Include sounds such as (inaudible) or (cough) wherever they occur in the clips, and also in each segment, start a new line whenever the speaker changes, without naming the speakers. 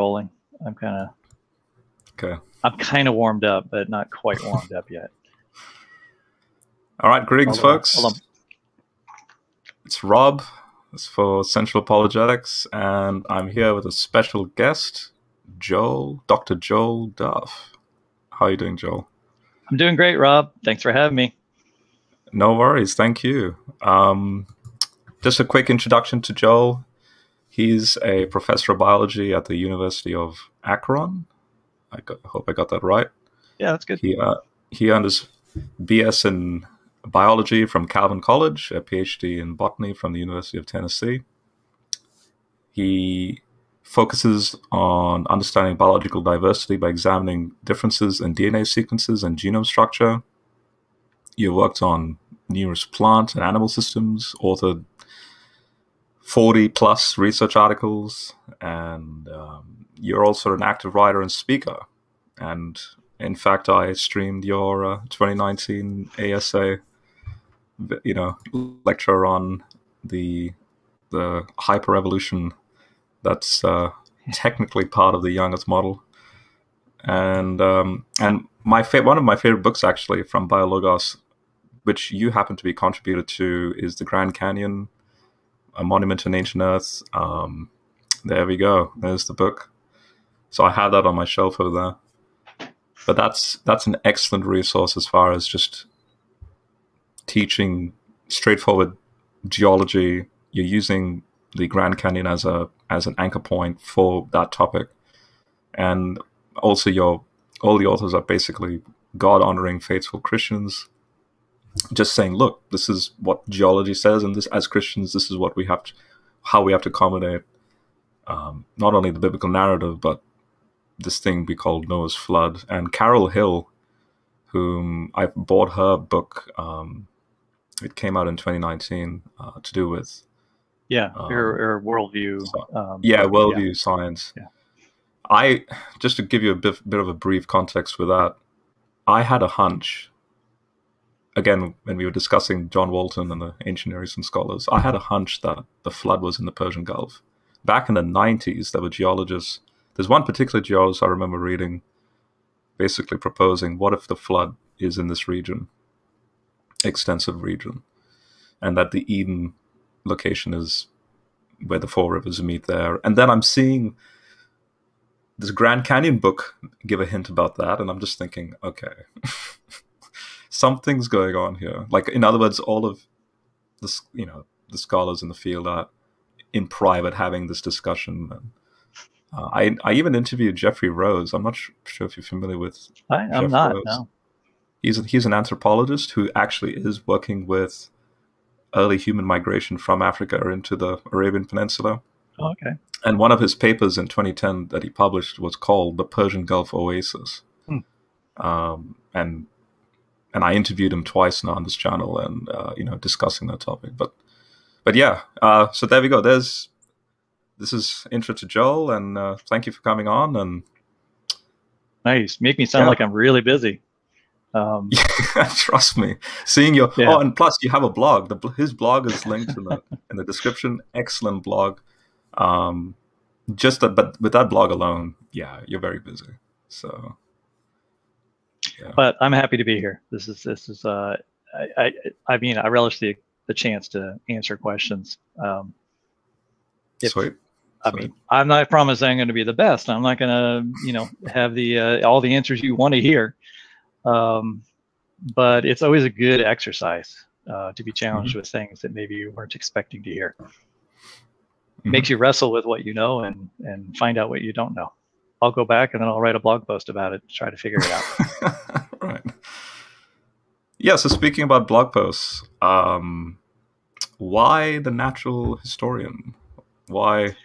rolling. I'm kind of
okay.
I'm kind of warmed up, but not quite warmed up yet.
All right, greetings, folks. It's Rob. It's for Sentinel Apologetics, and I'm here with a special guest, Joel, Dr. Joel Duff. How are you doing, Joel?
I'm doing great, Rob. Thanks for having me.
No worries. Thank you. Um, just a quick introduction to Joel. He's a professor of biology at the University of Akron. I got, hope I got that right.
Yeah, that's good.
He uh, he earned his BS in biology from Calvin College, a PhD in botany from the University of Tennessee. He focuses on understanding biological diversity by examining differences in DNA sequences and genome structure. You worked on numerous plant and animal systems, authored 40 plus research articles, and um, you're also an active writer and speaker. And in fact, I streamed your uh, 2019 ASA, you know, lecture on the the hyper evolution that's uh, (laughs) technically part of the Young Earth model. And um, and my one of my favorite books actually from Biologos, which you happen to be contributed to, is the Grand Canyon, a monument in ancient Earth. Um, there we go. There's the book. So I had that on my shelf over there. But that's that's an excellent resource as far as just teaching straightforward geology. You're using the Grand Canyon as a as an anchor point for that topic, and also your all the authors are basically God honoring faithful Christians, just saying, look, this is what geology says, and this as Christians, this is what we have to, how we have to accommodate um, not only the biblical narrative but this thing we call Noah's flood. And Carol Hill, whom I bought her book. Um, it came out in 2019 uh, to do with
Yeah,
Um,
worldview.
so-
Um,
yeah worldview science.
Yeah.
I just to give you a bit, bit of a brief context with that, I had a hunch. Again, when we were discussing John Walton and the ancient and scholars, I had a hunch that the flood was in the Persian Gulf. Back in the 90s, there were geologists. There's one particular geologist I remember reading, basically proposing, what if the flood is in this region, extensive region, and that the Eden location is where the four rivers meet there. And then I'm seeing this Grand Canyon book give a hint about that, and I'm just thinking, okay, (laughs) something's going on here. Like, in other words, all of this, you know, the scholars in the field are in private having this discussion. And, uh, I I even interviewed Jeffrey Rose. I'm not su- sure if you're familiar with
I, I'm not.
Rose.
No.
he's a, he's an anthropologist who actually is working with early human migration from Africa into the Arabian Peninsula.
Oh, okay.
And one of his papers in 2010 that he published was called "The Persian Gulf Oasis,"
Hmm.
um, and and I interviewed him twice now on this channel, and uh, you know discussing that topic. But but yeah, uh, so there we go. There's this is intro to Joel, and uh, thank you for coming on. And
Nice. Make me sound
Yeah.
like I'm really busy. Um, (laughs)
Trust me, seeing your
Yeah.
oh, and plus you have a blog. The, his blog is linked in the in the description. Excellent blog. Um, just that, but with that blog alone, yeah, you're very busy. So
but I'm happy to be here. This is this is uh, I, I I mean I relish the the chance to answer questions. Um, If-
sweet.
I
Sweet.
mean, I'm not promising I'm going to be the best. I'm not going to, you know, have the uh, all the answers you want to hear. Um, but it's always a good exercise uh, to be challenged with things that maybe you weren't expecting to hear.
Mhm.
Makes you wrestle with what you know and and find out what you don't know. I'll go back and then I'll write a blog post about it, to try to figure it out. (laughs)
right. Yeah. So speaking about blog posts, um, why the natural historian? Why?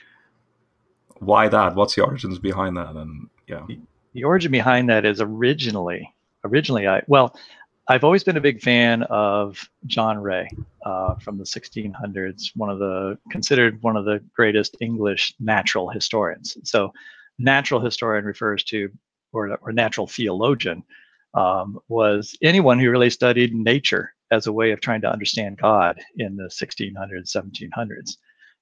Why that? What's the origins behind that? And yeah.
the origin behind that is originally originally I well I've always been a big fan of John Ray uh, from the 1600s, one of the considered one of the greatest English natural historians. So, natural historian refers to, or, or natural theologian, um, was anyone who really studied nature as a way of trying to understand God in the 1600s, 1700s.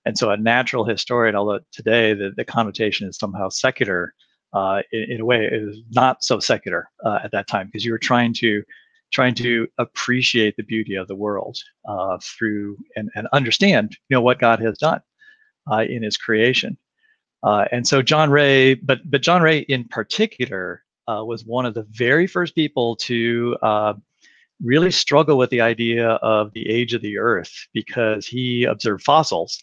And so a natural historian, although today the, the connotation is somehow secular, uh, in, in, a way it was not so secular uh, at that time because you were trying to trying to appreciate the beauty of the world uh, through and, and understand you know what God has done uh, in His creation. Uh, and so John Ray, but but John Ray in particular uh, was one of the very first people to really struggle with the idea of the age of the Earth because he observed fossils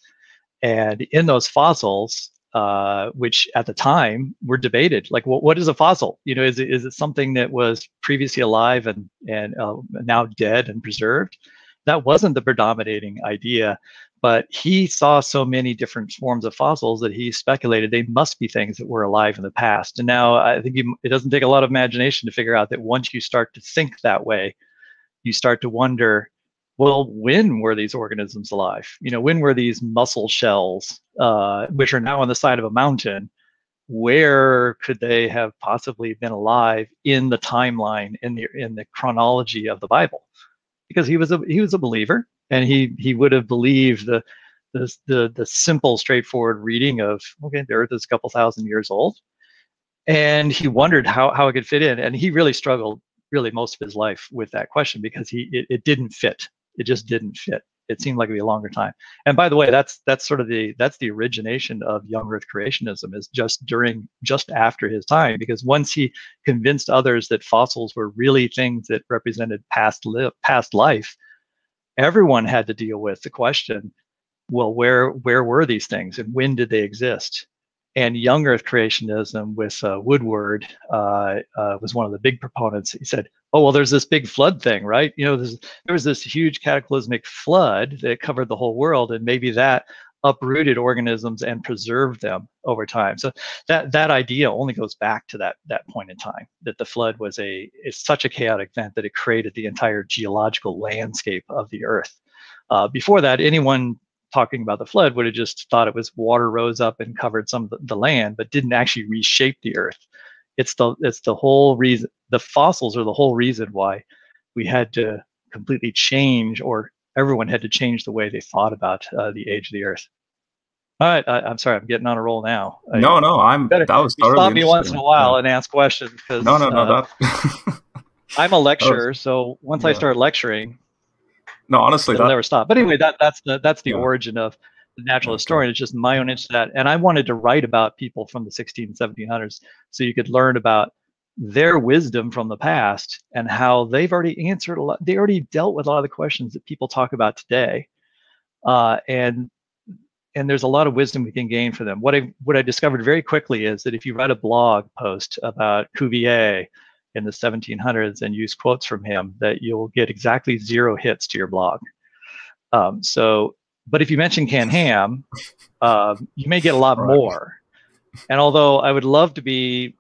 and in those fossils, uh, which at the time were debated, like what, what is a fossil? You know, is it, is it something that was previously alive and and uh, now dead and preserved? That wasn't the predominating idea, but he saw so many different forms of fossils that he speculated they must be things that were alive in the past. And now I think you, it doesn't take a lot of imagination to figure out that once you start to think that way, you start to wonder well, when were these organisms alive? You know, when were these mussel shells, uh, which are now on the side of a mountain, where could they have possibly been alive in the timeline in the in the chronology of the Bible? Because he was a he was a believer, and he he would have believed the the the, the simple, straightforward reading of okay, the Earth is a couple thousand years old, and he wondered how how it could fit in, and he really struggled really most of his life with that question because he it, it didn't fit. It just didn't fit. It seemed like it'd be a longer time. And by the way, that's that's sort of the that's the origination of young Earth creationism is just during just after his time because once he convinced others that fossils were really things that represented past live past life, everyone had to deal with the question, well, where where were these things and when did they exist? and young earth creationism with uh, woodward uh, uh, was one of the big proponents he said oh well there's this big flood thing right? You know there was this huge cataclysmic flood that covered the whole world and maybe that uprooted organisms and preserved them over time. So that that idea only goes back to that that point in time that the flood was a is such a chaotic event that it created the entire geological landscape of the earth. Uh, before that anyone talking about the flood would have just thought it was water rose up and covered some of the, the land, but didn't actually reshape the earth. It's the it's the whole reason. The fossils are the whole reason why we had to completely change, or everyone had to change the way they thought about uh, the age of the earth. All right, I, am sorry, I'm getting on a roll now.
No, I, no, I'm. That was
stop me once in a while yeah. and ask questions because
no, no, no. Uh, that... (laughs)
I'm a lecturer, was, so once yeah. I start lecturing,
no, honestly,
it'll that, never stop. But anyway, that that's the that's the yeah. origin of natural okay. historian. It's just my own interest in that, and I wanted to write about people from the 16 1700s, so you could learn about their wisdom from the past and how they've already answered a lot. They already dealt with a lot of the questions that people talk about today, uh, and and there's a lot of wisdom we can gain from them. What I what I discovered very quickly is that if you write a blog post about Cuvier in the 1700s and use quotes from him, that you'll get exactly zero hits to your blog. Um, so, but if you mention Ken Ham, uh, you may get a lot right. more. And although I would love to be,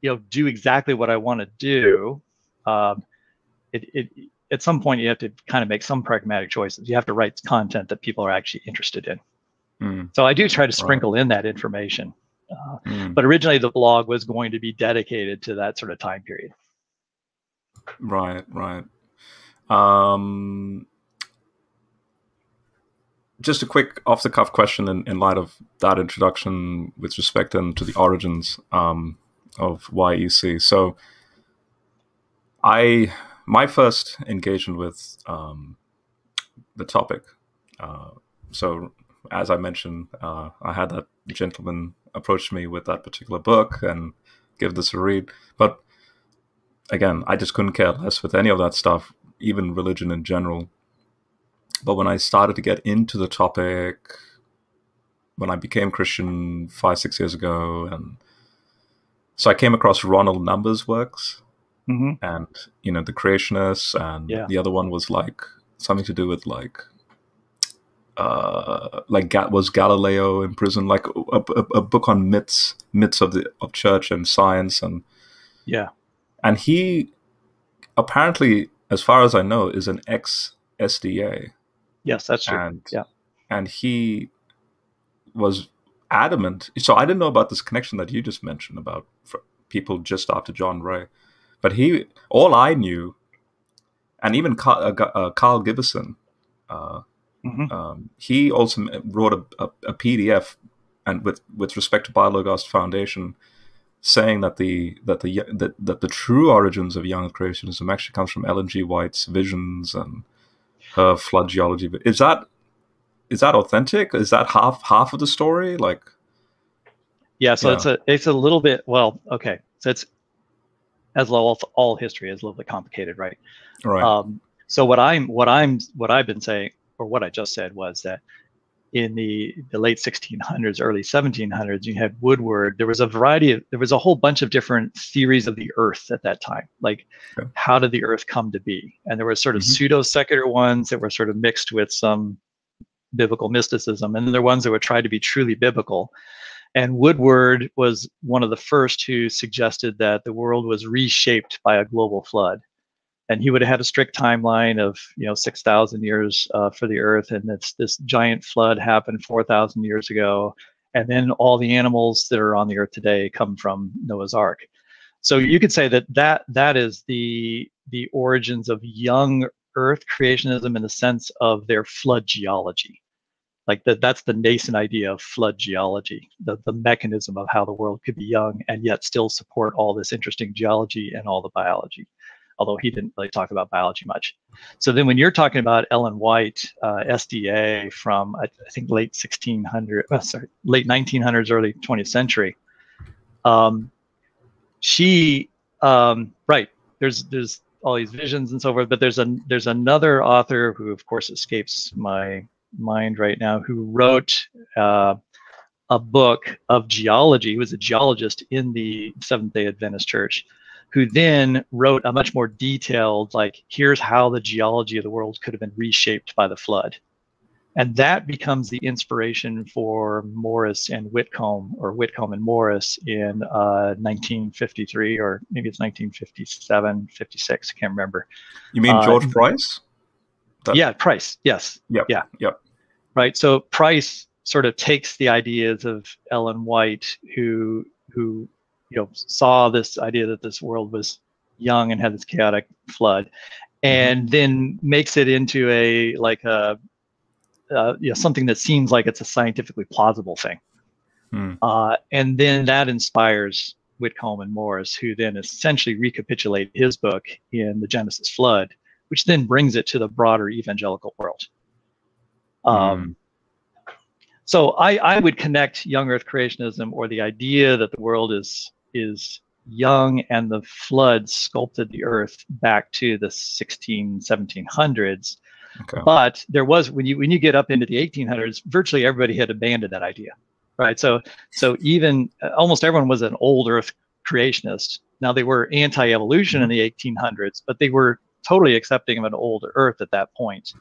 you know, do exactly what I want to do, um, it, it at some point you have to kind of make some pragmatic choices. You have to write content that people are actually interested in. Mm. So I do try to sprinkle right. in that information. Uh, mm. But originally, the blog was going to be dedicated to that sort of time period.
Right, right. Um, just a quick off the cuff question in, in light of that introduction with respect then to the origins um, of YEC. So, I my first engagement with um, the topic. Uh, so, as I mentioned, uh, I had that gentleman approach me with that particular book and give this a read. But again, I just couldn't care less with any of that stuff, even religion in general. But when I started to get into the topic, when I became Christian five, six years ago, and so I came across Ronald Numbers' works, mm-hmm. and you know the Creationists, and yeah. the other one was like something to do with like uh, like was Galileo in prison, like a, a, a, book on myths, myths of the of church and science, and
yeah,
and he apparently, as far as I know, is an ex SDA.
Yes, that's true.
And,
yeah,
and he was adamant. So I didn't know about this connection that you just mentioned about people just after John Ray, but he all I knew, and even Carl, uh, uh, Carl. Uh, mm-hmm. um, he also wrote a, a, a, PDF and with with respect to Biologos Foundation, saying that the that the that, that the true origins of young creationism actually comes from Ellen G. White's visions and her flood geology. Is that is that authentic? Is that half half of the story? Like,
yeah. So yeah. it's a it's a little bit well. Okay, so it's as all all history is a little bit complicated, right?
Right.
Um, so what I'm what I'm what I've been saying, or what I just said, was that in the, the late 1600s, early 1700s, you had Woodward. There was a variety of, there was a whole bunch of different theories of the earth at that time. Like, okay. how did the earth come to be? And there were sort of mm-hmm. pseudo secular ones that were sort of mixed with some biblical mysticism. And there were ones that were try to be truly biblical. And Woodward was one of the first who suggested that the world was reshaped by a global flood and he would have had a strict timeline of you know 6000 years uh, for the earth and it's this giant flood happened 4000 years ago and then all the animals that are on the earth today come from noah's ark. So you could say that that that is the the origins of young earth creationism in the sense of their flood geology. Like that that's the nascent idea of flood geology the, the mechanism of how the world could be young and yet still support all this interesting geology and all the biology although he didn't really talk about biology much. So then when you're talking about Ellen White, uh, SDA from I, I, think late 1600, oh, sorry, late 1900s, early 20th century, um, she um, right there's there's all these visions and so forth, but there's a there's another author who of course escapes my mind right now who wrote. Uh, a book of geology. He was a geologist in the Seventh Day Adventist Church, who then wrote a much more detailed, like, here's how the geology of the world could have been reshaped by the flood. And that becomes the inspiration for Morris and Whitcomb, or Whitcomb and Morris in uh, 1953, or maybe it's 1957, 56, I can't remember.
You mean George uh, Price?
Yeah, Price, yes.
Yep.
Yeah.
Yep.
Right. So Price sort of takes the ideas of Ellen White, who who you know saw this idea that this world was young and had this chaotic flood, and mm-hmm. then makes it into a like a uh, you know something that seems like it's a scientifically plausible thing, mm. uh, and then that inspires Whitcomb and Morris, who then essentially recapitulate his book in the Genesis flood, which then brings it to the broader evangelical world. Um, mm. So I, I would connect young Earth creationism or the idea that the world is is young and the flood sculpted the earth back to the 16 1700s okay. but there was when you when you get up into the 1800s virtually everybody had abandoned that idea right? So so even uh, almost everyone was an old earth creationist. Now they were anti-evolution in the 1800s but they were totally accepting of an old earth at that point.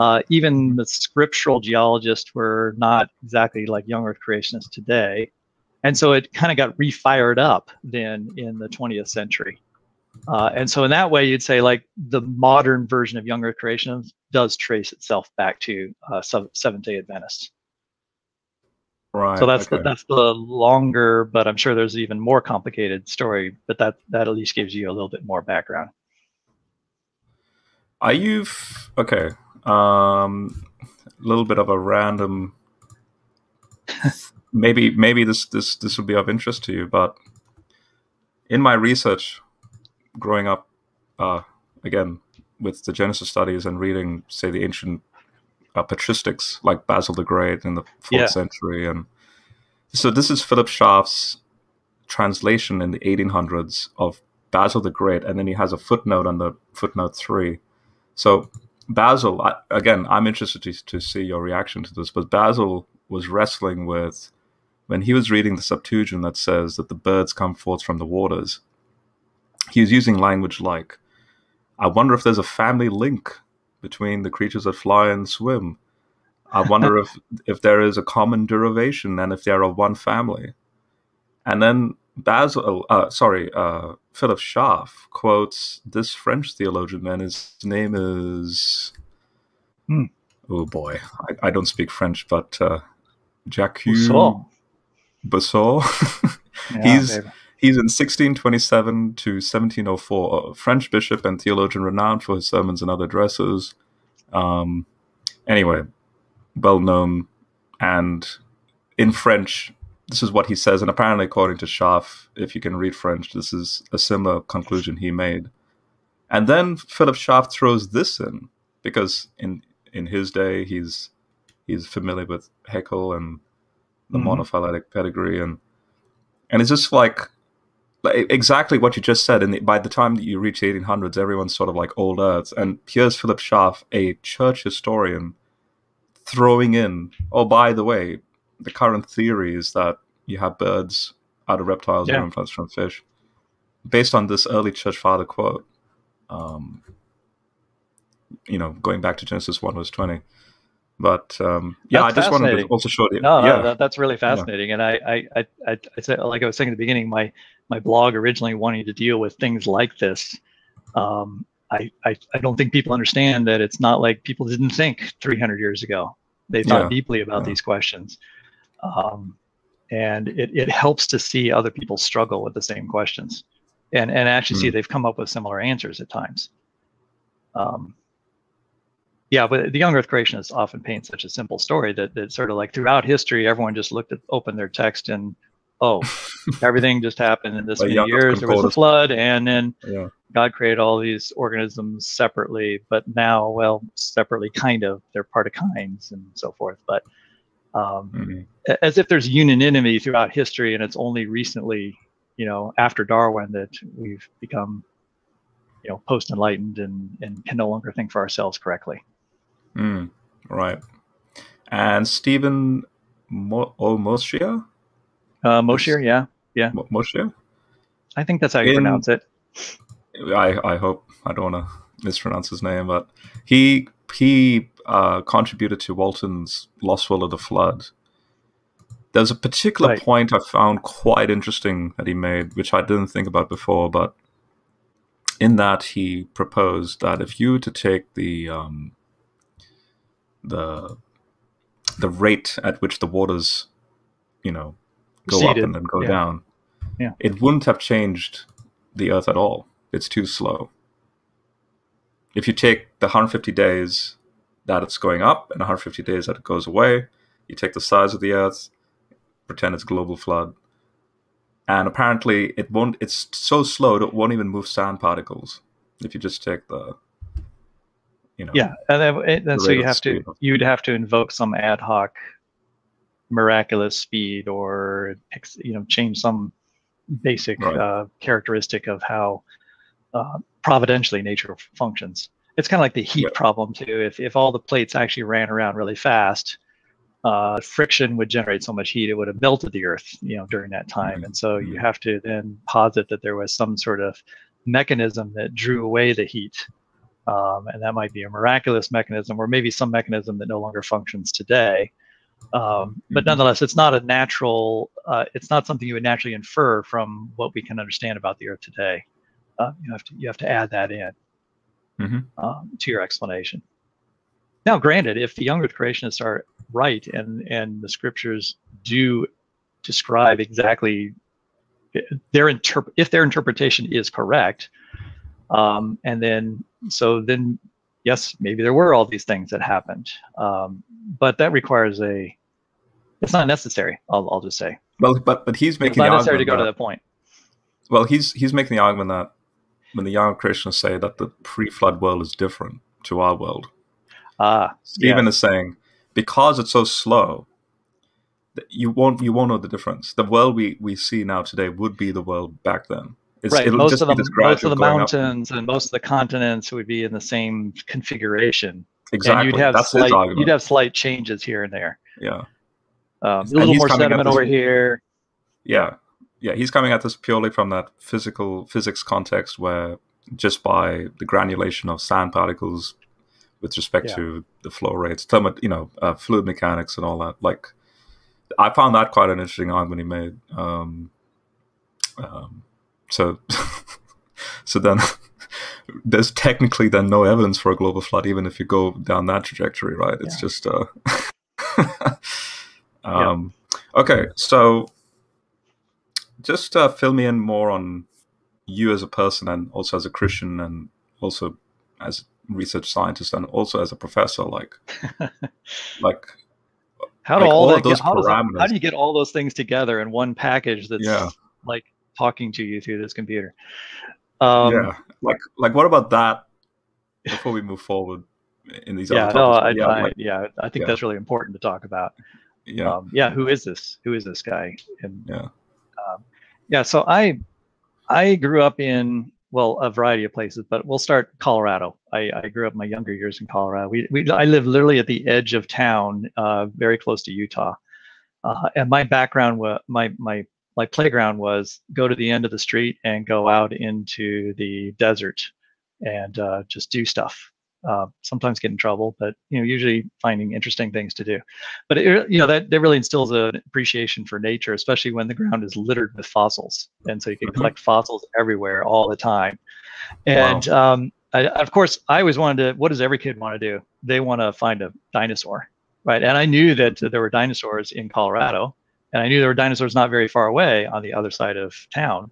Uh, even the scriptural geologists were not exactly like young earth creationists today and so it kind of got refired up then in the 20th century. Uh, and so in that way, you'd say like the modern version of young Earth creation does trace itself back to uh, Seventh Day Adventists.
Right.
So that's
okay.
the, that's the longer, but I'm sure there's even more complicated story. But that that at least gives you a little bit more background.
Are you okay? Um, a little bit of a random (laughs) maybe maybe this this this will be of interest to you, but in my research, growing up, uh, again with the Genesis studies and reading, say, the ancient uh, patristics like Basil the Great in the fourth yeah. century, and so this is Philip Schaff's translation in the 1800s of Basil the Great, and then he has a footnote on the footnote three. So Basil, I, again, I'm interested to, to see your reaction to this, but Basil was wrestling with when he was reading the Septuagint that says that the birds come forth from the waters, he was using language like, I wonder if there's a family link between the creatures that fly and swim. I wonder if, (laughs) if there is a common derivation and if they are of one family. And then Basil, uh, sorry, uh, Philip Schaff quotes this French theologian, and his name is, hmm. oh boy, I, I, don't speak French, but uh, Jacques Bossuet. (laughs) yeah, he's baby. he's in 1627 to 1704, a French bishop and theologian renowned for his sermons and other addresses. Um, anyway, well known. And in French, this is what he says. And apparently, according to Schaff, if you can read French, this is a similar conclusion he made. And then Philip Schaff throws this in because in in his day he's he's familiar with Haeckel and the mm-hmm. monophyletic pedigree and and it's just like, like exactly what you just said. And by the time that you reach the 1800s, everyone's sort of like old earth. And here's Philip Schaff, a church historian, throwing in. Oh, by the way, the current theory is that you have birds out of reptiles yeah. or influenced from fish, based on this early church father quote. Um, you know, going back to Genesis one verse twenty. But um, yeah, that's I just wanted to also show you.
No,
yeah.
that, that's really fascinating. Yeah. And I, I, I, I, I said, like I was saying at the beginning, my my blog originally wanting to deal with things like this. Um, I, I, I don't think people understand that it's not like people didn't think 300 years ago. They thought yeah. deeply about these questions. Um, and it, it helps to see other people struggle with the same questions and, and actually mm. see hmm. they've come up with similar answers at times. Um, yeah, but the young Earth creationists often paint such a simple story that, that sort of like throughout history, everyone just looked at, opened their text and, oh, (laughs) everything just happened in this many years. There was a flood, and then yeah. God created all these organisms separately, but now, well, separately, kind of. They're part of kinds and so forth. But um, mm-hmm. as if there's unanimity throughout history, and it's only recently, you know, after Darwin that we've become, you know, post enlightened and, and can no longer think for ourselves correctly.
Mm, right. And Stephen Mo- Moshier?
Uh, Moshier, yeah. Yeah.
Mo- Moshier?
I think that's how you In, pronounce it.
I, I hope I don't want to mispronounce his name, but he he uh, contributed to Walton's Lost World of the Flood. There's a particular right. point I found quite interesting that he made, which I didn't think about before, but in that he proposed that if you were to take the um, the the rate at which the waters, you know, go Receded. up and then go yeah. down,
yeah.
it wouldn't have changed the Earth at all. It's too slow. If you take the 150 days that it's going up and 150 days that it goes away, you take the size of the Earth, pretend it's global flood, and apparently it won't. It's so slow that it won't even move sand particles. If you just take the you know.
Yeah, and then, then so you have to you'd have to invoke some ad hoc miraculous speed or you know change some basic right. uh, characteristic of how uh, providentially nature functions. It's kind of like the heat yeah. problem too. If if all the plates actually ran around really fast, uh, friction would generate so much heat it would have melted the Earth, you know, during that time. Mm-hmm. And so you mm-hmm. have to then posit that there was some sort of mechanism that drew away the heat um, and that might be a miraculous mechanism or maybe some mechanism that no longer functions today. Um, but mm-hmm. nonetheless, it's not a natural, uh, it's not something you would naturally infer from what we can understand about the Earth today. Uh, you have to you have to add that in mm-hmm. um, to your explanation. Now, granted, if the young Earth creationists are right and and the scriptures do describe exactly their interp- if their interpretation is correct, um, and then, so then, yes, maybe there were all these things that happened, um, but that requires a. It's not necessary. I'll, I'll just say.
Well, but but he's making. It's
not necessary to go that, to that point.
Well, he's he's making the argument that when the young Christians say that the pre-flood world is different to our world,
ah,
Stephen is saying because it's so slow, you won't you won't know the difference. The world we we see now today would be the world back then.
It's, right. Most of the most of the mountains up. and most of the continents would be in the same configuration.
Exactly.
And you'd have That's slight you'd have slight changes here and there.
Yeah.
Um, a little more sediment this, over here.
Yeah. Yeah. He's coming at this purely from that physical physics context where just by the granulation of sand particles with respect yeah. to the flow rates, thermo, you know, uh, fluid mechanics and all that. Like, I found that quite an interesting argument he made. Um, um, so, (laughs) so then (laughs) there's technically then no evidence for a global flood, even if you go down that trajectory, right? It's yeah. just, uh, (laughs) um, yeah. okay. So just uh, fill me in more on you as a person and also as a Christian and also as research scientist and also as a professor, like, like
how do like all, all that get, how, that, how, do you get all those things together in one package that's yeah. like talking to you through this computer?
Um, yeah, like like what about that? Before we move forward in these
yeah, no, I, yeah, I, like, yeah, I think yeah. that's really important to talk about.
Yeah,
um, yeah. Who is this? Who is this guy?
And yeah,
um, yeah. So I I grew up in well a variety of places, but we'll start Colorado. I, I grew up my younger years in Colorado. We, we I live literally at the edge of town, uh, very close to Utah. Uh, and my background was my my my playground was go to the end of the street and go out into the desert and uh, just do stuff. Uh, sometimes get in trouble, but you know, usually finding interesting things to do. But it, you know, that that really instills an appreciation for nature, especially when the ground is littered with fossils, and so you can mm-hmm. collect fossils everywhere all the time. And wow. um, I, of course, I always wanted to. What does every kid want to do? They want to find a dinosaur, right? And I knew that there were dinosaurs in Colorado, and I knew there were dinosaurs not very far away on the other side of town.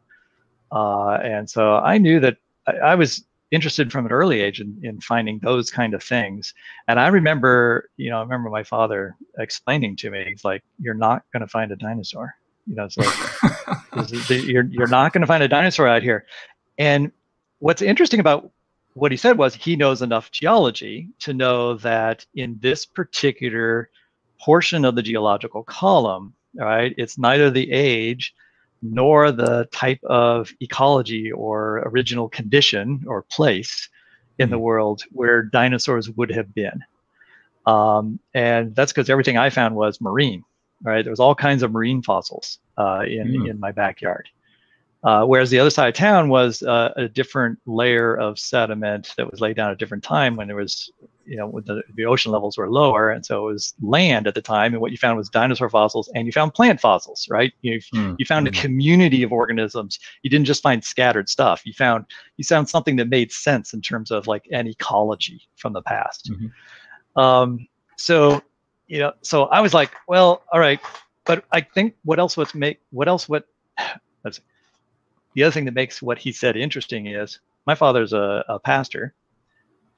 Uh, and so I knew that I, I was interested from an early age in, in finding those kind of things. And I remember, you know, I remember my father explaining to me, he's like, "You're not going to find a dinosaur." You know, it's like (laughs) you're you're not going to find a dinosaur out here. And what's interesting about what he said was he knows enough geology to know that in this particular portion of the geological column, right, it's neither the age nor the type of ecology or original condition or place in the hmm. world where dinosaurs would have been. Um, and that's because everything I found was marine. Right, there was all kinds of marine fossils uh, in mm. in my backyard. Uh, whereas the other side of town was uh, a different layer of sediment that was laid down at a different time when there was you know, the, the ocean levels were lower, and so it was land at the time. And what you found was dinosaur fossils, and you found plant fossils, right? You mm. you found a hmm. community of organisms. You didn't just find scattered stuff. You found you found something that made sense in terms of like an ecology from the past. Mm-hmm. Um, so you know, so I was like, well, all right, but I think what else would make what else what let's see. The other thing that makes what he said interesting is my father's a, a pastor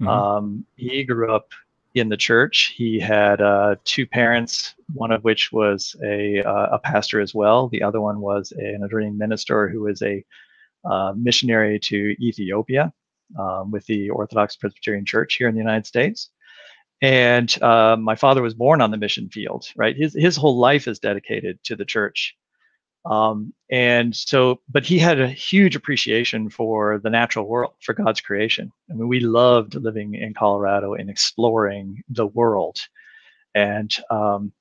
Mm-hmm. Um, he grew up in the church. He had uh, two parents, one of which was a, uh, a pastor as well. The other one was an ordained minister who was a uh, missionary to Ethiopia um, with the Orthodox Presbyterian Church here in the United States. And uh, my father was born on the mission field, right? His, his whole life is dedicated to the church. Um, and so, but he had a huge appreciation for the natural world, for God's creation. I mean, we loved living in Colorado and exploring the world. And um,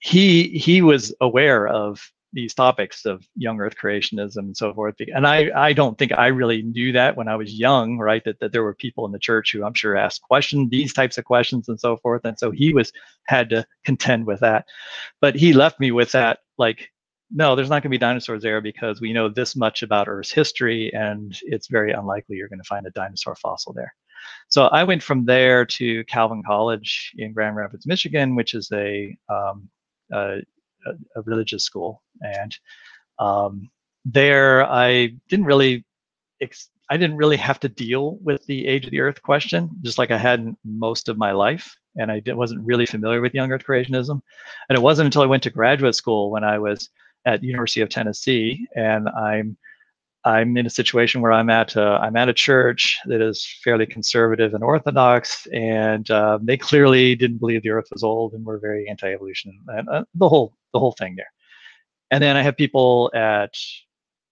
he he was aware of these topics of young Earth creationism and so forth. And I I don't think I really knew that when I was young, right? That that there were people in the church who I'm sure asked questions, these types of questions and so forth. And so he was had to contend with that. But he left me with that like no, there's not going to be dinosaurs there because we know this much about Earth's history, and it's very unlikely you're going to find a dinosaur fossil there. So I went from there to Calvin College in Grand Rapids, Michigan, which is a um, a, a, religious school, and um, there I didn't really ex- I didn't really have to deal with the age of the Earth question, just like I had most of my life. And I wasn't really familiar with young Earth creationism. And it wasn't until I went to graduate school when I was at University of Tennessee, and I'm I'm in a situation where I'm at a, I'm at a church that is fairly conservative and orthodox, and uh, they clearly didn't believe the Earth was old and were very anti-evolution and uh, the whole the whole thing there. And then I have people at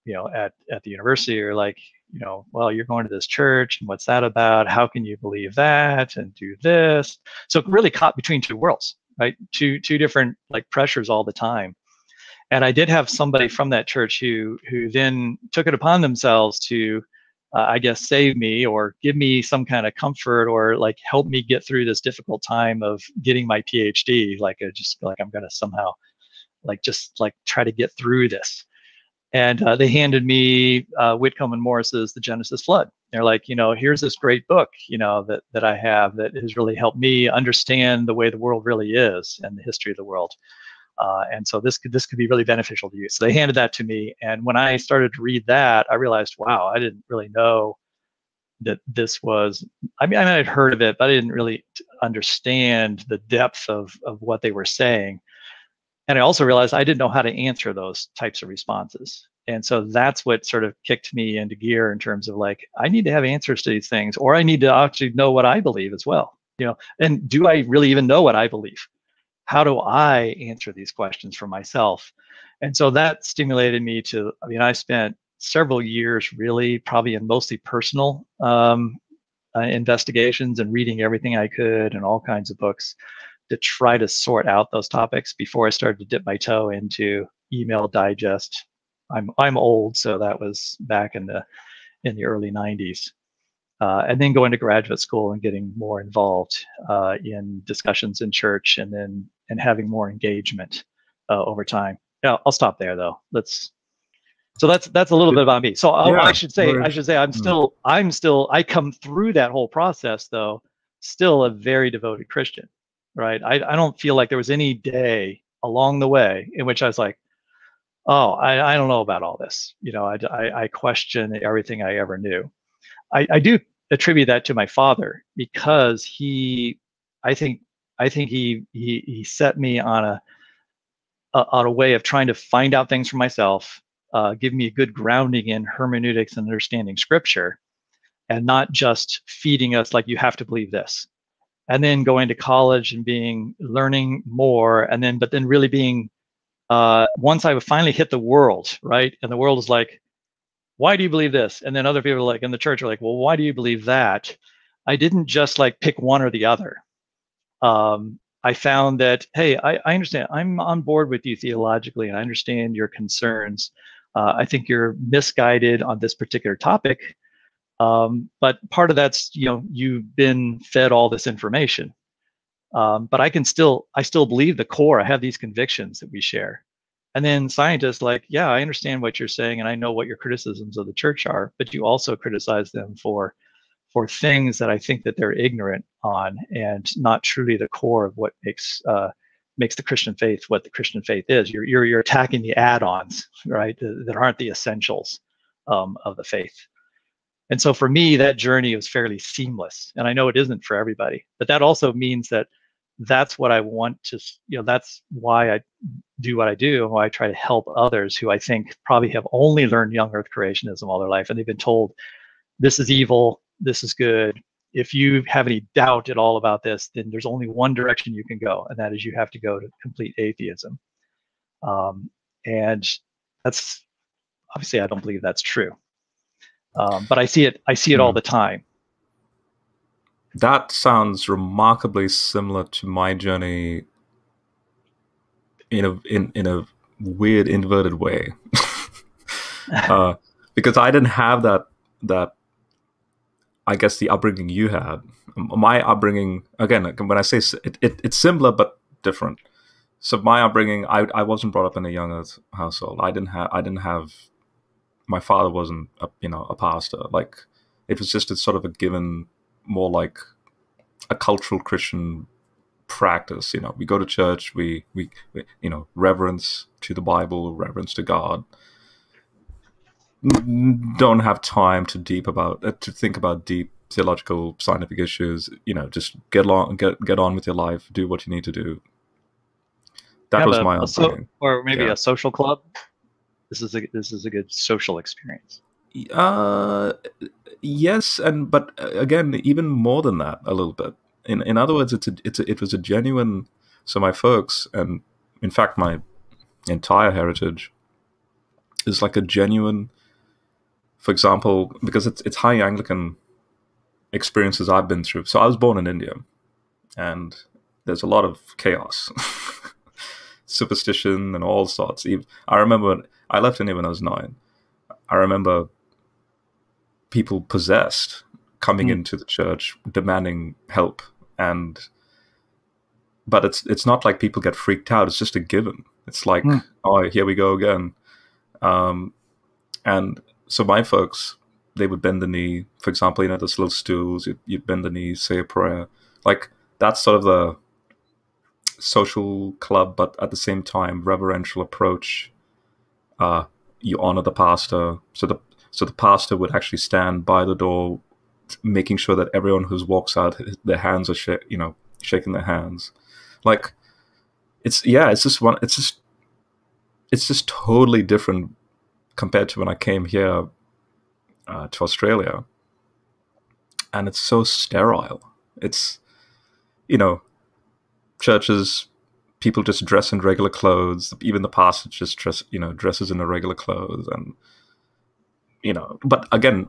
you know at at the university are like you know well you're going to this church and what's that about? How can you believe that and do this? So really caught between two worlds right? Two two different like pressures all the time and I did have somebody from that church who who then took it upon themselves to, uh, I guess, save me or give me some kind of comfort or like help me get through this difficult time of getting my PhD. Like, I just feel like I'm gonna somehow, like, just like try to get through this. And uh, they handed me uh, Whitcomb and Morris's The Genesis Flood. They're like, you know, here's this great book, you know, that that I have that has really helped me understand the way the world really is and the history of the world. Uh, and so this could this could be really beneficial to you. So they handed that to me, and when I started to read that, I realized, wow, I didn't really know that this was I mean, I I'd heard of it, but I didn't really understand the depth of of what they were saying. And I also realized I didn't know how to answer those types of responses. And so that's what sort of kicked me into gear in terms of like, I need to have answers to these things, or I need to actually know what I believe as well. You know, and do I really even know what I believe? How do I answer these questions for myself? And so that stimulated me to, I mean, I spent several years really probably in mostly personal um, uh, investigations and reading everything I could and all kinds of books to try to sort out those topics before I started to dip my toe into email digest. I'm I'm old, so that was back in the in the early 90s. Uh, and then going to graduate school and getting more involved uh, in discussions in church and then and having more engagement uh, over time. Yeah, I'll stop there though. Let's so that's that's a little bit about me. So yeah, I should say I should say I'm mm. still I'm still I come through that whole process though still a very devoted Christian, right? I I don't feel like there was any day along the way in which I was like, oh, I, I don't know about all this. You know, I, I, I question everything I ever knew. I, I do attribute that to my father because he, I think, I think he he he set me on a, a on a way of trying to find out things for myself uh, give me a good grounding in hermeneutics and understanding scripture and not just feeding us like you have to believe this. And then going to college and being learning more and then but then really being uh, once i finally hit the world right? And the world is like why do you believe this? And then other people like in the church are like well why do you believe that? I didn't just like pick one or the other um, i found that hey I, I understand i'm on board with you theologically and i understand your concerns uh, I think you're misguided on this particular topic. Um, but part of that's, you know, you've been fed all this information. Um, but I can still, I still believe the core. I have these convictions that we share. And then scientists like, yeah, I understand what you're saying, and I know what your criticisms of the church are, but you also criticize them for for things that I think that they're ignorant on and not truly the core of what makes uh, makes the Christian faith what the Christian faith is. You're you're, you're attacking the add-ons, right? That aren't the essentials um, of the faith. And so for me, that journey was fairly seamless. And I know it isn't for everybody, but that also means that that's what I want to, you know, that's why I do what I do and why I try to help others who I think probably have only learned young earth creationism all their life and they've been told this is evil, this is good, if you have any doubt at all about this, then there's only one direction you can go, and that is you have to go to complete atheism. Um, and that's obviously I don't believe that's true, um, but I see it. I see it mm. all hmm. the time.
That sounds remarkably similar to my journey in a in in a weird inverted way, (laughs) uh, because I didn't have that that I guess the upbringing you had. My upbringing, again, when I say it, it, it's similar but different. So my upbringing, I I wasn't brought up in a young earth household. I didn't have I didn't have my father wasn't a, you know a pastor. Like it was just a sort of a given, more like a cultural Christian practice. You know, we go to church, we we, we you know reverence to the Bible, reverence to God don't have time to deep about uh, to think about deep theological scientific issues you know just get along get get on with your life do what you need to do. That was my
so, or maybe yeah. a social club? This is a this is a good social experience.
Uh yes and but uh, again even more than that a little bit. In in other words it's a, it's a, it was a genuine so my folks and in fact my entire heritage is like a genuine for example, because it's it's high Anglican experiences I've been through. So I was born in India, and there's a lot of chaos, (laughs) superstition, and all sorts. I remember I left India when I was nine. I remember people possessed coming mm. into the church demanding help and but it's it's not like people get freaked out it's just a given it's like mm. oh here we go again um, and so my folks, they would bend the knee. For example, you know, those little stools, you'd, you'd bend the knee, say a prayer. Like that's sort of the social club, but at the same time, reverential approach. Uh, you honor the pastor. So the so the pastor would actually stand by the door making sure that everyone who walks out, their hands are, you know, shaking their hands. Like, it's yeah, it's just one. It's just it's just totally different compared to when I came here uh, to Australia, and it's so sterile. It's you know, churches people just dress in regular clothes. Even the pastor just dress, you know, dresses in the regular clothes, and you know. But again,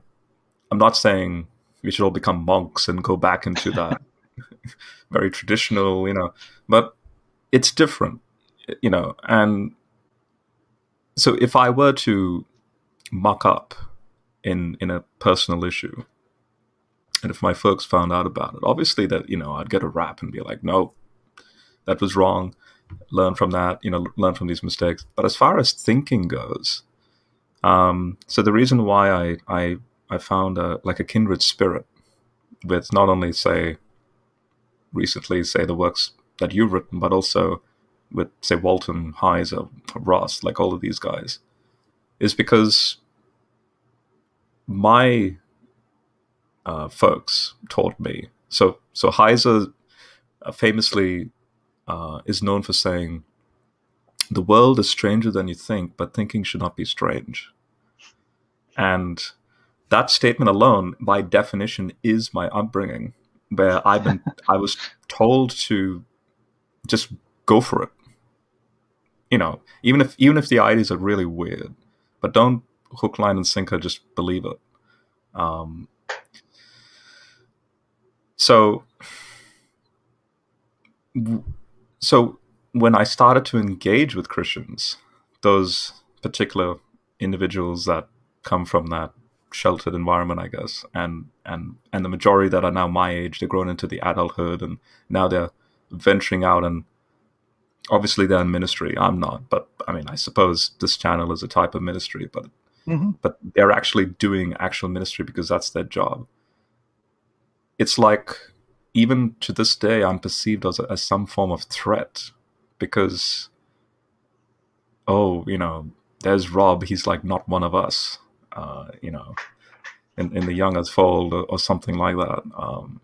I'm not saying we should all become monks and go back into (laughs) that very traditional, you know. But it's different, you know. And so, if I were to muck up in in a personal issue, and if my folks found out about it, obviously that you know I'd get a rap and be like, no, that was wrong. Learn from that you know learn from these mistakes. But as far as thinking goes um, so the reason why i i i found a, like a kindred spirit with not only say recently say the works that you've written but also with say walton heiser ross like all of these guys is because my uh, folks taught me so so heiser uh, famously uh, is known for saying, The world is stranger than you think, but thinking should not be strange. And that statement alone, by definition, is my upbringing, where I've been, (laughs) I was told to just go for it. You know, even if even if the ideas are really weird, but don't hook, line, and sinker. Just believe it. Um, so so when I started to engage with Christians, those particular individuals that come from that sheltered environment, I guess, and and and the majority that are now my age, they're grown into the adulthood, and now they're venturing out and obviously they're in ministry. I'm not, but I mean, I suppose this channel is a type of ministry, but mm-hmm. but they're actually doing actual ministry because that's their job. It's like even to this day, I'm perceived as, as some form of threat because, oh, you know, there's Rob. He's like not one of us, uh, you know, in, in the youngest fold or, or something like that. Um,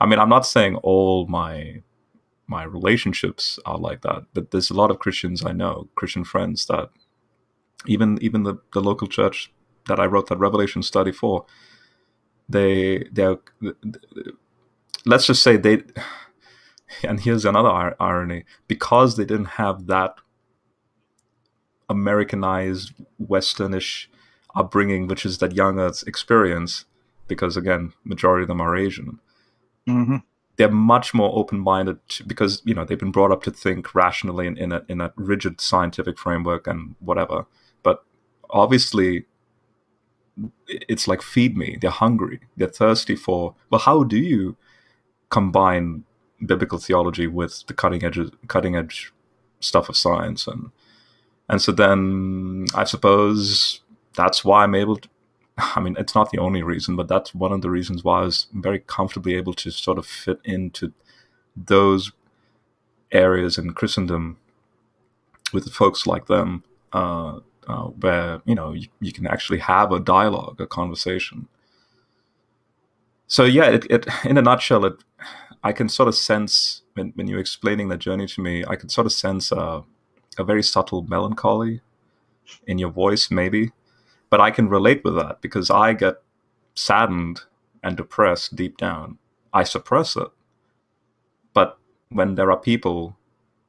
I mean, I'm not saying all my my relationships are like that, but there's a lot of Christians I know, Christian friends that even even the, the local church that I wrote that Revelation study for, they they're let's just say they (sighs) and here's another ir- irony. Because they didn't have that americanized westernish upbringing which is that young earth's experience because again majority of them are asian. Mm-hmm. They're much more open-minded because you know they've been brought up to think rationally in, in, a, in a rigid scientific framework and whatever. But obviously it's like feed me. They're hungry. They're thirsty for well how do you combine biblical theology with the cutting edge cutting edge stuff of science? And and so then I suppose that's why I'm able to (laughs) I mean it's not the only reason but that's one of the reasons why I was very comfortably able to sort of fit into those areas in Christendom with folks like them uh, uh, where you know you, you, can actually have a dialogue a conversation. So yeah, it, it in a nutshell, it I can sort of sense when when you're explaining the journey to me, I can sort of sense a, a very subtle melancholy in your voice, maybe, but I can relate with that because I get saddened and depressed deep down. I suppress it, but when there are people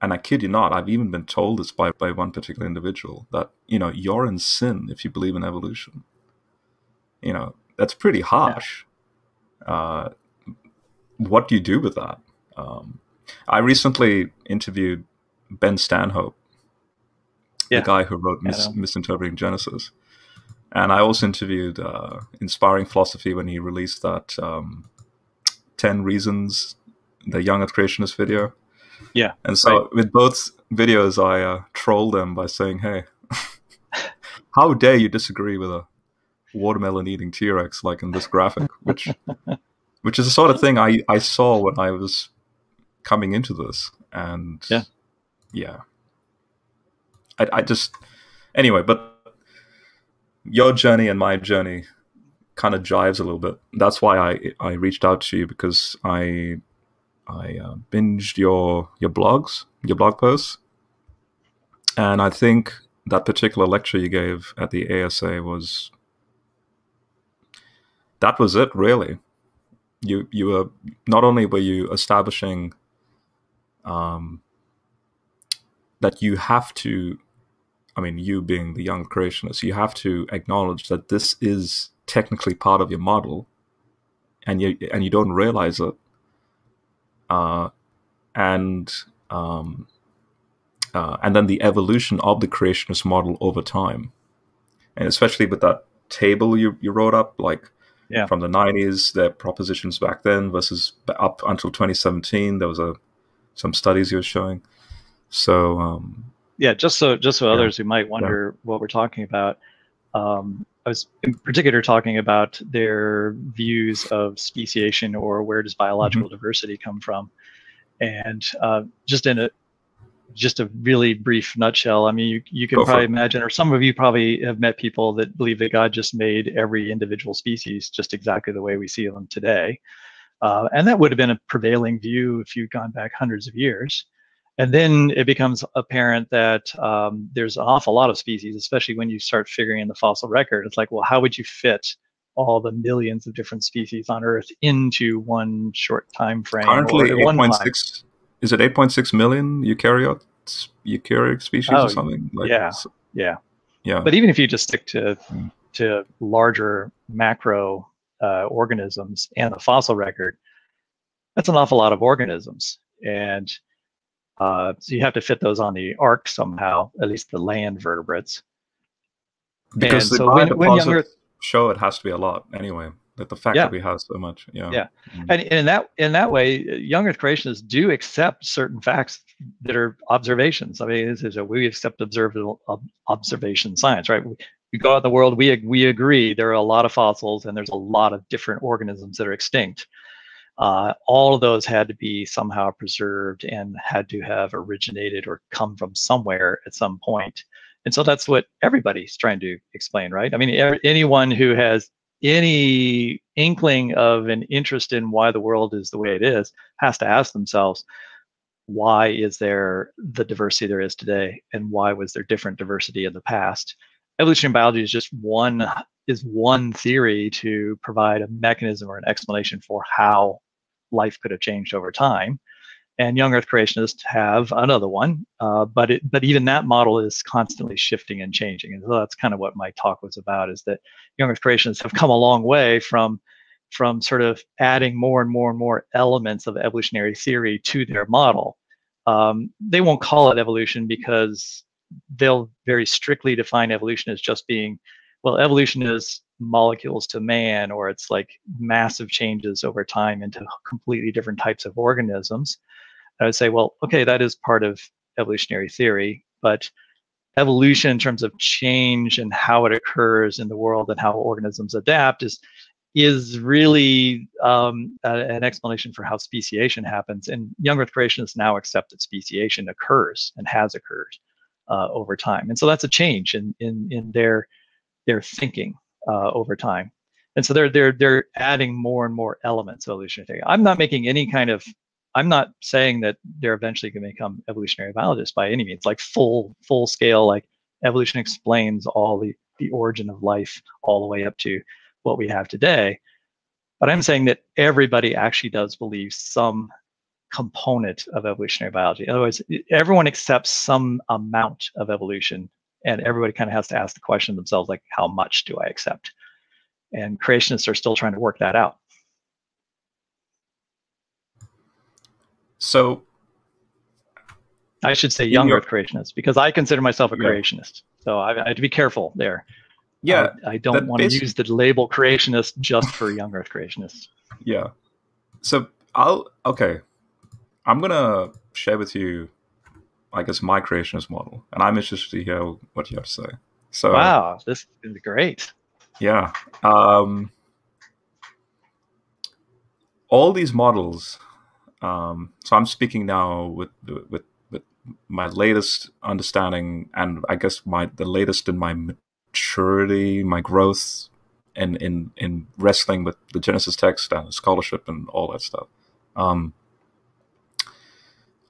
and I kid you not, I've even been told this by, by one particular individual that, you know, you're in sin if you believe in evolution. You know, that's pretty harsh uh, what do you do with that? Um, I recently interviewed Ben Stanhope, yeah. the guy who wrote Mis- Misinterpreting Genesis. And I also interviewed uh, Inspiring Philosophy when he released that um, 10 Reasons, the Young Earth Creationist video.
Yeah.
And so right. with both videos, I uh, trolled them by saying, hey, (laughs) how dare you disagree with a watermelon eating T-Rex like in this graphic, which (laughs) which is the sort of thing I, I saw when I was coming into this. And
yeah,
yeah. I, I just anyway, but your journey and my journey kind of jives a little bit. That's why I I reached out to you because I I uh, binged your your blogs, your blog posts, and I think that particular lecture you gave at the ASA was that was it really. You you were not only were you establishing um, that you have to I mean, you being the young creationist, you have to acknowledge that this is technically part of your model, and you and you don't realize it. Uh, and um, uh, and then the evolution of the creationist model over time, and especially with that table you you wrote up, like
yeah.
from the '90s, their propositions back then versus up until 2017, there was a some studies you were showing. So um,
yeah, just so just so yeah. others who might wonder yeah. what we're talking about, um, I was in particular talking about their views of speciation or where does biological mm-hmm. diversity come from, and uh, just in a just a really brief nutshell. I mean, you you can Go probably imagine, or some of you probably have met people that believe that God just made every individual species just exactly the way we see them today, uh, and that would have been a prevailing view if you'd gone back hundreds of years. And then it becomes apparent that um, there's an awful lot of species, especially when you start figuring in the fossil record. It's like, well, how would you fit all the millions of different species on Earth into one short time frame?
Currently, 8.6 is it 8.6 million eukaryote eukaryotic species oh, or something?
Like, yeah, so, yeah,
yeah.
But even if you just stick to mm. to larger macro uh, organisms and the fossil record, that's an awful lot of organisms, and uh, so you have to fit those on the ark somehow, at least the land vertebrates.
Because and the so when, when younger, show it has to be a lot anyway. That the fact
yeah.
that we have so much, yeah,
yeah, mm-hmm. and, in that in that way, young Earth creationists do accept certain facts that are observations. I mean, this is a, we accept observed observation science, right? We, we go out in the world, we we agree there are a lot of fossils and there's a lot of different organisms that are extinct uh, all of those had to be somehow preserved and had to have originated or come from somewhere at some point. And so that's what everybody's trying to explain, right? I mean, anyone who has any inkling of an interest in why the world is the way it is has to ask themselves, why is there the diversity there is today, and why was there different diversity in the past? Evolutionary biology is just one is one theory to provide a mechanism or an explanation for how life could have changed over time. And young Earth creationists have another one, uh, but it, but even that model is constantly shifting and changing. And so that's kind of what my talk was about: is that young Earth creationists have come a long way from from sort of adding more and more and more elements of evolutionary theory to their model. Um, they won't call it evolution because they'll very strictly define evolution as just being, well, evolution is molecules to man or it's like massive changes over time into completely different types of organisms i would say well okay that is part of evolutionary theory but evolution in terms of change and how it occurs in the world and how organisms adapt is is really um, a, an explanation for how speciation happens. And young Earth creationists now accept that speciation occurs and has occurred uh, over time. And so that's a change in in in their their thinking uh, over time. And so they're they're they're adding more and more elements of evolutionary I'm not making any kind of I'm not saying that they're eventually going to become evolutionary biologists by any means, like full full scale, like evolution explains all the the origin of life all the way up to what we have today. But I'm saying that everybody actually does believe some component of evolutionary biology. In other words, everyone accepts some amount of evolution and everybody kind of has to ask the question themselves like how much do i accept? And creationists are still trying to work that out.
So
i should say young earth creationists because i consider myself a yeah. creationist so I, I, have to be careful there.
Yeah
i, I don't want to use the label creationist just for young earth creationists. (laughs)
Yeah. So i'll okay. I'm gonna share with you I guess my creationist model, and I'm interested to hear what you have to say. So
wow, this is great.
Yeah, um, all these models. Um, so I'm speaking now with with with my latest understanding, and I guess my the latest in my maturity, my growth in in in wrestling with the Genesis text and scholarship and all that stuff. Um,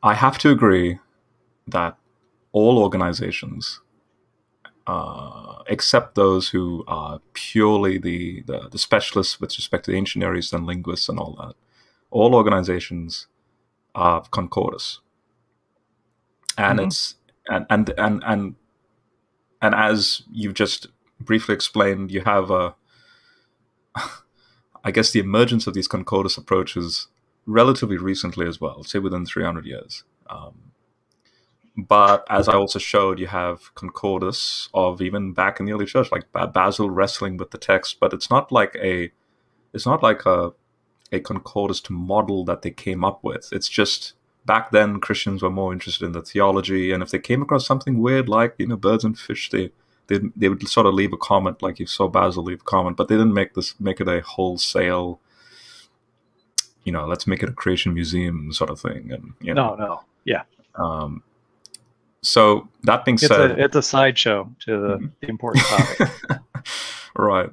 I have to agree that all organizations, uh, except those who are purely the, the, the specialists with respect to the ancientaries and linguists and all that, all organizations are concordist, and mm-hmm. it's and and and and and as you've just briefly explained, you have a, (laughs) I guess, the emergence of these concordist approaches relatively recently as well, say within 300 years. Um, but as I also showed, you have concordus of even back in the early church, like Basil wrestling with the text, but it's not like a, it's not like a, a concordist model that they came up with. It's just back then Christians were more interested in the theology, and if they came across something weird like you know birds and fish, they they they would sort of leave a comment, like you saw Basil leave a comment, but they didn't make this make it a wholesale you know, let's make it a creation museum sort of thing. And you
know, no, no, yeah. Um,
so that being
it's
said,
a, it's a sideshow to the, mm-hmm. the important topic. (laughs)
right.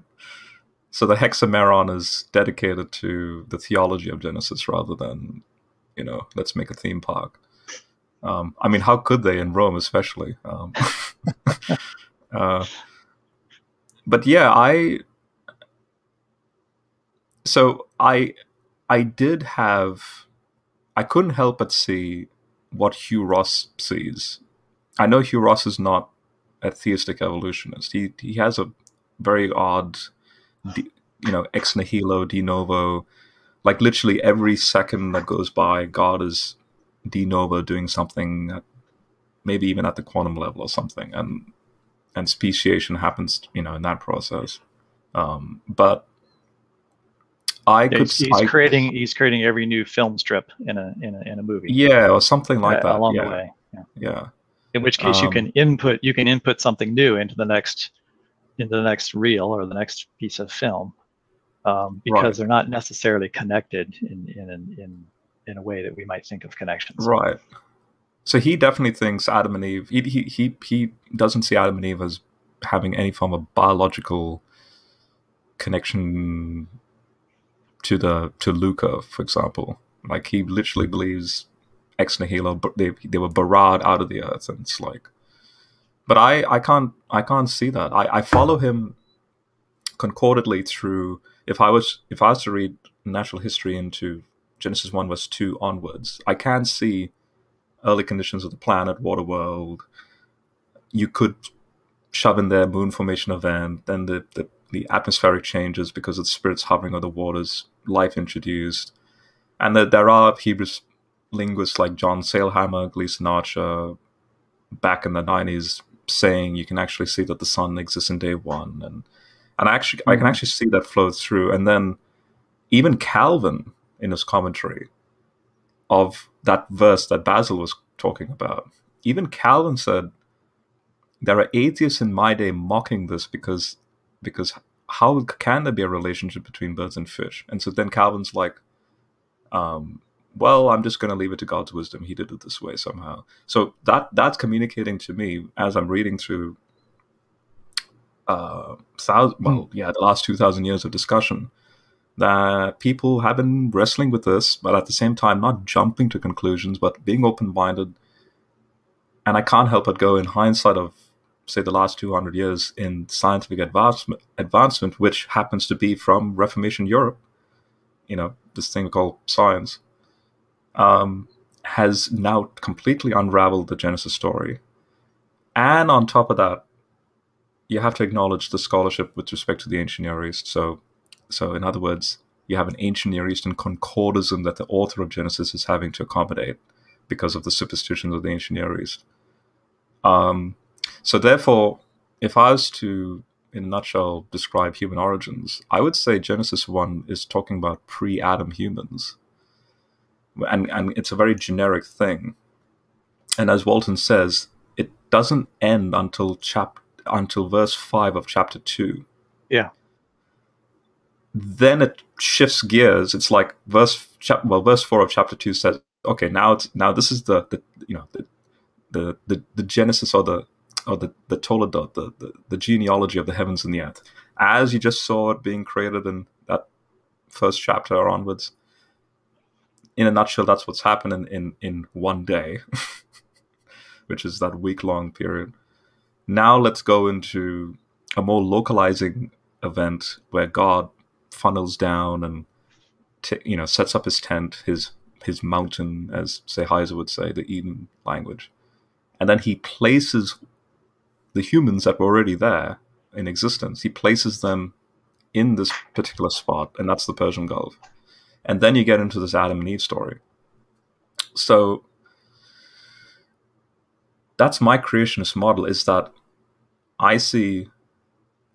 So the Hexameron is dedicated to the theology of Genesis rather than, you know, let's make a theme park. Um, I mean, how could they in Rome, especially? Um, (laughs) uh, but yeah, I. So I I did have, I couldn't help but see what Hugh Ross sees. I know Hugh Ross is not a theistic evolutionist. He he has a very odd, you know, ex nihilo, de novo. Like literally every second that goes by, God is de novo doing something, maybe even at the quantum level or something, and and speciation happens, you know, in that process. Um, but I yeah, could.
He's, he's creating. He's creating every new film strip in a in a in a movie.
Yeah, or something like uh, that
along
yeah.
the way.
Yeah. yeah.
In which case, um, you can input you can input something new into the next into the next reel or the next piece of film, um, because right. they're not necessarily connected in in in in a way that we might think of connections.
Right. So he definitely thinks Adam and Eve. He he he, he doesn't see Adam and Eve as having any form of biological connection to the to LUCA, for example. Like he literally believes ex nihilo, but they they were barad out of the earth, and it's like. But I I can't I can't see that. I I follow him concordantly through. If I was if I was to read natural history into Genesis one verse two onwards, I can see early conditions of the planet, water world. You could shove in there moon formation event, then the, the the atmospheric changes because of the spirits hovering over the waters, life introduced, and that there are Hebrew linguists like John Sailhamer, Gleason Archer, back in the '90s, saying you can actually see that the sun exists in day one, and and actually mm-hmm. I can mm-hmm. actually see that flow through, and then even Calvin in his commentary of that verse that Basil was talking about, even Calvin said there are atheists in my day mocking this because because how can there be a relationship between birds and fish? And so then Calvin's like, um, well, I'm just going to leave it to God's wisdom. He did it this way somehow. So that that's communicating to me as I'm reading through, uh, thousand, well, hmm. yeah, the last two thousand years of discussion, that people have been wrestling with this, but at the same time not jumping to conclusions, but being open minded. And I can't help but go in hindsight of say the last 200 years in scientific advancement, advancement which happens to be from reformation europe you know this thing called science um, has now completely unraveled the genesis story. And on top of that you have to acknowledge the scholarship with respect to the ancient near east. So so in other words you have an ancient near eastern concordism that the author of genesis is having to accommodate because of the superstitions of the ancient near east. Um, so therefore, if I was to, in a nutshell, describe human origins, I would say Genesis 1 is talking about pre-Adam humans. And, and it's a very generic thing. And as Walton says, it doesn't end until chap until verse 5 of chapter 2.
Yeah.
Then it shifts gears. It's like verse chap- well verse 4 of chapter 2 says, okay, now it's now this is the, the you know the, the the the genesis or the or the the Toledot, the, the, the genealogy of the heavens and the earth. as you just saw it being created in that first chapter or onwards. In a nutshell, that's what's happening in, in one day, (laughs) which is that week long period. Now let's go into a more localizing event where God funnels down and you know sets up his tent, his his mountain, as Sennheiser would say, the Eden language, and then he places the humans that were already there in existence. He places them in this particular spot, and that's the Persian Gulf. And then you get into this Adam and Eve story. So that's my creationist model is that I see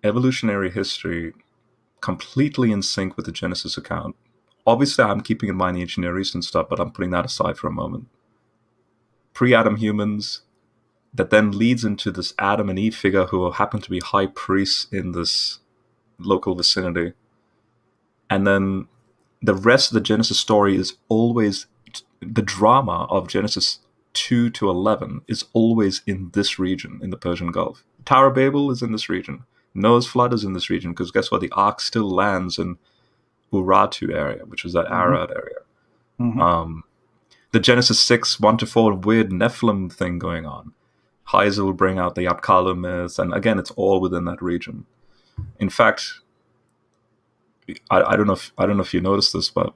evolutionary history completely in sync with the Genesis account. Obviously, I'm keeping in mind the ancient Near Eastern stuff, but I'm putting that aside for a moment. Pre Adam humans, that then leads into this Adam and Eve figure who happen to be high priests in this local vicinity. And then the rest of the Genesis story is always the drama of Genesis 2 to 11 is always in this region in the Persian Gulf. Tower of Babel is in this region. Noah's flood is in this region because guess what? The ark still lands in Urartu area, which is that mm-hmm. Arad area. Mm-hmm. Um, the Genesis 6, 1 to 4 weird Nephilim thing going on. Heiser will bring out the Apkallu myth, and again, it's all within that region. In fact, I, I don't know if I don't know if you noticed this, but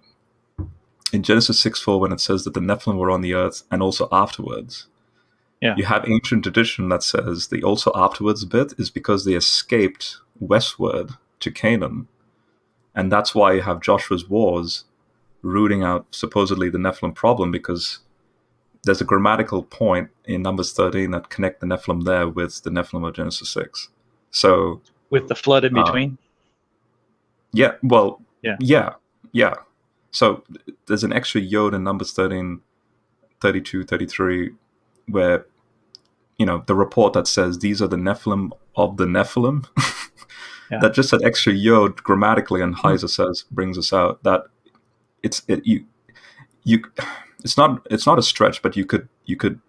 in Genesis 6 4, when it says that the Nephilim were on the earth and also afterwards, yeah. you have ancient tradition that says the also afterwards bit is because they escaped westward to Canaan. And that's why you have Joshua's wars rooting out supposedly the Nephilim problem because there's a grammatical point in Numbers 13 that connect the Nephilim there with the Nephilim of Genesis 6. So
with the flood in uh, between.
Yeah, well, yeah, yeah, yeah. So there's an extra yod in Numbers 13, 32, 33, where you know the report that says these are the Nephilim of the Nephilim. (laughs) yeah. That just that extra yod grammatically, and hmm. Heiser says brings us out that it's it, you you it's not it's not a stretch, but you could you could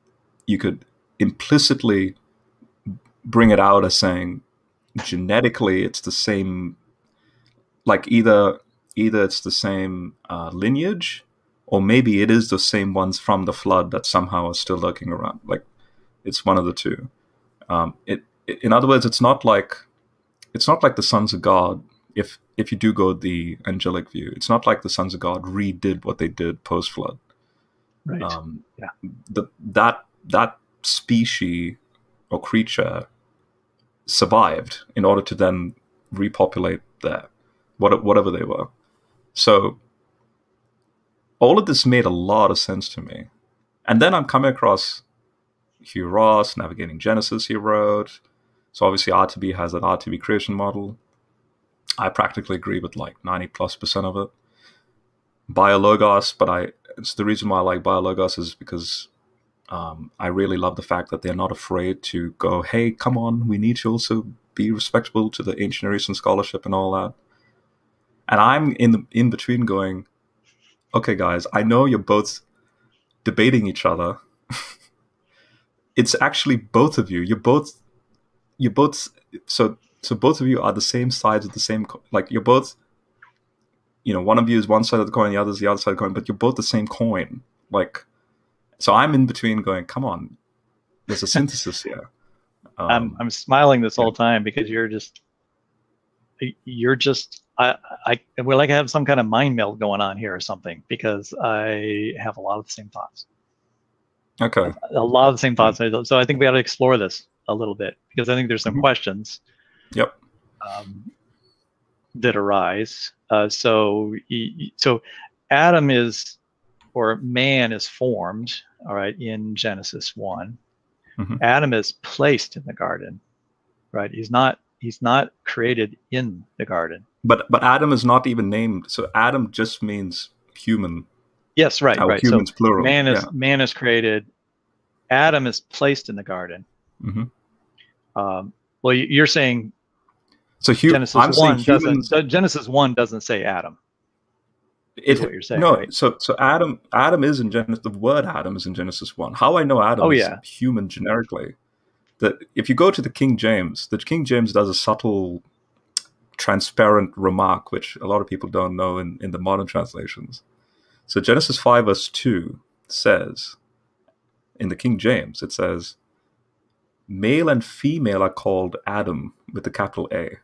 you could implicitly bring it out as saying genetically it's the same like either either it's the same uh, lineage or maybe it is the same ones from the flood that somehow are still lurking around like it's one of the two um, it, it, in other words it's not like it's not like the sons of god if if you do go the angelic view it's not like the sons of god redid what they did post flood
Right. Um, yeah.
The, that that species or creature survived in order to then repopulate there, whatever they were. So all of this made a lot of sense to me. And then I'm coming across Hugh Ross, Navigating Genesis, he wrote. So obviously RTB has an RTB creation model. I practically agree with like 90 plus percent of it. Biologos, but I it's the reason why I like Biologos is because um, I really love the fact that they're not afraid to go, hey, come on, we need to also be respectable to the ancient Eastern scholarship and all that. And I'm in the in between going, okay, guys, I know you're both debating each other. (laughs) it's actually both of you. You're both you're both so so both of you are the same sides of the same like you're both you know, one of you is one side of the coin, the other is the other side of the coin, but you're both the same coin. Like, so I'm in between going, come on, there's a synthesis here. (laughs)
Um, I'm, I'm smiling this yeah. whole time because you're just, you're just, I, I, we're like I have some kind of mind meld going on here or something because I have a lot of the same thoughts.
Okay.
A, lot of the same thoughts. So I think we got to explore this a little bit because I think there's some mm-hmm. questions.
Yep.
Um, that arise. Uh, so, so Adam is, or man is formed, all right, in Genesis one. Mm-hmm. Adam is placed in the garden, right? He's not. He's not created in the garden.
But but Adam is not even named. So Adam just means human.
Yes, right, right. Humans so plural. Man is yeah. man is created. Adam is placed in the garden.
Mm-hmm.
Um, well, you're saying
so hu-
Genesis I'm one doesn't. So Genesis one doesn't say Adam.
It's what you're saying. No, right? so so Adam Adam is in Genesis. The word Adam is in Genesis one. How I know Adam oh, yeah. is human generically. That if you go to the King James, the King James does a subtle transparent remark, which a lot of people don't know in, in the modern translations. So Genesis 5, verse 2 says, in the King James, it says, male and female are called Adam with the capital A,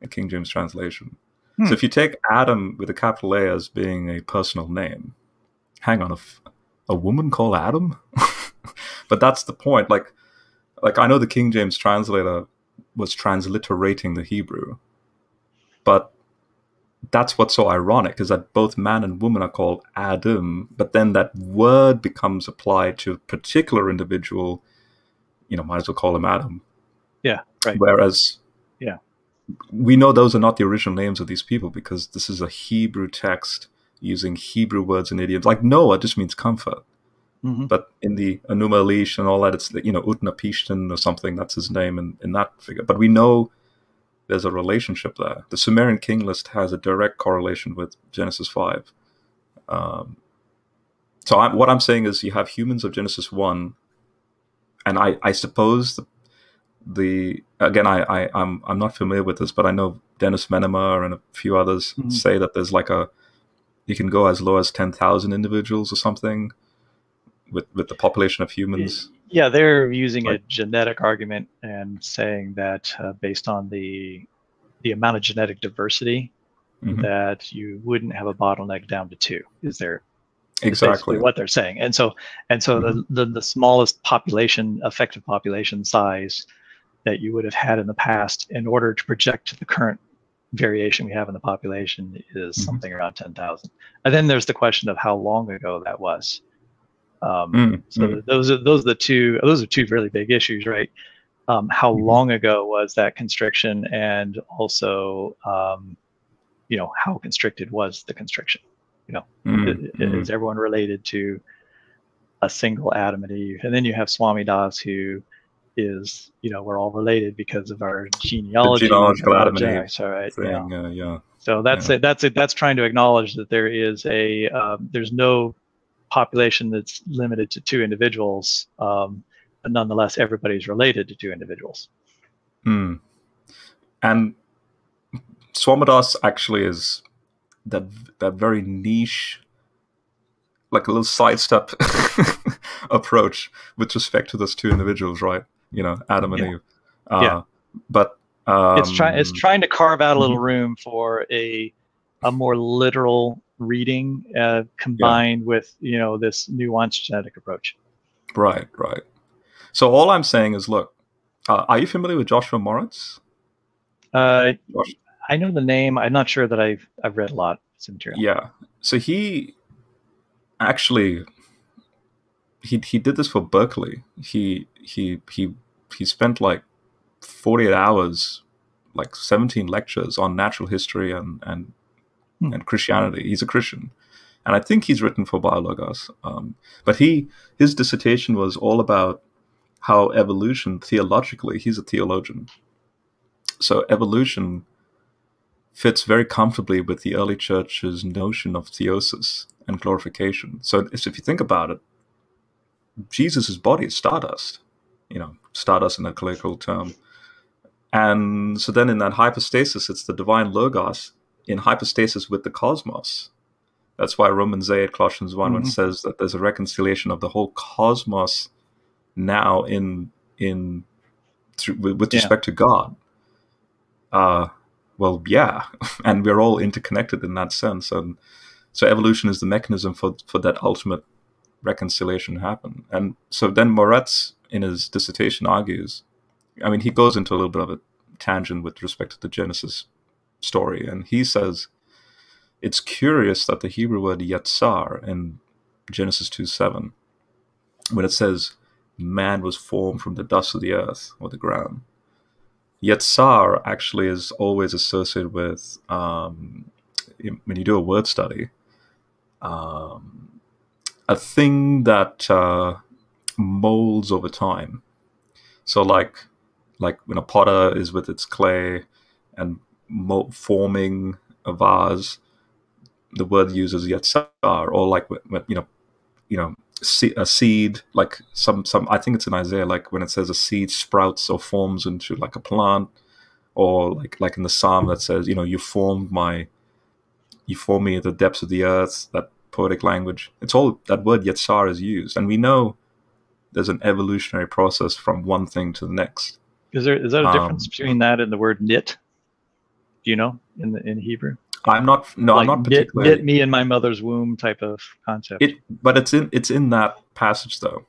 in King James translation. Hmm. So if you take Adam with a capital A as being a personal name, hang on, a, a woman called Adam? (laughs) but that's the point. Like, like I know the King James translator was transliterating the Hebrew, but that's what's so ironic is that both man and woman are called Adam, but then that word becomes applied to a particular individual. You know, might as well call him Adam.
Yeah, right.
Whereas,
yeah,
we know those are not the original names of these people because this is a Hebrew text using Hebrew words and idioms. Like Noah just means comfort. Mm-hmm. But in the Enuma Elish and all that, it's you know Utnapishtim or something. That's his name in, in that figure. But we know there's a relationship there. The Sumerian king list has a direct correlation with Genesis five. Um, so I'm, what I'm saying is, you have humans of Genesis one, and I, I suppose the, the again I, I I'm I'm not familiar with this, but I know Dennis Venema and a few others mm-hmm. say that there's like a you can go as low as ten thousand individuals or something with with the population of humans.
Yeah, they're using a genetic argument and saying that uh, based on the the amount of genetic diversity, mm-hmm. that you wouldn't have a bottleneck down to two. Is there
exactly
what they're saying? And so and so mm-hmm. the, the the smallest population effective population size that you would have had in the past in order to project the current variation we have in the population is mm-hmm. something around 10,000. And then there's the question of how long ago that was. Um, mm, so mm. those are those are the two those are two really big issues, right? Um, how mm-hmm. long ago was that constriction, and also, um, you know, how constricted was the constriction? You know, mm, is, is, everyone related to a single Adam and Eve? And then you have Swamidass, who is, you know, we're all related because of our genealogy.
The genealogical Adam and
Eve. All right.
Thing, yeah. Uh, yeah.
So that's yeah. it. That's it. That's trying to acknowledge that there is a um, there's no population that's limited to two individuals, um, but nonetheless, everybody's related to two individuals.
Hmm. And Swamidass actually is that that very niche, like a little sidestep (laughs) approach with respect to those two individuals, right? You know, Adam and
yeah.
Eve. Uh,
yeah.
But um,
it's trying it's trying to carve out a little mm-hmm. room for a a more literal reading uh, combined yeah. with you know this nuanced genetic approach.
Right, right. So all I'm saying is, look, uh, are you familiar with Joshua Moritz?
Uh, Josh? I know the name. I'm not sure that I've I've read a lot of his material.
Yeah. So he actually he he did this for Berkeley. He he he he spent like 48 hours, like 17 lectures on natural history and and. And Christianity. He's a Christian, and I think he's written for Biologos. Um, but he his dissertation was all about how evolution theologically. He's a theologian, so evolution fits very comfortably with the early church's notion of theosis and glorification. So, if you think about it, Jesus' body is stardust, you know, stardust in a colloquial term. And so then in that hypostasis, it's the divine logos in hypostasis with the cosmos. That's why Romans 8, Colossians one mm-hmm. says that there's a reconciliation of the whole cosmos now in in through, with, with yeah. respect to God. Uh, well, yeah, (laughs) and we're all interconnected in that sense, and so evolution is the mechanism for for that ultimate reconciliation happen. And so then Moritz, in his dissertation, argues. I mean, he goes into a little bit of a tangent with respect to the Genesis story. And he says it's curious that the Hebrew word yatsar in Genesis 2 7, when it says man was formed from the dust of the earth or the ground, yatsar actually is always associated with, um, when you do a word study, um, a thing that uh, molds over time. So, like, like when a potter is with its clay and forming a vase, the word uses yatsar, or like you know, you know, a seed, like some some. I think it's in Isaiah, like when it says a seed sprouts or forms into like a plant, or like like in the psalm that says you know you formed my you formed me at the depths of the earth that poetic language it's all that word yetzar is used and we know there's an evolutionary process from one thing to the next
is there is that a difference um, between that and the word knit do you know in the in hebrew
i'm not no like i'm not
particularly knit me in my mother's womb type of concept
it but it's in it's in that passage though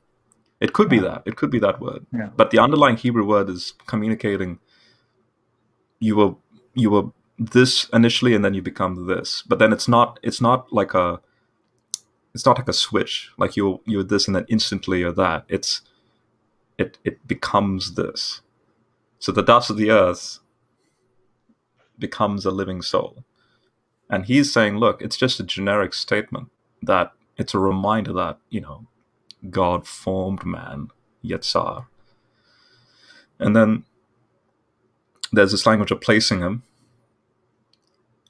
it could be that. It could be that word. Yeah. But the underlying Hebrew word is communicating you were you were this initially and then you become this. But then it's not it's not like a it's not like a switch. Like you you're this and then instantly you're that. It's it it becomes this. So the dust of the earth becomes a living soul. And he's saying, look, it's just a generic statement that it's a reminder that, you know, God formed man, Yetzar. And then there's this language of placing him.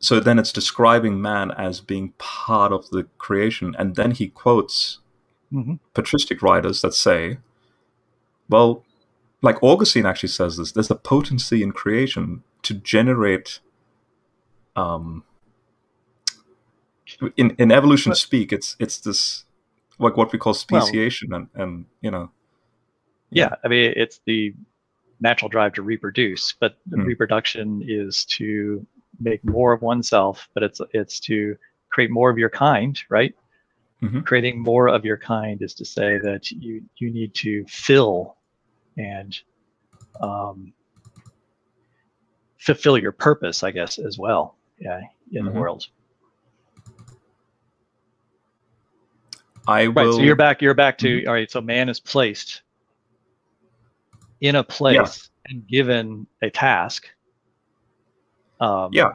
So then it's describing man as being part of the creation. And then he quotes mm-hmm. patristic writers that say, well, like Augustine actually says this, there's a potency in creation to generate um in, in evolution but, speak, it's it's this like what we call speciation well, and, and you know
yeah. yeah. i mean it's the natural drive to reproduce but mm. reproduction is to make more of oneself but it's it's to create more of your kind right mm-hmm. creating more of your kind is to say that you you need to fill and um, fulfill your purpose i guess as well yeah in mm-hmm. the world
I will. right.
So you're back. You're back to mm-hmm. all right. So man is placed in a place yeah. and given a task.
Um, yeah.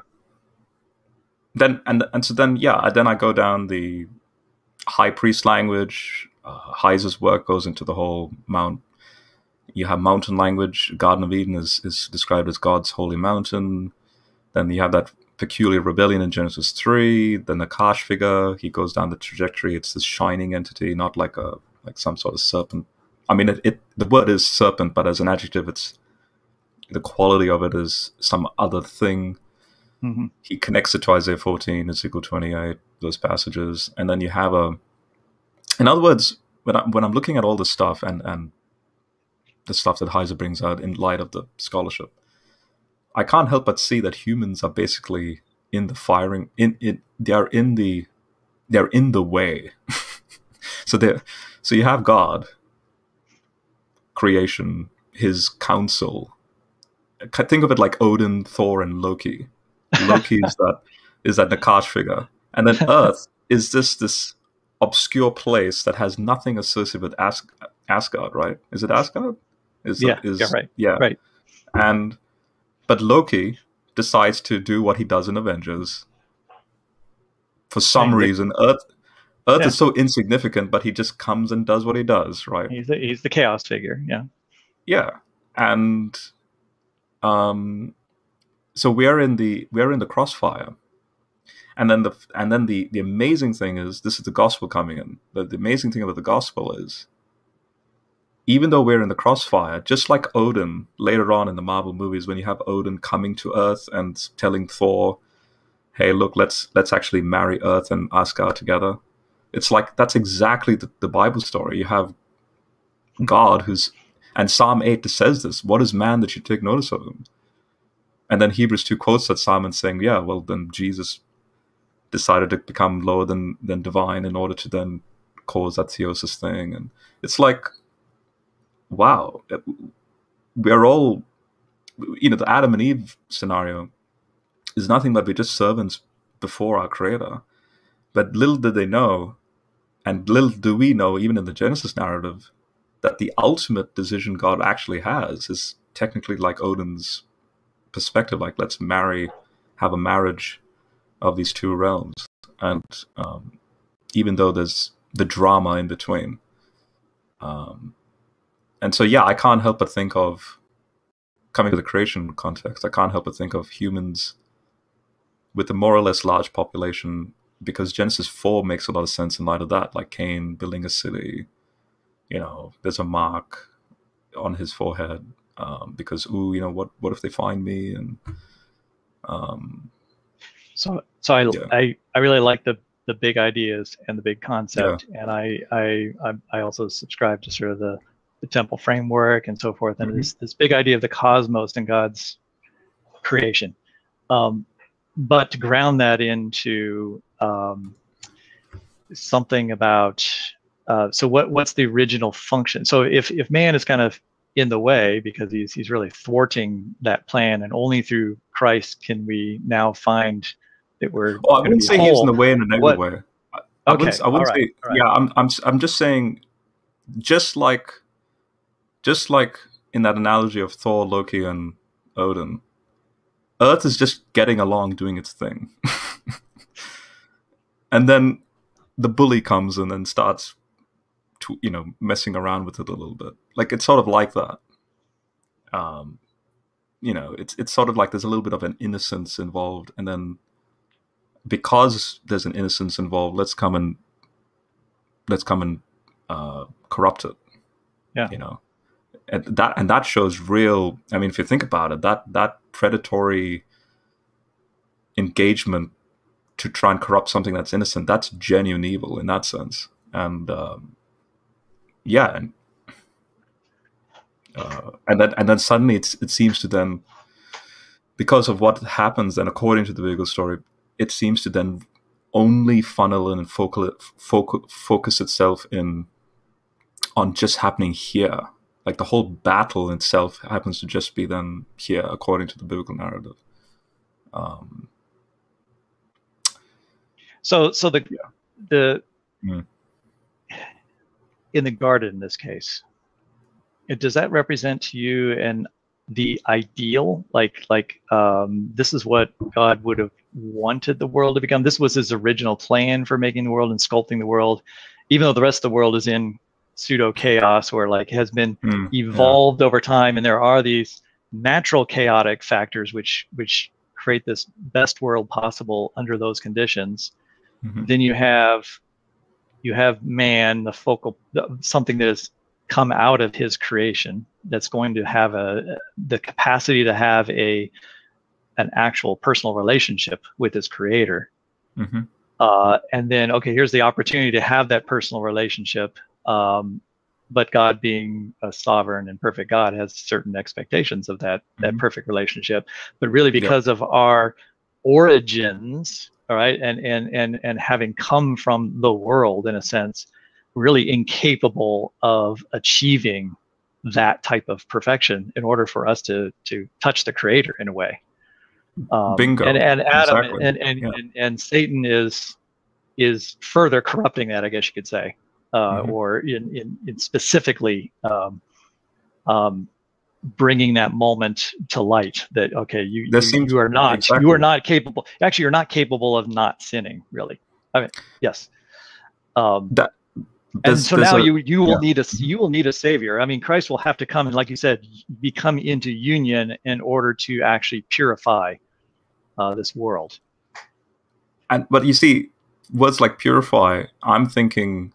Then and and so then yeah then I go down the high priest language. Uh, Heiser's work goes into the whole mount. You have mountain language. Garden of Eden is is described as God's holy mountain. Then you have that peculiar rebellion in Genesis 3, Then the Nakash figure, he goes down the trajectory. It's this shining entity, not like a like some sort of serpent. I mean, it, it the word is serpent, but as an adjective, it's the quality of it is some other thing. Mm-hmm. He connects it to Isaiah 14, Ezekiel 28, those passages, and then you have a. In other words, when I, when I'm looking at all this stuff and and the stuff that Heiser brings out in light of the scholarship, I can't help but see that humans are basically in the firing in it they are in the they're in the way. (laughs) so they so you have God, creation, his council. Think of it like Odin, Thor, and Loki. (laughs) Loki is that is that Nakash figure, and then (laughs) Earth is just this obscure place that has nothing associated with As- Asgard, right? Is it Asgard?
Is yeah, is, yeah, right.
Yeah,
right.
And but Loki decides to do what he does in Avengers. For some reason, Earth Earth yeah. is so insignificant, but he just comes and does what he does, right?
He's the, he's the chaos figure, yeah.
Yeah, and um, so we're in the we're in the crossfire, and then the and then the the amazing thing is this is the gospel coming in. But the amazing thing about the gospel is even though we're in the crossfire, just like Odin later on in the Marvel movies, when you have Odin coming to Earth and telling Thor, "Hey, look, let's let's actually marry Earth and Asgard together." It's like that's exactly the, the Bible story. You have God who's and Psalm eight says this: "What is man that you take notice of him?" And then Hebrews two quotes that Psalm and saying, "Yeah, well, then Jesus decided to become lower than than divine in order to then cause that theosis thing." And it's like wow, we're all, you know, the Adam and Eve scenario is nothing but we're just servants before our Creator. But little did they know, and little do we know, even in the Genesis narrative, that the ultimate decision God actually has is technically like Odin's perspective, like let's marry, have a marriage of these two realms. And um, even though there's the drama in between, um, and so yeah, I can't help but think of coming to the creation context. I can't help but think of humans with a more or less large population because Genesis four makes a lot of sense in light of that. Like Cain building a city, you know, there's a mark on his forehead. um, because ooh, you know what what if they find me and um,
so so I,
Yeah.
I I really like the the big ideas and the big concept, and I I I also subscribe to sort of the the temple framework and so forth, and
Mhm.
this this big idea of the cosmos and God's creation. Um, but to ground that into um, something about uh, so what what's the original function? So if if man is kind of in the way because he's he's really thwarting that plan, and only through Christ can we now find that we're.
Oh, I wouldn't say he's in the way in a negative
What-
way. I, I
Okay,
wouldn't, I wouldn't
right,
say.
right.
Yeah, I'm, I'm, I'm just saying, just like, just like in that analogy of Thor, Loki, and Odin, Earth is just getting along, doing its thing, (laughs) and then the bully comes and then starts, to, you know, messing around with it a little bit. Like it's sort of like that. Um, you know, it's it's sort of like there's a little bit of an innocence involved, and then because there's an innocence involved, let's come and let's come and uh, corrupt it.
Yeah.
you know, and that and that shows real. I mean, if you think about it, that that predatory engagement to try and corrupt something that's innocent, that's genuine evil in that sense. And um, yeah, and uh, and then and then suddenly it's, it seems to then because of what happens then according to the biblical story it seems to then only funnel in and focal, focal, focus itself in on just happening here like the whole battle itself happens to just be then here according to the biblical narrative um,
So so the the
Mm.
in the garden in this case, it, does that represent to you and the ideal? Like like um, this is what God would have wanted the world to become. This was His original plan for making the world and sculpting the world, even though the rest of the world is in pseudo chaos or like has been
hmm,
evolved over time and there are these natural chaotic factors which which create this best world possible under those conditions.
Mhm,
then you have you have man the focal something that has come out of his creation that's going to have a the capacity to have a an actual personal relationship with his creator.
Mhm,
uh, and then okay here's the opportunity to have that personal relationship um, but god being a sovereign and perfect god has certain expectations of that that
Mhm.
perfect relationship but really
Yeah.
because of our origins all right and and and and having come from the world in a sense really incapable of achieving that type of perfection in order for us to to touch the creator in a way um,
Bingo.
and and adam
Exactly.
and and,
Yeah.
and and satan is is further corrupting that i guess you could say uh,
Mhm.
or in, in, in specifically um, um, bringing that moment to light that okay you you,
seems-
you are not you are not capable actually you're not capable of not sinning really. I mean yes. Um, and so now
a-
you you will
yeah.
need a you will need a savior. I mean christ will have to come and like you said become into union in order to actually purify uh, this world.
And but you see words like purify i'm thinking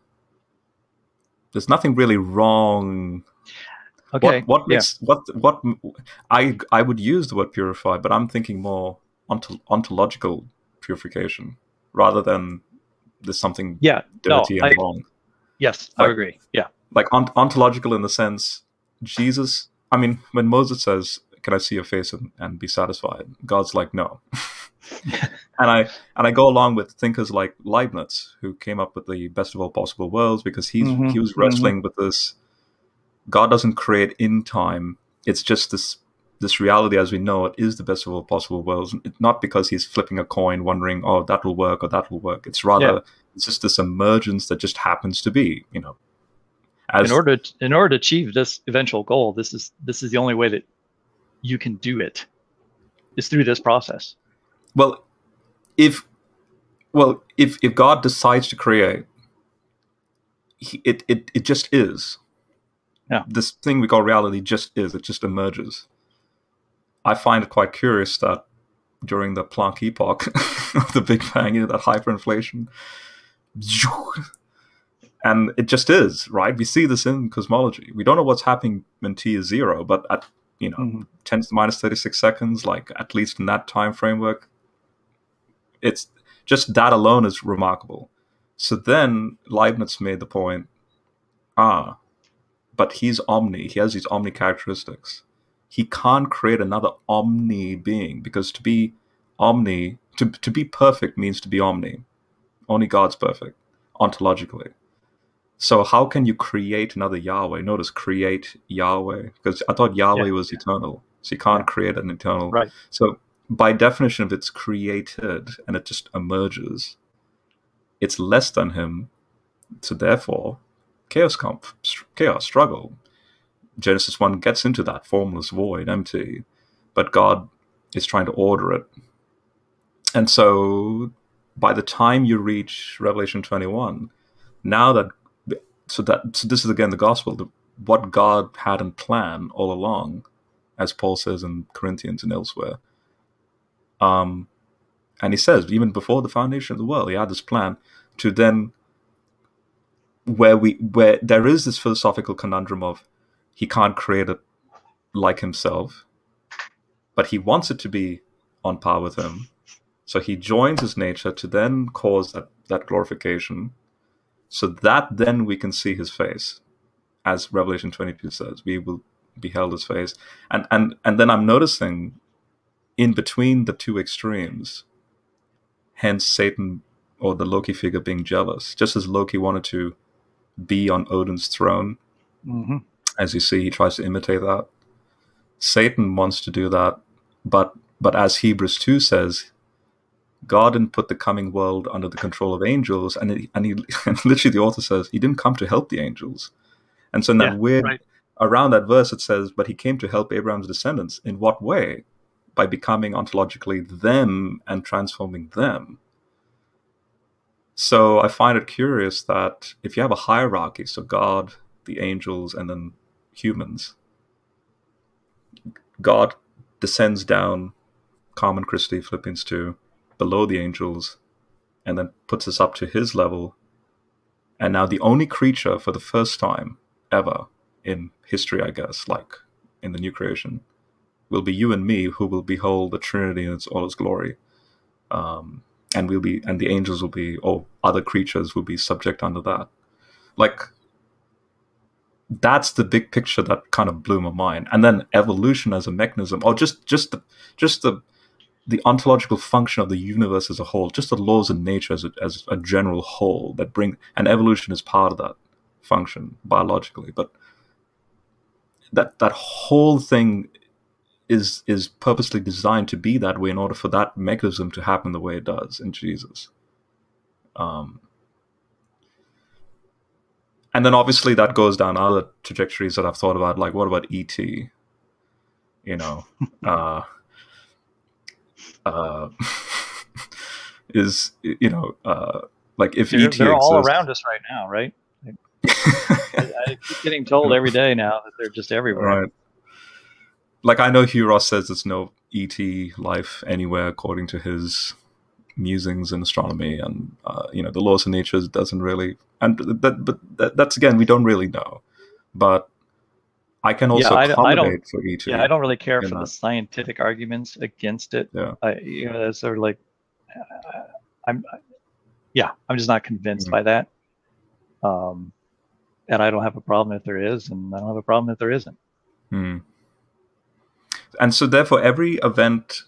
there's nothing really wrong.
Okay
what what
yeah.
makes what what i i would use the word purify but i'm thinking more ont- ontological purification rather than there's something
yeah no
dirty
I,
and wrong.
Yes i agree yeah.
like ont- ontological in the sense jesus i mean when moses says can i see your face and, and be satisfied? God's like no. (laughs) (laughs) And i and i go along with thinkers like leibniz who came up with the best of all possible worlds because he's
Mhm,
he was
mhm.
wrestling with this god doesn't create in time. It's just this this reality as we know it is the best of all possible worlds. It's not because he's flipping a coin wondering oh that will work or that will work. It's rather
Yeah.
it's just this emergence that just happens to be you know as
in order to, in order to achieve this eventual goal this is this is the only way that you can do it is through this process.
Well if well if if god decides to create he, it, it it just is.
Yeah.
this thing we call reality just is. It just emerges. I find it quite curious that during the planck epoch (laughs) of the big bang you know that hyperinflation (laughs) and it just is right? We see this in cosmology. We don't know what's happening when t is zero but at you know,
Mhm.
10 to the minus 36 seconds, like at least in that time framework. It's just that alone is remarkable. So then Leibniz made the point ah, but he's omni. He has these omni characteristics. He can't create another omni being because to be omni, to, to be perfect means to be omni. Only God's perfect, ontologically. So how can you create another Yahweh? Notice create Yahweh because I thought Yahweh
Yeah.
was eternal. So you can't create an eternal.
Right.
So by definition, if it's created and it just emerges, it's less than him. So therefore, chaos comp, chaos struggle. Genesis one gets into that formless void, empty, but God is trying to order it. And so by the time you reach Revelation 21, now that so that so this is again the gospel, the, what God had in plan all along, as Paul says in Corinthians and elsewhere. Um, and he says even before the foundation of the world, he had this plan to then where we where there is this philosophical conundrum of he can't create it like himself, but he wants it to be on par with him. So he joins his nature to then cause that, that glorification, so that then we can see his face, as Revelation 22 says, we will beheld his face. And and and then I'm noticing in between the two extremes, hence Satan or the Loki figure being jealous, just as Loki wanted to be on Odin's throne,
Mhm.
as you see, he tries to imitate that. Satan wants to do that, but but as Hebrews two says, God didn't put the coming world under the control of angels, and it, and he (laughs) and literally the author says he didn't come to help the angels, and so in that
Yeah,
weird
right.
around that verse it says, but he came to help Abraham's descendants. In what way? By becoming ontologically them and transforming them. So I find it curious that if you have a hierarchy, so God, the angels, and then humans, God descends down, Carmen Christi, Philippians 2, below the angels, and then puts us up to his level. And now the only creature for the first time ever in history, I guess, like in the new creation, will be you and me who will behold the Trinity in its all its glory. Um, and we'll be and the angels will be or other creatures will be subject under that. Like that's the big picture that kind of blew my mind. And then evolution as a mechanism, or just just the just the the ontological function of the universe as a whole, just the laws of nature as a, as a general whole that bring and evolution is part of that function biologically. But that that whole thing is is purposely designed to be that way in order for that mechanism to happen the way it does in Jesus. Um, and then obviously that goes down other trajectories that I've thought about, like what about ET? You know, (laughs) uh, uh, (laughs) is you know, uh, like if
They're,
ET
they're all around us right now, right? (laughs) I, I keep getting told every day now that they're just everywhere.
Right. Like I know Hugh Ross says there's no ET life anywhere according to his musings in astronomy, and uh, you know the laws of nature doesn't really. And that, but that, that's again we don't really know, but I can also
I don't- I don't-
accommodate for ET.
Yeah, I don't really care for the scientific arguments against it.
Yeah.
I, you know, sort of like, uh, I'm, yeah, I'm just not convinced
Mhm.
by that. Um, and I don't have a problem if there is, and I don't have a problem if there isn't.
Hmm. And so, therefore, every event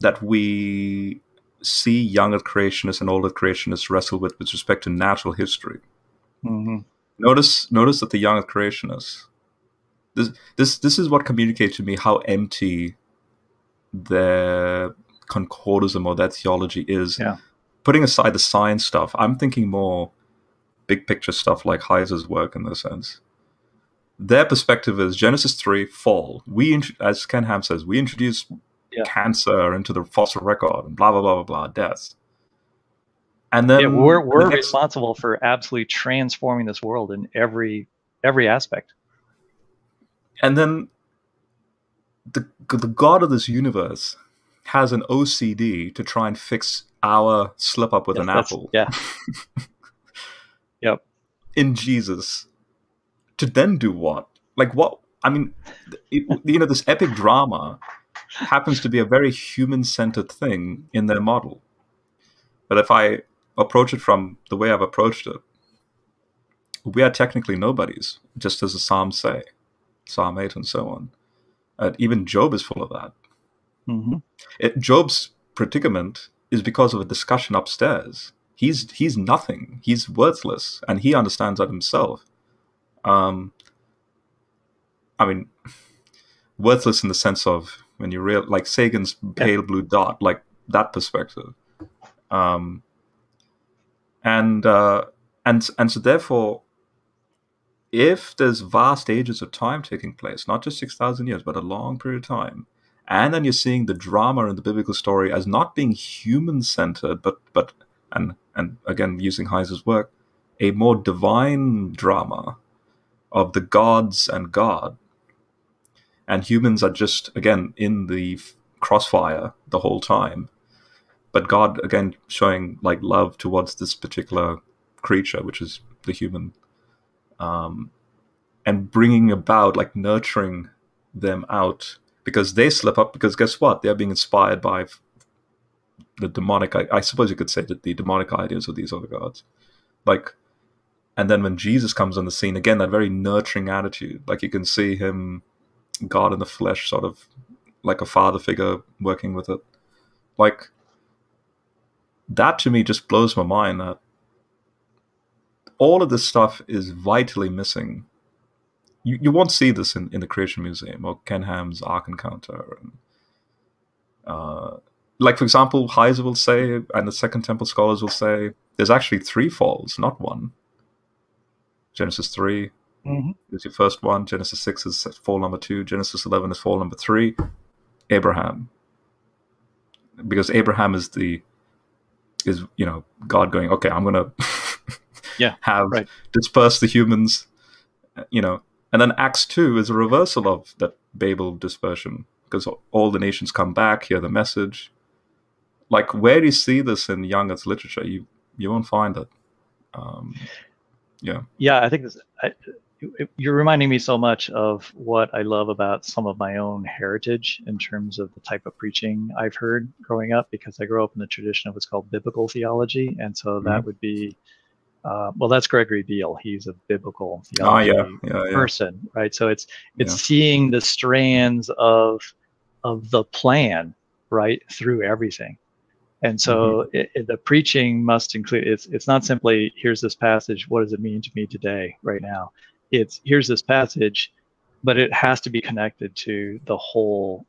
that we see younger creationists and older creationists wrestle with with respect to natural history,
hmm
notice notice that the younger creationists this this this is what communicates to me how empty their concordism or their theology is.
Yeah.
Putting aside the science stuff, I'm thinking more big picture stuff like Heiser's work in this sense. Their perspective is Genesis three fall. We, as Ken Ham says, we introduce
Yeah.
cancer into the fossil record and blah blah blah blah blah death. And then
yeah, we're we're
next-
responsible for absolutely transforming this world in every every aspect.
And then the the god of this universe has an OCD to try and fix our slip up with
Yes,
an apple
Yeah. (laughs) yep.
in Jesus to then do what? Like what I mean, it, you know, this epic drama happens to be a very human-centered thing in their model. But if I approach it from the way I've approached it, we are technically nobodies, just as the Psalms say, Psalm 8 and so on. Uh, even Job is full of that.
Mm-hmm.
It, Job's predicament is because of a discussion upstairs. He's he's nothing. He's worthless, and he understands that himself. Um, I mean, worthless in the sense of when you real like Sagan's pale blue dot, like that perspective. Um, and uh, and and so therefore, if there's vast ages of time taking place, not just six thousand years, but a long period of time, and then you're seeing the drama in the biblical story as not being human centered, but but and and again using Heiser's work, a more divine drama of the gods and God and humans are just again in the crossfire the whole time but god again showing like love towards this particular creature which is the human um, and bringing about like nurturing them out because they slip up because guess what? They're being inspired by the demonic I, I suppose you could say that the demonic ideas of these other gods. Like and then when jesus comes on the scene again that very nurturing attitude. Like you can see him God in the flesh, sort of like a father figure working with it. Like that to me just blows my mind that all of this stuff is vitally missing. You, you won't see this in, in the Creation Museum or Ken Ham's Ark Encounter. And, uh, like, for example, Heiser will say, and the Second Temple scholars will say, there's actually three falls, not one. Genesis 3,
Mm-hmm.
is your first one. Genesis 6 is fall number two. Genesis 11 is fall number three. Abraham. Because Abraham is the, is, you know, God going, okay, I'm going to
yeah,
have
right.
disperse the humans, you know. And then Acts 2 is a reversal of that Babel dispersion because all the nations come back, hear the message. Like, where do you see this in young earth literature? You, you won't find it. Um, yeah.
Yeah, I think this, I, you're reminding me so much of what I love about some of my own heritage in terms of the type of preaching I've heard growing up, because I grew up in the tradition of what's called biblical theology, and so mm-hmm. that would be, uh, well, that's Gregory Beale. He's a biblical
oh, yeah. Yeah, yeah.
person, right? So it's it's seeing the strands of of the plan right through everything. And so mm-hmm. it, it, the preaching must include it's it's not simply here's this passage what does it mean to me today right now it's here's this passage, but it has to be connected to the whole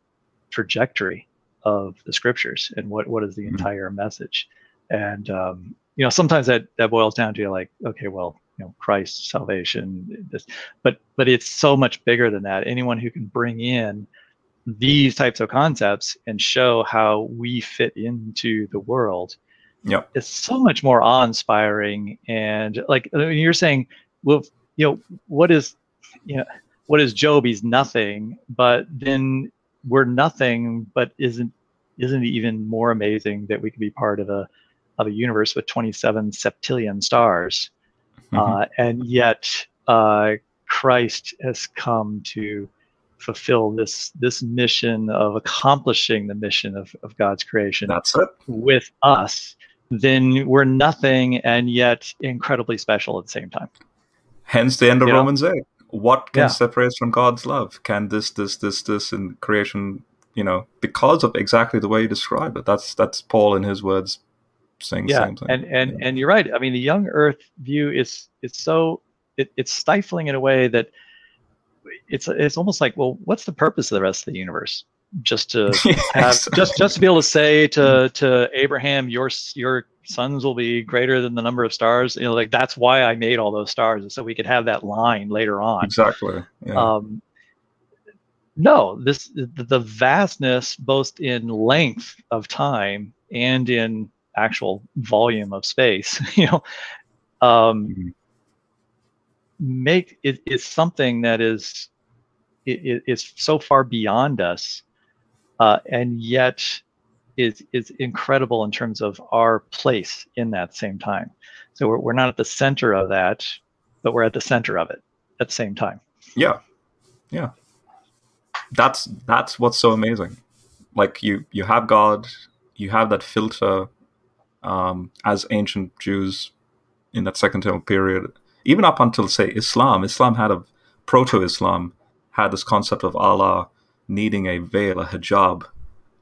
trajectory of the scriptures and what what is the mm-hmm. entire message. And um, you know, sometimes that that boils down to you like, okay, well, you know, Christ, salvation, this, but but it's so much bigger than that. Anyone who can bring in these types of concepts and show how we fit into the world
yeah
it's so much more awe-inspiring and like you're saying well you know, what is, you know, what is Job? He's nothing, but then we're nothing, but isn't isn't it even more amazing that we could be part of a of a universe with 27 septillion stars, mm-hmm. uh, and yet uh, Christ has come to fulfill this this mission of accomplishing the mission of, of God's creation.
That's it.
With us, then we're nothing and yet incredibly special at the same time.
Hence the end of Romans 8. What can yeah. separate us from God's love? Can this, this, this, this in creation, you know, because of exactly the way you describe it. That's that's Paul in his words saying
yeah.
the same thing.
And and yeah. and you're right. I mean the young earth view is it's so it, it's stifling in a way that it's it's almost like, well, what's the purpose of the rest of the universe? Just to (laughs) have just just to be able to say to to Abraham, your your sons will be greater than the number of stars. You know, like that's why I made all those stars, so we could have that line later on.
Exactly.
Yeah. Um, no, this the vastness, both in length of time and in actual volume of space. (laughs) You know, um, mm-hmm. make it is something that is it, it is so far beyond us, uh, and yet is is incredible in terms of our place in that same time. So we're, we're not at the center of that, but we're at the center of it at the same time.
Yeah, yeah. that's that's what's so amazing. Like you you have God, you have that filter um, as ancient Jews in that Second Temple period, even up until say Islam. Islam had a proto-Islam had this concept of Allah needing a veil, a hijab,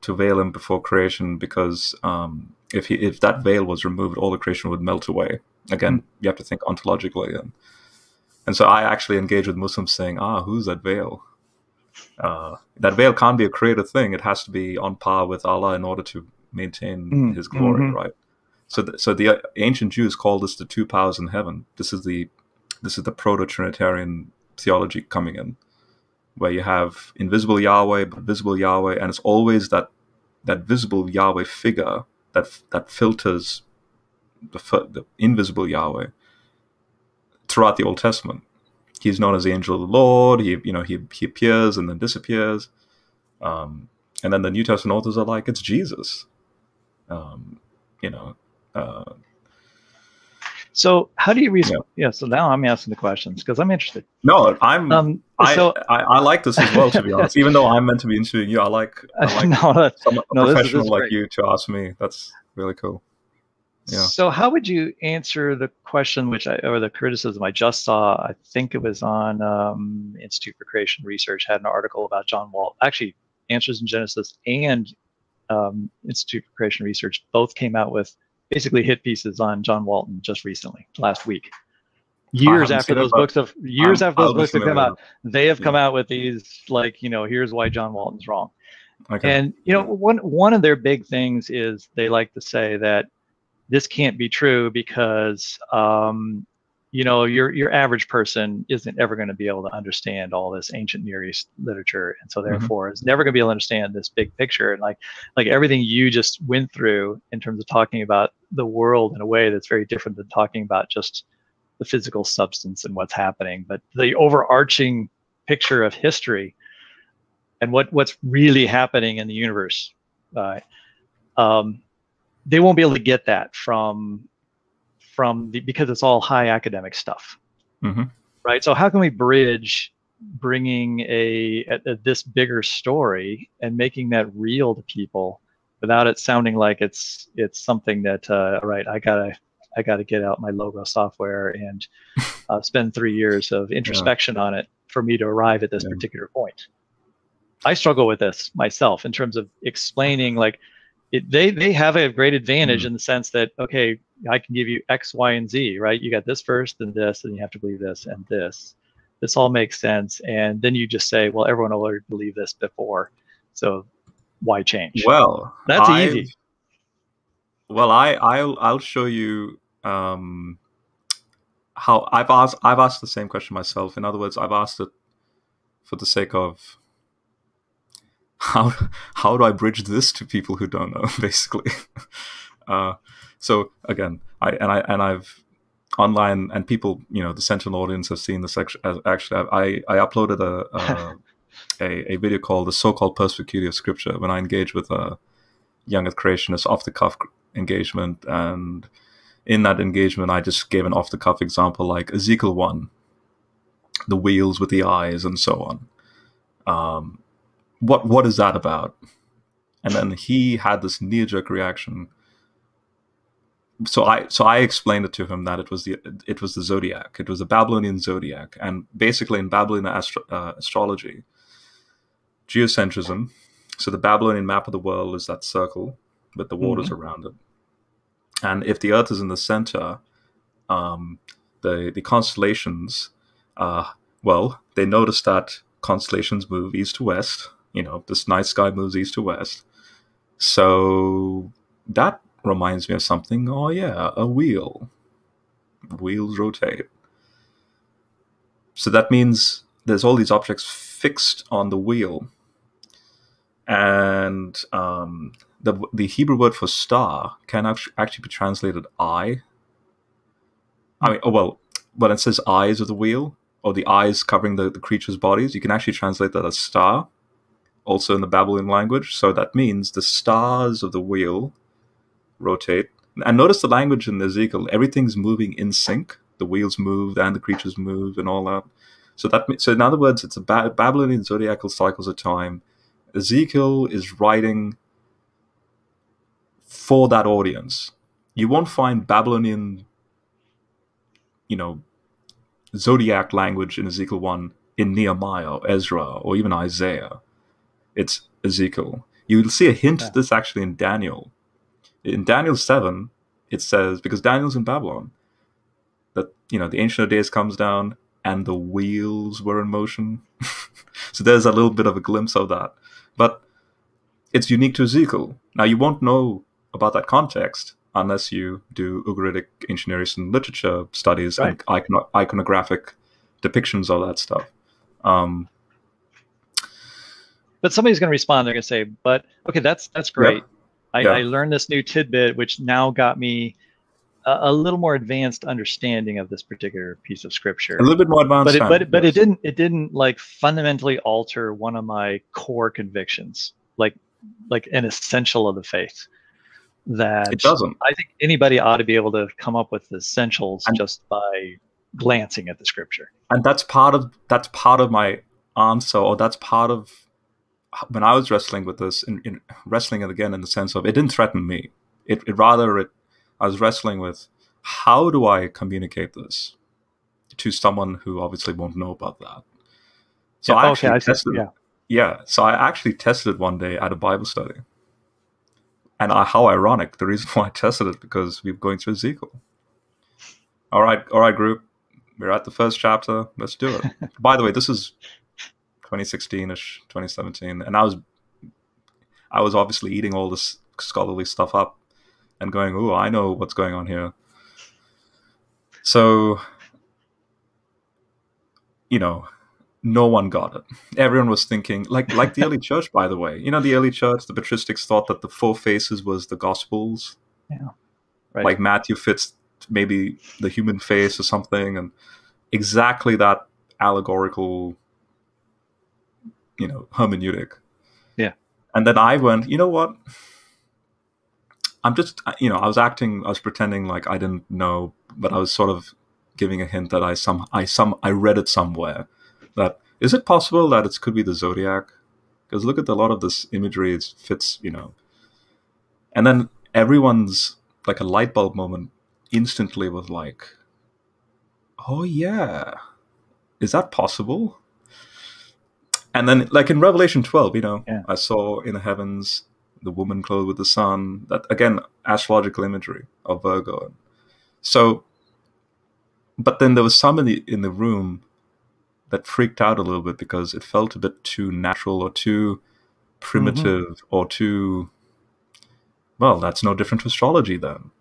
to veil him before creation, because um, if he if that veil was removed, all the creation would melt away. Again, mm. you have to think ontologically, and and so I actually engage with Muslims saying, "Ah, who's that veil?" Uh, that veil can't be a created thing; it has to be on par with Allah in order to maintain mm. His glory, mm-hmm. right? So, th- so the ancient Jews called this the two powers in heaven. This is the this is the proto-Trinitarian theology coming in, where you have invisible Yahweh but visible Yahweh, and it's always that that visible Yahweh figure that that filters the, the invisible Yahweh throughout the Old Testament. He's known as the angel of the Lord. He, you know, he he appears and then disappears. Um, and then the New Testament authors are like, it's Jesus. Um, you know, uh,
so how do you reason? Yeah. yeah. So now I'm asking the questions because I'm interested.
No, I'm. Um, so, I, I, I, like this as well, to be honest. Even though I'm meant to be interviewing you, I like, I (laughs) like no, some, a no, professional this is, this like you to ask me. That's really cool.
Yeah. So how would you answer the question, which I or the criticism I just saw? I think it was on um, Institute for Creation Research had an article about John Walt. Actually, Answers in Genesis and um, Institute for Creation Research both came out with basically hit pieces on John Walton just recently, last week. Years after those books of years I'm, after those books have come out, they have yeah. come out with these like you know here's why John Walton's wrong. Okay. And you know one one of their big things is they like to say that this can't be true because um, you know your your average person isn't ever going to be able to understand all this ancient near east literature and so mm-hmm. therefore mm-hmm. is never going to be able to understand this big picture and like like everything you just went through in terms of talking about the world in a way that's very different than talking about just the physical substance and what's happening but the overarching picture of history and what what's really happening in the universe uh, um, they won't be able to get that from from the because it's all high academic stuff, mm-hmm. right? So how can we bridge bringing a, a, a, this bigger story and making that real to people without it sounding like it's it's something that uh, right I gotta I gotta get out my Logos software and (laughs) uh, spend three years of introspection yeah. on it for me to arrive at this yeah. particular point. I struggle with this myself in terms of explaining like it, they they have a great advantage mm. in the sense that okay I can give you X, Y, and Z, right? You got this first, and this, and you have to believe this and this. This all makes sense. And then you just say, well, everyone already believed this before. So why change?
Well,
that's I've, easy.
Well, I, I'll, I'll show you um, how I've asked, I've asked the same question myself. In other words, I've asked it for the sake of how, how do I bridge this to people who don't know, (laughs) basically. uh, so again, I and I and I've online and people, you know, the Sentinel audience have seen this. Actually, I I uploaded a a, (laughs) a, a video called the so-called perspicuity of scripture when I engage with a young Earth creationist off the cuff engagement. And in that engagement i just gave an off the cuff example like ezekiel 1 the wheels with the eyes and so on. Um, what what is that about? And then he had this knee-jerk reaction. So I so I explained it to him that it was the it was the zodiac. It was the Babylonian zodiac, and basically in Babylonian astro, uh, astrology, geocentrism. So the Babylonian map of the world is that circle with the waters mm-hmm. around it, and if the Earth is in the center, um, the the constellations, uh, well, they notice that constellations move east to west. You know, this night sky moves east to west. So that reminds me of something. Oh, yeah, a wheel. Wheels rotate. So that means there's all these objects fixed on the wheel. And um, the, the Hebrew word for star can actually be translated eye. I mean, oh, well, when it says eyes of the wheel, or the eyes covering the, the creature's bodies, you can actually translate that as star, also in the Babylonian language. So that means the stars of the wheel rotate. And notice the language in Ezekiel, everything's moving in sync. The wheels move and the creatures move and all that. So that so in other words, it's a ba- Babylonian zodiacal cycles of time. Ezekiel is writing for that audience. You won't find Babylonian, you know, zodiac language in Ezekiel one in Nehemiah, or Ezra, or even Isaiah. It's Ezekiel. You'll see a hint yeah. of this actually in Daniel. In Daniel seven, it says because Daniel's in Babylon, that you know the Ancient of Days comes down and the wheels were in motion. (laughs) so there's a little bit of a glimpse of that, but it's unique to Ezekiel. Now you won't know about that context unless you do Ugaritic ancient and literature studies right. and icon- iconographic depictions of that stuff. Um,
but somebody's going to respond. They're going to say, "But okay, that's that's great. I. I, learned this new tidbit, which now got me a, little more advanced understanding of this particular piece of scripture.
A little bit more advanced,
but it, but, but it didn't it didn't like fundamentally alter one of my core convictions, like like an essential of the faith. That
it doesn't.
I think anybody ought to be able to come up with the essentials and, just by glancing at the scripture.
And that's part of that's part of my answer, or that's part of when I was wrestling with this, in, in wrestling it again in the sense of it didn't threaten me. It, it rather it I was wrestling with how do I communicate this to someone who obviously won't know about that. So yeah, I oh, actually okay, tested. yeah. yeah, so I actually tested it one day at a Bible study, and I, how ironic! The reason (laughs) why I tested it because we were going through Ezekiel. All right, all right, group. We're at the first chapter. Let's do it. (laughs) By the way, this is 2016ish, 2017, and I was I was obviously eating all this scholarly stuff up and going, "Oh, I know what's going on here." So, you know, no one got it. Everyone was thinking, like, like the early (laughs) church, by the way. You know, the early church, the patristics thought that the four faces was the Gospels.
Yeah,
right. Like Matthew fits maybe the human face or something, and exactly that allegorical you know hermeneutic
yeah
and then i went you know what i'm just uh, you know i was acting i was pretending like i didn't know but i was sort of giving a hint that i some i some i read it somewhere that is it possible that it could be the zodiac? Because look at a lot of this imagery it fits you know. And then everyone's like a light bulb moment instantly was like oh yeah. Is that possible? And then like in revelation 12 you know
yeah.
i saw in the heavens the woman clothed with the sun that again astrological imagery of virgo so but then there was some in the in the room that freaked out a little bit because it felt a bit too natural or too primitive mm-hmm. or too well that's no different to astrology then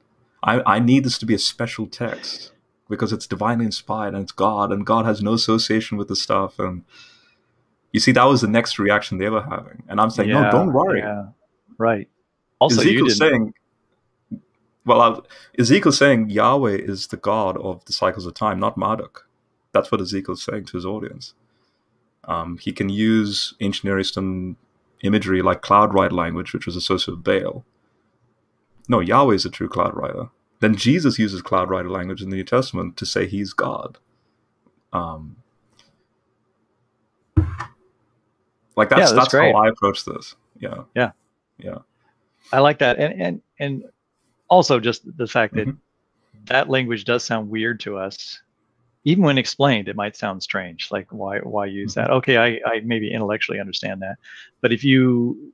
i i need this to be a special text because it's divinely inspired and it's god and god has no association with the stuff and you see, that was the next reaction they were having, and I'm saying, yeah, no, don't worry.
Yeah. Right. Also,
Ezekiel saying, well, I'll, Ezekiel saying Yahweh is the God of the cycles of time, not Marduk. That's what Ezekiel's saying to his audience. Um, he can use ancient Near Eastern imagery like cloud rider language, which was associated with Baal. No, Yahweh is a true cloud rider. Then Jesus uses cloud rider language in the New Testament to say he's God. Um, Like that's yeah, that's, that's how I approach this. Yeah.
Yeah.
Yeah.
I like that. And and and also just the fact that mm-hmm. that language does sound weird to us. Even when explained, it might sound strange. Like why why use mm-hmm. that? Okay, I, I maybe intellectually understand that. But if you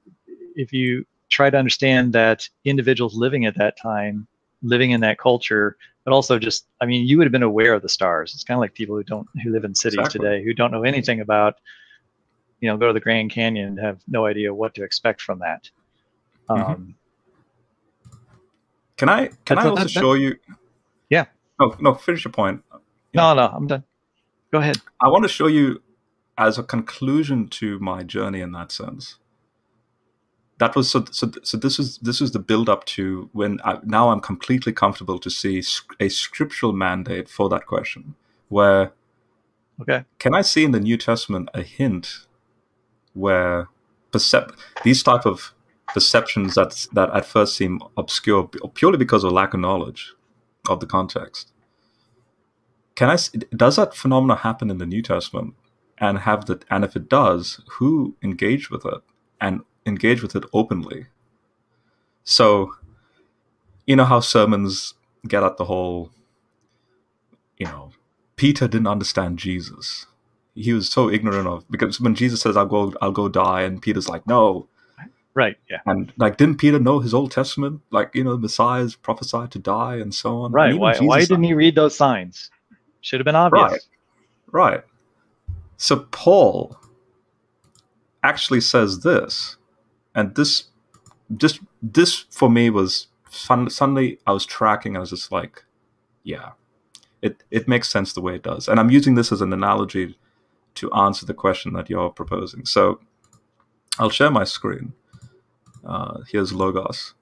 if you try to understand that individuals living at that time, living in that culture, but also just I mean, you would have been aware of the stars. It's kind of like people who don't who live in cities exactly. today who don't know anything about you know, go to the Grand Canyon and have no idea what to expect from that. Mm-hmm. Um,
can I can I also that, show you?
Yeah.
No, no. Finish your point.
No, no, I'm done. Go ahead.
I want to show you as a conclusion to my journey in that sense. That was so. So, so this is this is the build up to when I, now I'm completely comfortable to see a scriptural mandate for that question. Where,
okay,
can I see in the New Testament a hint where percep- these type of perceptions that that at first seem obscure purely because of lack of knowledge of the context can I? Does that phenomena happen in the New Testament? And have that? And if it does, who engaged with it and engage with it openly? So, you know how sermons get at the whole, you know, Peter didn't understand Jesus. He was so ignorant of because when Jesus says, "I'll go, I'll go die," and Peter's like, "No."
Right. Yeah.
And like, didn't Peter know his Old Testament? Like, you know, the Messiah's prophesied to die and so on.
Right. Why? Jesus why didn't he read those signs? Should have been obvious.
Right. Right. So Paul actually says this, and this, just this for me was fun. Suddenly, I was tracking. I was just like, yeah, it it makes sense the way it does. And I'm using this as an analogy to answer the question that you're proposing. So I'll share my screen. Uh, here's Logos.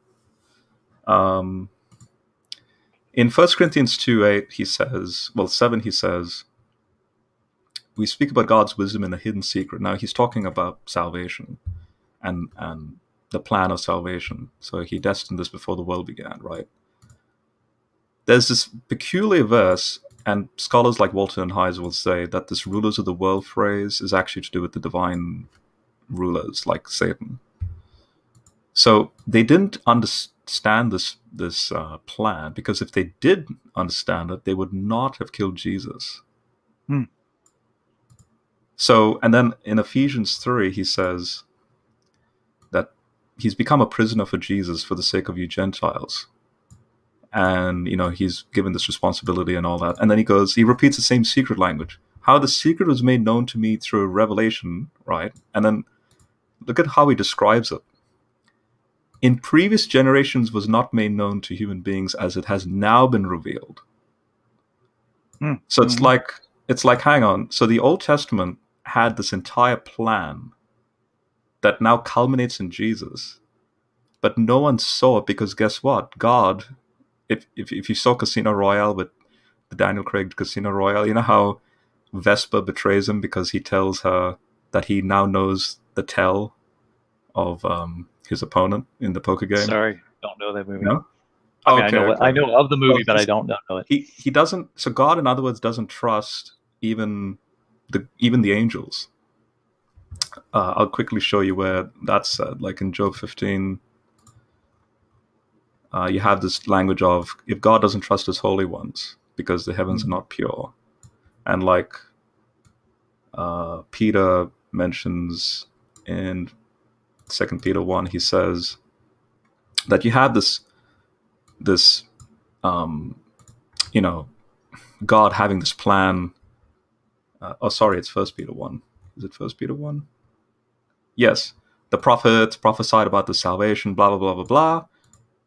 Um, in 1 Corinthians 2 8, he says, well, 7, he says, we speak about God's wisdom in a hidden secret. Now he's talking about salvation and and the plan of salvation. So he destined this before the world began, right? There's this peculiar verse, and scholars like Walton and Heiser will say that this rulers of the world phrase is actually to do with the divine rulers like Satan. So they didn't understand this this uh, plan because if they did understand it, they would not have killed Jesus.
Hmm.
So, and then in Ephesians 3, he says that he's become a prisoner for Jesus for the sake of you Gentiles. And, you know, he's given this responsibility and all that. And then he goes, he repeats the same secret language. How the secret was made known to me through revelation, right? And then look at how he describes it. In previous generations was not made known to human beings as it has now been revealed.
Mm.
So it's
mm-hmm.
like it's like hang on. So the Old Testament had this entire plan that now culminates in Jesus. But no one saw it because guess what? God, if, if, if you saw Casino Royale with the Daniel Craig Casino Royale, you know how Vesper betrays him because he tells her that he now knows the tell of um, his opponent in the poker game.
Sorry, don't know that movie.
No?
I, mean, okay, I, know, okay. I know of the movie, well, but I don't know it.
He he doesn't. So God, in other words, doesn't trust even the even the angels. Uh, I'll quickly show you where that's said. Like in Job 15, uh, you have this language of if God doesn't trust His holy ones because the heavens are not pure, and like uh, Peter mentions in Second Peter one, he says that you have this this um, you know God having this plan uh, oh, sorry, it's First Peter one. Is it First Peter one? Yes, the prophets prophesied about the salvation. Blah blah blah blah blah.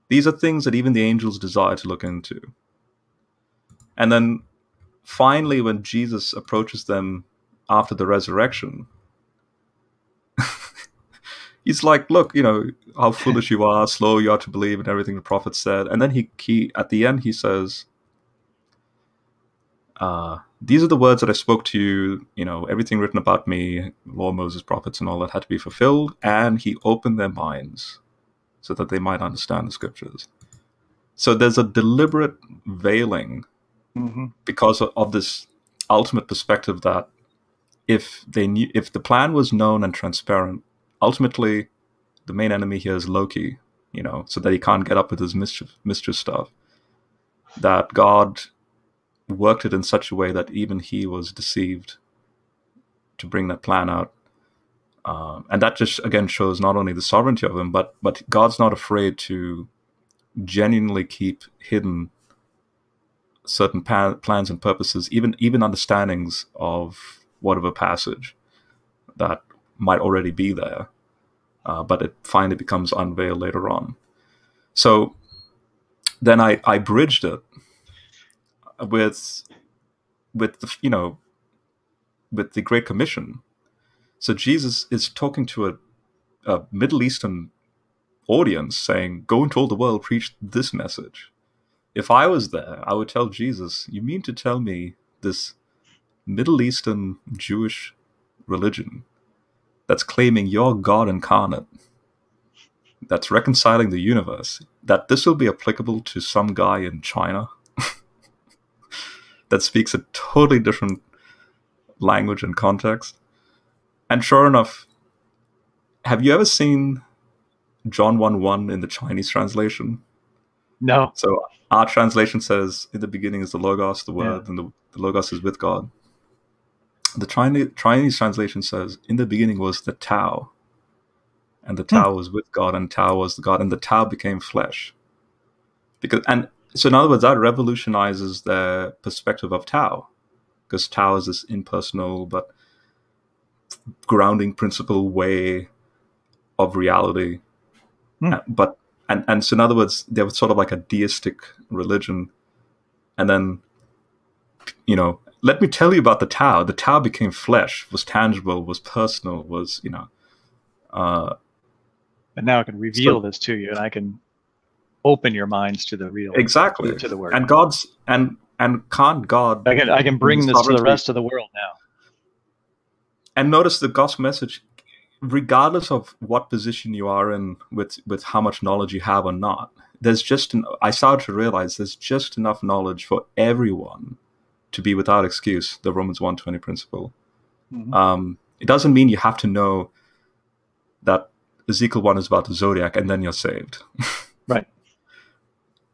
These are things that even the angels desire to look into. And then finally, when Jesus approaches them after the resurrection, he's like, "Look, you know how (laughs) foolish you are, slow you are to believe, in everything the prophet said." And then he, he at the end, he says, uh, these are the words that I spoke to you, you know, everything written about me, law, Moses, prophets, and all that had to be fulfilled. And he opened their minds so that they might understand the scriptures. So there's a deliberate veiling
mm-hmm.
because of this ultimate perspective that if they knew, if the plan was known and transparent, ultimately the main enemy here is Loki, you know, so that he can't get up with his mischief, mischief stuff. That God worked it in such a way that even he was deceived to bring that plan out. Um, and that just again shows not only the sovereignty of him, but but God's not afraid to genuinely keep hidden certain plans and purposes, even even understandings of whatever passage that might already be there, uh, but it finally becomes unveiled later on. So then I I bridged it with with the you know with the Great Commission. So Jesus is talking to a, a Middle Eastern audience, saying, "Go into all the world, preach this message." If I was there, I would tell Jesus, "You mean to tell me this Middle Eastern Jewish religion that's claiming you're God incarnate?" That's reconciling the universe. That this will be applicable to some guy in China (laughs) that speaks a totally different language and context. And sure enough, have you ever seen John 1 1 in the Chinese translation?
No.
So our translation says, in the beginning is the Logos, the Word, yeah. and the, the, Logos is with God. The Chinese, Chinese translation says, in the beginning was the Tao, and the hmm. Tao hmm. was with God, and Tao was the God, and the Tao became flesh. Because and so in other words, that revolutionizes their perspective of Tao, because Tao is this impersonal but grounding principle way of reality. Hmm. But and and so in other words, they were sort of like a deistic religion, and then you know, let me tell you about the Tao. The Tao became flesh, was tangible, was personal, was you know. Uh,
and now I can reveal so, this to you, and I can open your minds to the real,
exactly
to the word.
And God's and and can't God?
I can I can bring this to the rest of the world now.
And notice the gospel message regardless of what position you are in with with how much knowledge you have or not there's just an, i started to realize there's just enough knowledge for everyone to be without excuse the romans 120 principle. Mm-hmm. um, it doesn't mean you have to know that ezekiel 1 is about the zodiac and then you're saved. (laughs)
Right.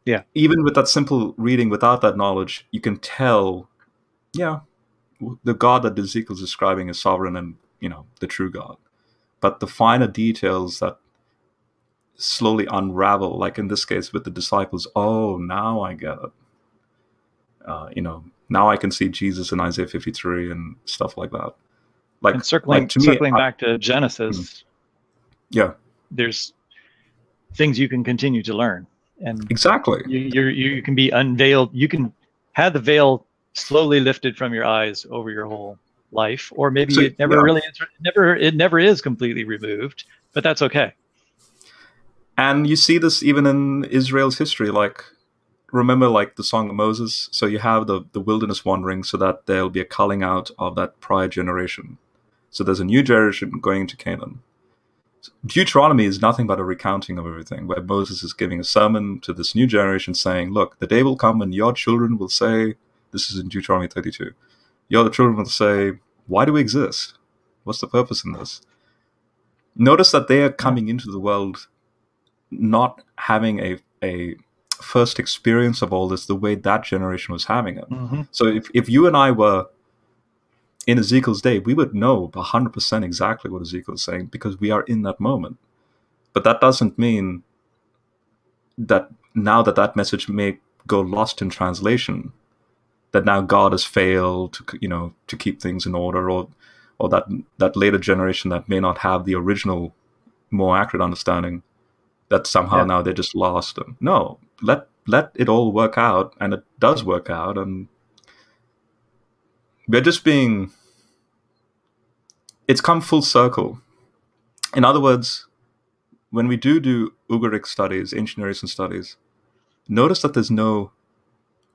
Yeah.
Even with that simple reading without that knowledge you can tell yeah the god that ezekiel's describing is sovereign and you know the true god. But the finer details that slowly unravel, like in this case with the disciples, oh, now I get it. Uh, you know, now I can see Jesus in Isaiah 53 and stuff like that.
Like and circling, like circling me, back I, to Genesis. Mm.
Yeah,
there's things you can continue to learn, and
exactly
you you you can be unveiled. You can have the veil slowly lifted from your eyes over your whole life, or maybe so, it never yeah. really is, never it never is completely removed, but that's okay.
And you see this even in Israel's history, like remember like the song of Moses. So you have the the wilderness wandering, so that there'll be a culling out of that prior generation. So there's a new generation going into Canaan. Deuteronomy is nothing but a recounting of everything, where Moses is giving a sermon to this new generation, saying, "Look, the day will come when your children will say." This is in Deuteronomy 32 your children will say, Why do we exist? What's the purpose in this? Notice that they are coming into the world not having a, a first experience of all this the way that generation was having it. Mm-hmm. So if, if you and I were in Ezekiel's day, we would know 100% exactly what Ezekiel is saying because we are in that moment. But that doesn't mean that now that that message may go lost in translation, that now God has failed to you know to keep things in order, or or that that later generation that may not have the original, more accurate understanding, that somehow yeah. now they're just lost. And no, let let it all work out, and it does work out, and we're just being. It's come full circle. In other words, when we do do Ugaritic studies, ancient Eastern studies, notice that there's no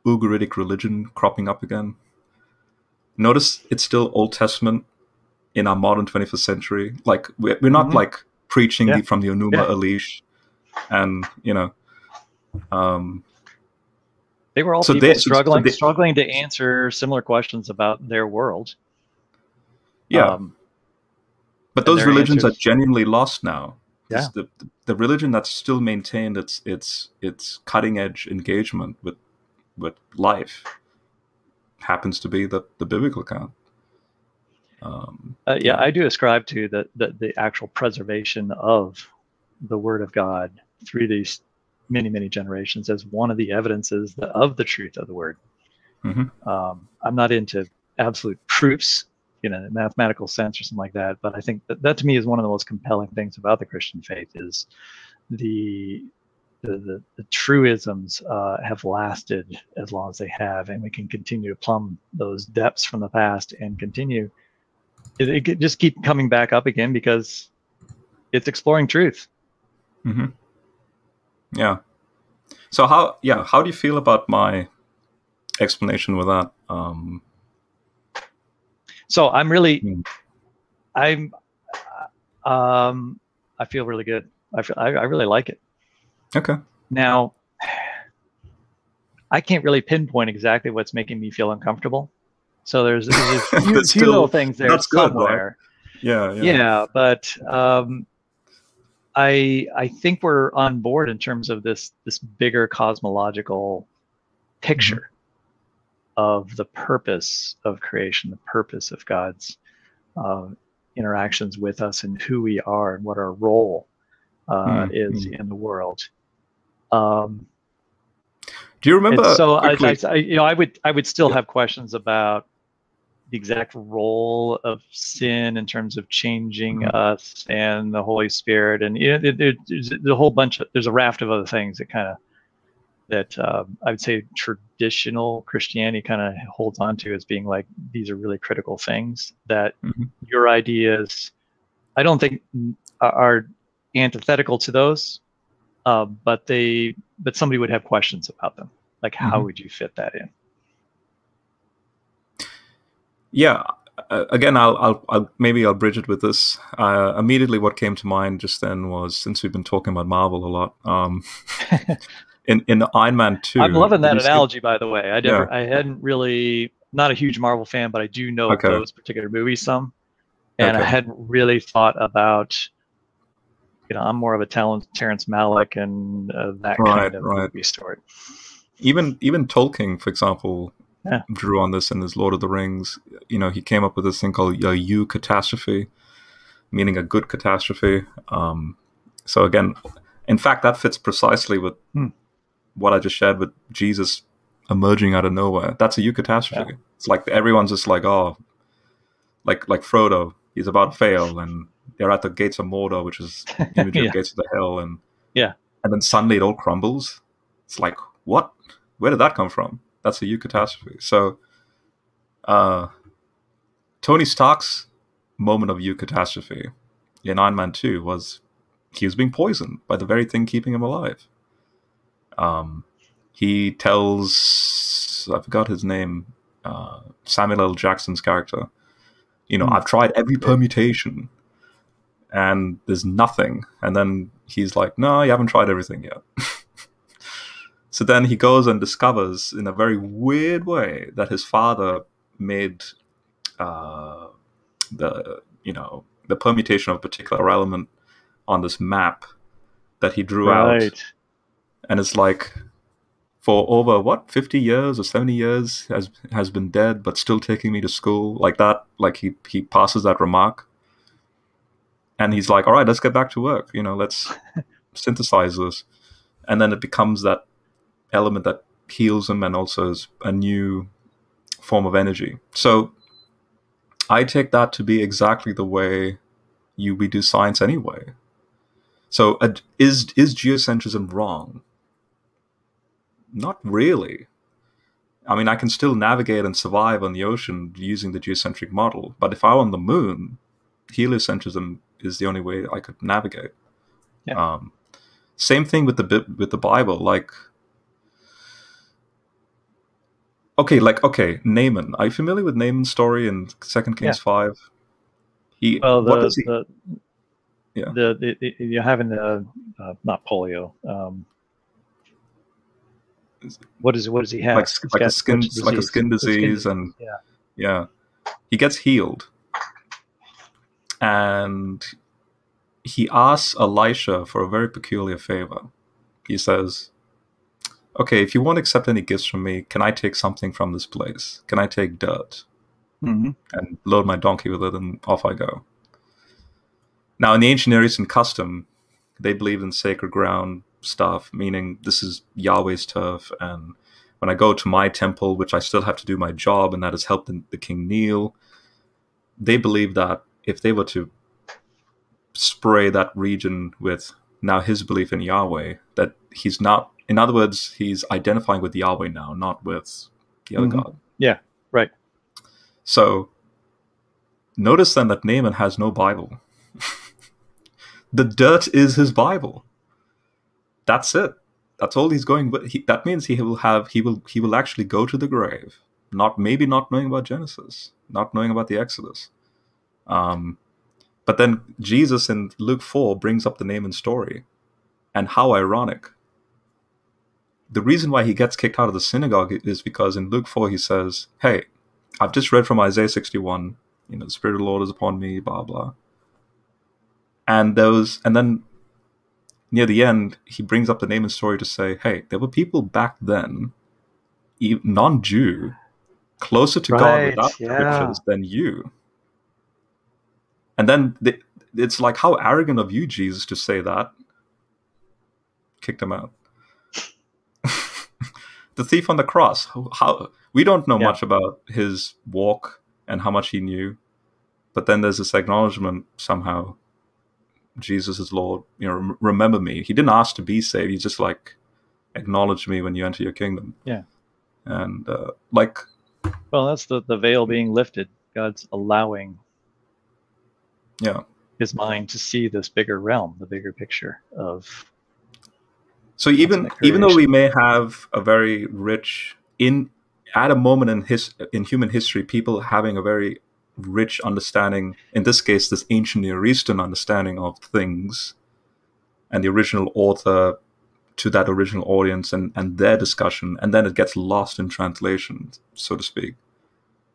Ugaritic religion cropping up again. Notice it's still Old Testament in our modern 21st century. Like we're, we're not mm-hmm. like preaching yeah. the, from the Enuma yeah. Elish, and you know, um,
they were all so people they, struggling, so they, struggling to answer similar questions about their world.
Yeah, um, but those religions answers. are genuinely lost now.
Yeah.
The, the, the religion that's still maintained its its its cutting edge engagement with with life happens to be the, the biblical account.
Um, uh, yeah, I do ascribe to the, the, the actual preservation of the Word of God through these many many generations as one of the evidences of the truth of the Word. Mm-hmm. Um, I'm not into absolute proofs, you know, mathematical sense or something like that, but I think that that to me is one of the most compelling things about the Christian faith is the the, the, the truisms uh, have lasted as long as they have, and we can continue to plumb those depths from the past and continue. It, it just keep coming back up again because it's exploring truth.
Mm-hmm. Yeah. So how yeah how do you feel about my explanation with that? Um,
so I'm really, hmm. I'm, um, I feel really good. I feel I, I really like it.
Okay.
Now, I can't really pinpoint exactly what's making me feel uncomfortable. So there's, there's a (laughs) few, few
Still,
little things there
that's good,
somewhere.
Yeah, yeah.
yeah, but um, I I think we're on board in terms of this this bigger cosmological picture of the purpose of creation, the purpose of God's uh, interactions with us, and who we are, and what our role uh,
Mm,
is in the world. Um,
Do you remember?
so I, I, I, you know, I would I would still
Yeah.
have questions about the exact role of sin in terms of changing
Mhm.
us and the Holy Spirit, and you know, there, there- there's a whole bunch of there's a raft of other things that kind of that um, I would say traditional Christianity kind of holds on to as being like these are really critical things that
Mhm.
your ideas I don't think are- antithetical to those, uh, but they but somebody would have questions about them. Like how
Mhm.
would you fit that in?
Yeah. Again, I'll, I'll, I'll maybe I'll bridge it with this. Uh, immediately, what came to mind just then was since we've been talking about Marvel a lot. Um, (laughs) in in Iron Man two,
I'm loving that
did you
analogy, by the way. I never, I hadn't really, not a huge Marvel fan, but I do know
Okay.
those particular movies some, and I hadn't really thought about. You know, I'm more of a talent Terrence Malick and uh, that
Right,
kind of
right.
movie story.
even even Tolkien, for example,
Yeah.
drew on this in his Lord of the Rings. You know, he came up with this thing called a eucatastrophe, meaning a good catastrophe. Um, so again, in fact, that fits precisely with
Hmm.
what I just shared with Jesus emerging out of nowhere. That's a eucatastrophe. It's like everyone's just like, oh, like like Frodo, he's about to fail, and they're at the gates of Mordor, which is (laughs) the image
Yeah.
of gates of the hell, and
Yeah.
and then suddenly it all crumbles. It's like, what? Where did that come from? That's a eucatastrophe. So, uh, Tony Stark's moment of eucatastrophe in Iron Man 2 was he was being poisoned by the very thing keeping him alive. Um, he tells, I forgot his name, uh, Samuel L. Jackson's character, you know,
Hmm.
I've tried every permutation and there's nothing. And then he's like, no, you haven't tried everything yet. (laughs) so then he goes and discovers in a very weird way that his father made uh, the, you know, the permutation of a particular element on this map that he drew out. And it's like for over what 50 years or 70 years has has been dead but still taking me to school like that like he he passes that remark. And he's like all right let's get back to work you know let's (laughs) synthesize this. And then it becomes that element that heals them and also is a new form of energy so i take that to be exactly the way you we do science anyway so uh, is is geocentrism wrong? Not really. I mean, I can still navigate and survive on the ocean using the geocentric model, but if I were on the moon, heliocentrism is the only way I could navigate.
Yeah.
Um, same thing with the with the Bible. Like, okay, like okay, Naaman. Are you familiar with Naaman's story in Second Kings five? He
Well,
what
the,
does he?
the,
Yeah.
the, the, the you're having the uh, not polio. Um, what is what does he have?
like like a skin like a skin
The skin
disease and
yeah.
yeah he gets healed and he asks elisha for a very peculiar favor he says okay if you won't accept any gifts from me can i take something from this place? Can i take dirt?
Mhm.
and load my donkey with it and off i go. Now in the ancient near eastern custom they believed in sacred ground stuff meaning this is yahweh's turf and when i go to my temple which i still have to do my job and that has helped the, the king kneel they believe that if they were to spray that region with now his belief in yahweh that he's not in other words he's identifying with yahweh now not with the other
Mhm.
god
Yeah, right.
so notice then that Naaman has no Bible. (laughs) the dirt is his Bible. That's it. That's all he's going with. He, that means he will have he will he will actually go to the grave, not maybe not knowing about Genesis, not knowing about the Exodus. Um, but then Jesus in Luke four brings up the Naaman story, and how ironic. The reason why he gets kicked out of the synagogue is because in Luke 4 he says, Hey, I've just read from Isaiah 61, you know, the Spirit of the Lord is upon me, blah blah. And those and then near the end, he brings up the Naaman story to say, hey, there were people back then, non-Jew, closer to right, God without yeah. scriptures than you. And then the, it's like, how arrogant of you, Jesus, to say that. Kicked him out. The thief on the cross. How, how we don't know yeah. much about his walk and how much he knew, but then there's this acknowledgement somehow Jesus is Lord. You know, remember me. He didn't ask to be saved. He just like acknowledge me when you enter your kingdom.
Yeah.
And uh, like,
well, that's the the veil being lifted. God's allowing.
Yeah.
His mind to see this bigger realm, the bigger picture of.
So even even though we may have a very rich in at a moment in his in human history, people having a very rich understanding, in this case, this ancient Near Eastern understanding of things, and the original author to that original audience and, and their discussion, and then it gets lost in translation, so to speak.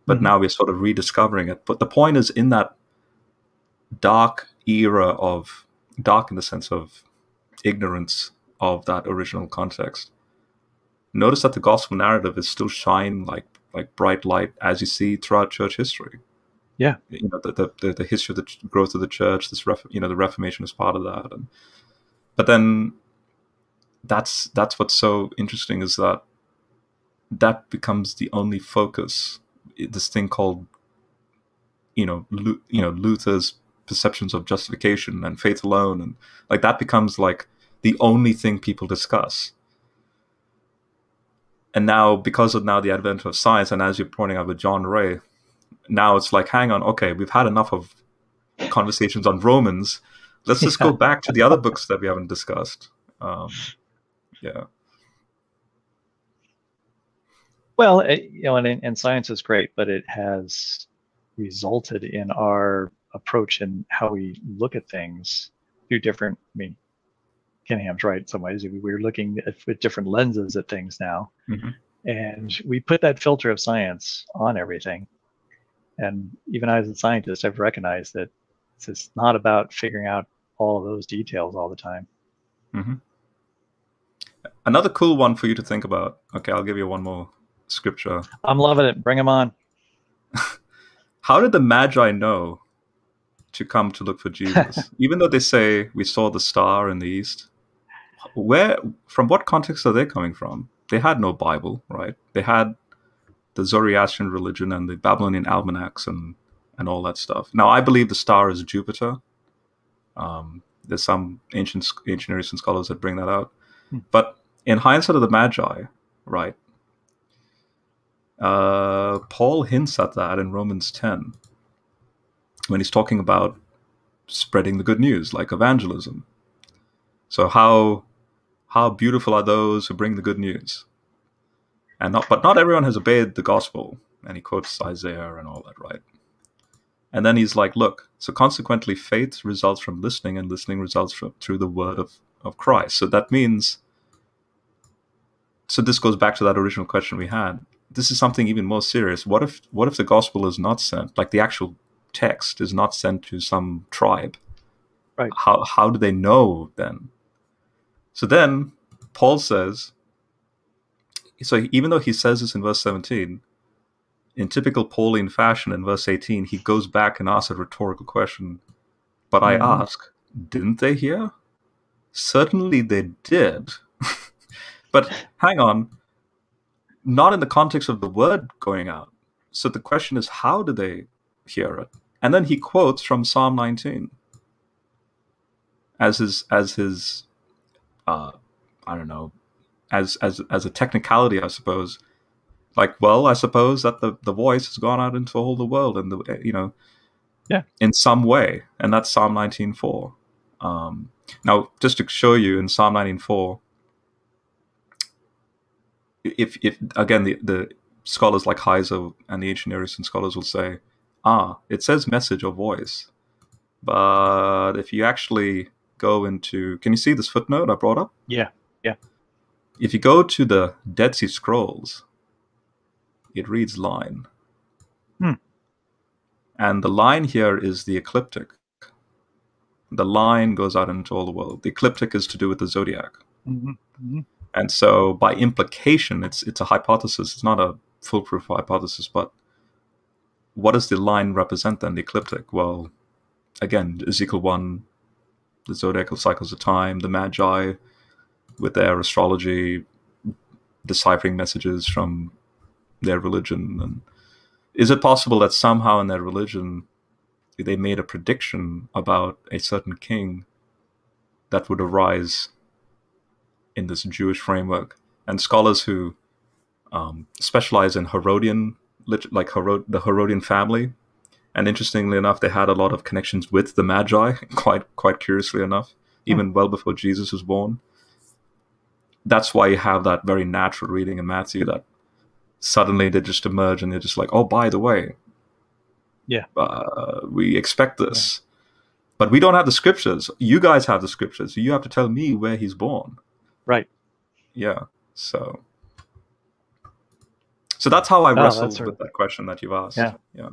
But mm-hmm. now we're sort of rediscovering it. But the point is, in that dark era of dark in the sense of ignorance of that original context, notice that the gospel narrative is still shine like like bright light as you see throughout church history.
Yeah,
you know the the, the history of the growth of the church. This ref, you know the Reformation is part of that, and but then that's that's what's so interesting is that that becomes the only focus. This thing called you know Lu, you know Luther's perceptions of justification and faith alone, and like that becomes like the only thing people discuss and now because of now the advent of science and as you're pointing out with john ray now it's like, hang on, okay, we've had enough of conversations on Romans. Let's just yeah. go back to the other books that we haven't discussed. Um, yeah.
Well, it, you know, and, and science is great, but it has resulted in our approach and how we look at things through different. I mean, Cunningham's right in some ways. We're looking at, with different lenses at things now, mm-hmm. and we put that filter of science on everything. And even as a scientist, I've recognized that it's not about figuring out all of those details all the time.
Mm-hmm. Another cool one for you to think about. Okay, I'll give you one more scripture.
I'm loving it. Bring them on. (laughs)
How did the Magi know to come to look for Jesus? (laughs) Even though they say we saw the star in the east, where from what context are they coming from? They had no Bible, right? They had the Zoroastrian religion and the Babylonian almanacs and and all that stuff. Now, I believe the star is Jupiter. Um, there's some ancient ancient Eastern scholars that bring that out, hmm. but in hindsight of the Magi, right? Uh, Paul hints at that in Romans 10 when he's talking about spreading the good news, like evangelism. So how how beautiful are those who bring the good news? and not but not everyone has obeyed the gospel. And he quotes isaiah and all that right? And then he's like look so consequently faith results from listening and listening results from through the word of of christ. So that means so this goes back to that original question we had. This is something even more serious. What if what if the gospel is not sent like the actual text is not sent to some tribe?
Right.
How how do they know then so then paul says so even though he says this in verse 17, in typical Pauline fashion, in verse 18, he goes back and asks a rhetorical question. But I mm. ask, didn't they hear? Certainly they did. (laughs) but hang on, not in the context of the word going out. So the question is, how do they hear it? And then he quotes from Psalm 19 as his as his uh, I don't know as as as a technicality, I suppose. Like, well, I suppose that the the voice has gone out into all the world, and the you know,
yeah,
in some way, and that's Psalm nineteen four. Um, now, just to show you in Psalm nineteen four, if if again the the scholars like Heiser and the ancient Near Eastern scholars will say, ah, it says message or voice, but if you actually go into, can you see this footnote I brought up?
Yeah, yeah
if you go to the Dead Sea Scrolls, it reads line.
Hmm.
And the line here is the ecliptic. The line goes out into all the world. The ecliptic is to do with the zodiac.
Mhm, mhm.
And so by implication, it's it's a hypothesis. It's not a foolproof hypothesis, but what does the line represent then, the ecliptic? Well, again, Ezekiel 1, the zodiacal cycles of time, the Magi with their astrology, deciphering messages from their religion. And is it possible that somehow in their religion they made a prediction about a certain king that would arise in this Jewish framework? And scholars who um, specialize in Herodian, like Herod- the Herodian family, and interestingly enough, they had a lot of connections with the Magi. (laughs) Quite, quite curiously enough, even well before Jesus was born. That's why you have that very natural reading in Matthew that suddenly they just emerge and they're just like, oh, by the way,
Yeah.
uh, we expect this, but we don't have the scriptures. You guys have the scriptures, so you have to tell me where he's born.
Right.
Yeah. So. So that's how I
Oh,
wrestled with that question that you've asked.
Yeah.
Yeah.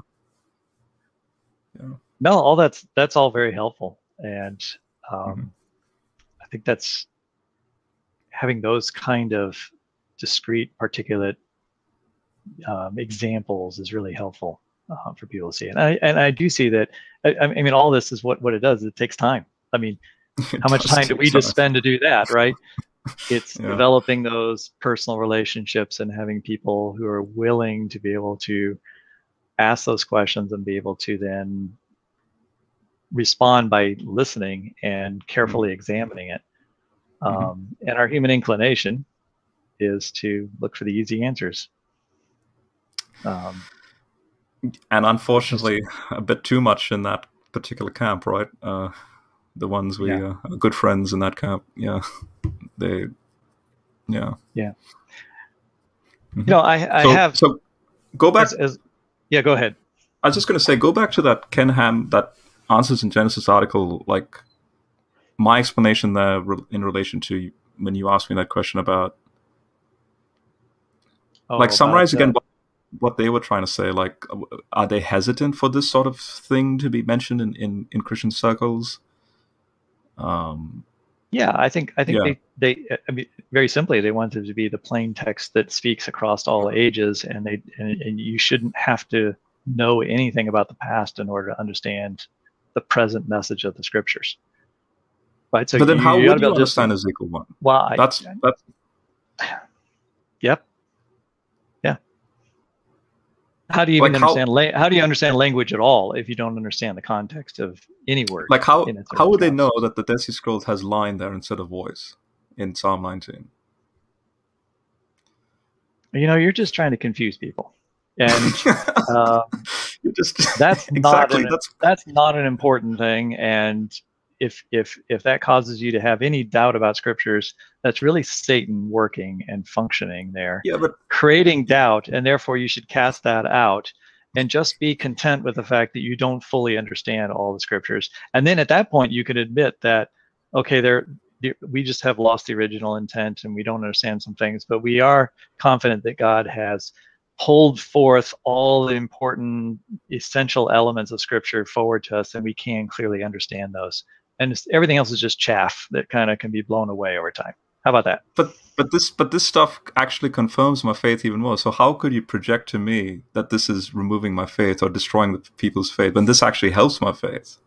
No, all that's that's all very helpful, and um,
Mhm.
I think that's having those kind of discrete, particulate um, examples is really helpful uh, for people to see. And I and I do see that. I, I mean, all this is what what it does. It takes time. I mean, (laughs) how much time do we just spend to do that, right? (laughs) It's
Yeah.
developing those personal relationships and having people who are willing to be able to ask those questions and be able to then respond by listening and carefully examining it.
Mhm.
Um, and our human inclination is to look for the easy answers. Um,
and unfortunately a bit too much in that particular camp right uh the ones we
Yeah.
uh, are good friends in that camp yeah they yeah yeah.
you know, I, I
so,
have.
so go back
as, as, yeah, go ahead.
i was just going to say go back to that ken ham that answers in genesis article like my explanation there in relation to when you asked me that question about
Oh,
like summarize again what, what they were trying to say like are they hesitant for this sort of thing to be mentioned in in, in christian circles um
Yeah, I think I think
Yeah.
they they uh, I mean very simply they wanted to be the plain text that speaks across all ages, and they and, and you shouldn't have to know anything about the past in order to understand the present message of the scriptures. Right. So
but then
you,
how
you
would you understand ezekiel 1
Well, I,
that's that's (sighs)
yep. Yeah. How do you even
Like how-
understand la- how do you understand language at all if you don't understand the context of any word?
like how how would they know that the dead sea scrolls has line there instead of voice in psalm 19
you know, you're just trying to confuse people, and (laughs) uh,
You just
that's (laughs) not
exactly
an,
that's
that's not an important thing and if if if that causes you to have any doubt about scriptures that's really satan working and functioning there
yeah but
creating doubt and therefore you should cast that out and just be content with the fact that you don't fully understand all the scriptures. And then at that point you can admit that okay there we just have lost the original intent and we don't understand some things but we are confident that god has pulled forth all the important essential elements of scripture forward to us and we can clearly understand those and it's- everything else is just chaff that kind of can be blown away over time. How about that?
But but this but this stuff actually confirms my faith even more. So how could you project to me that this is removing my faith or destroying the people's faith when this actually helps my faith?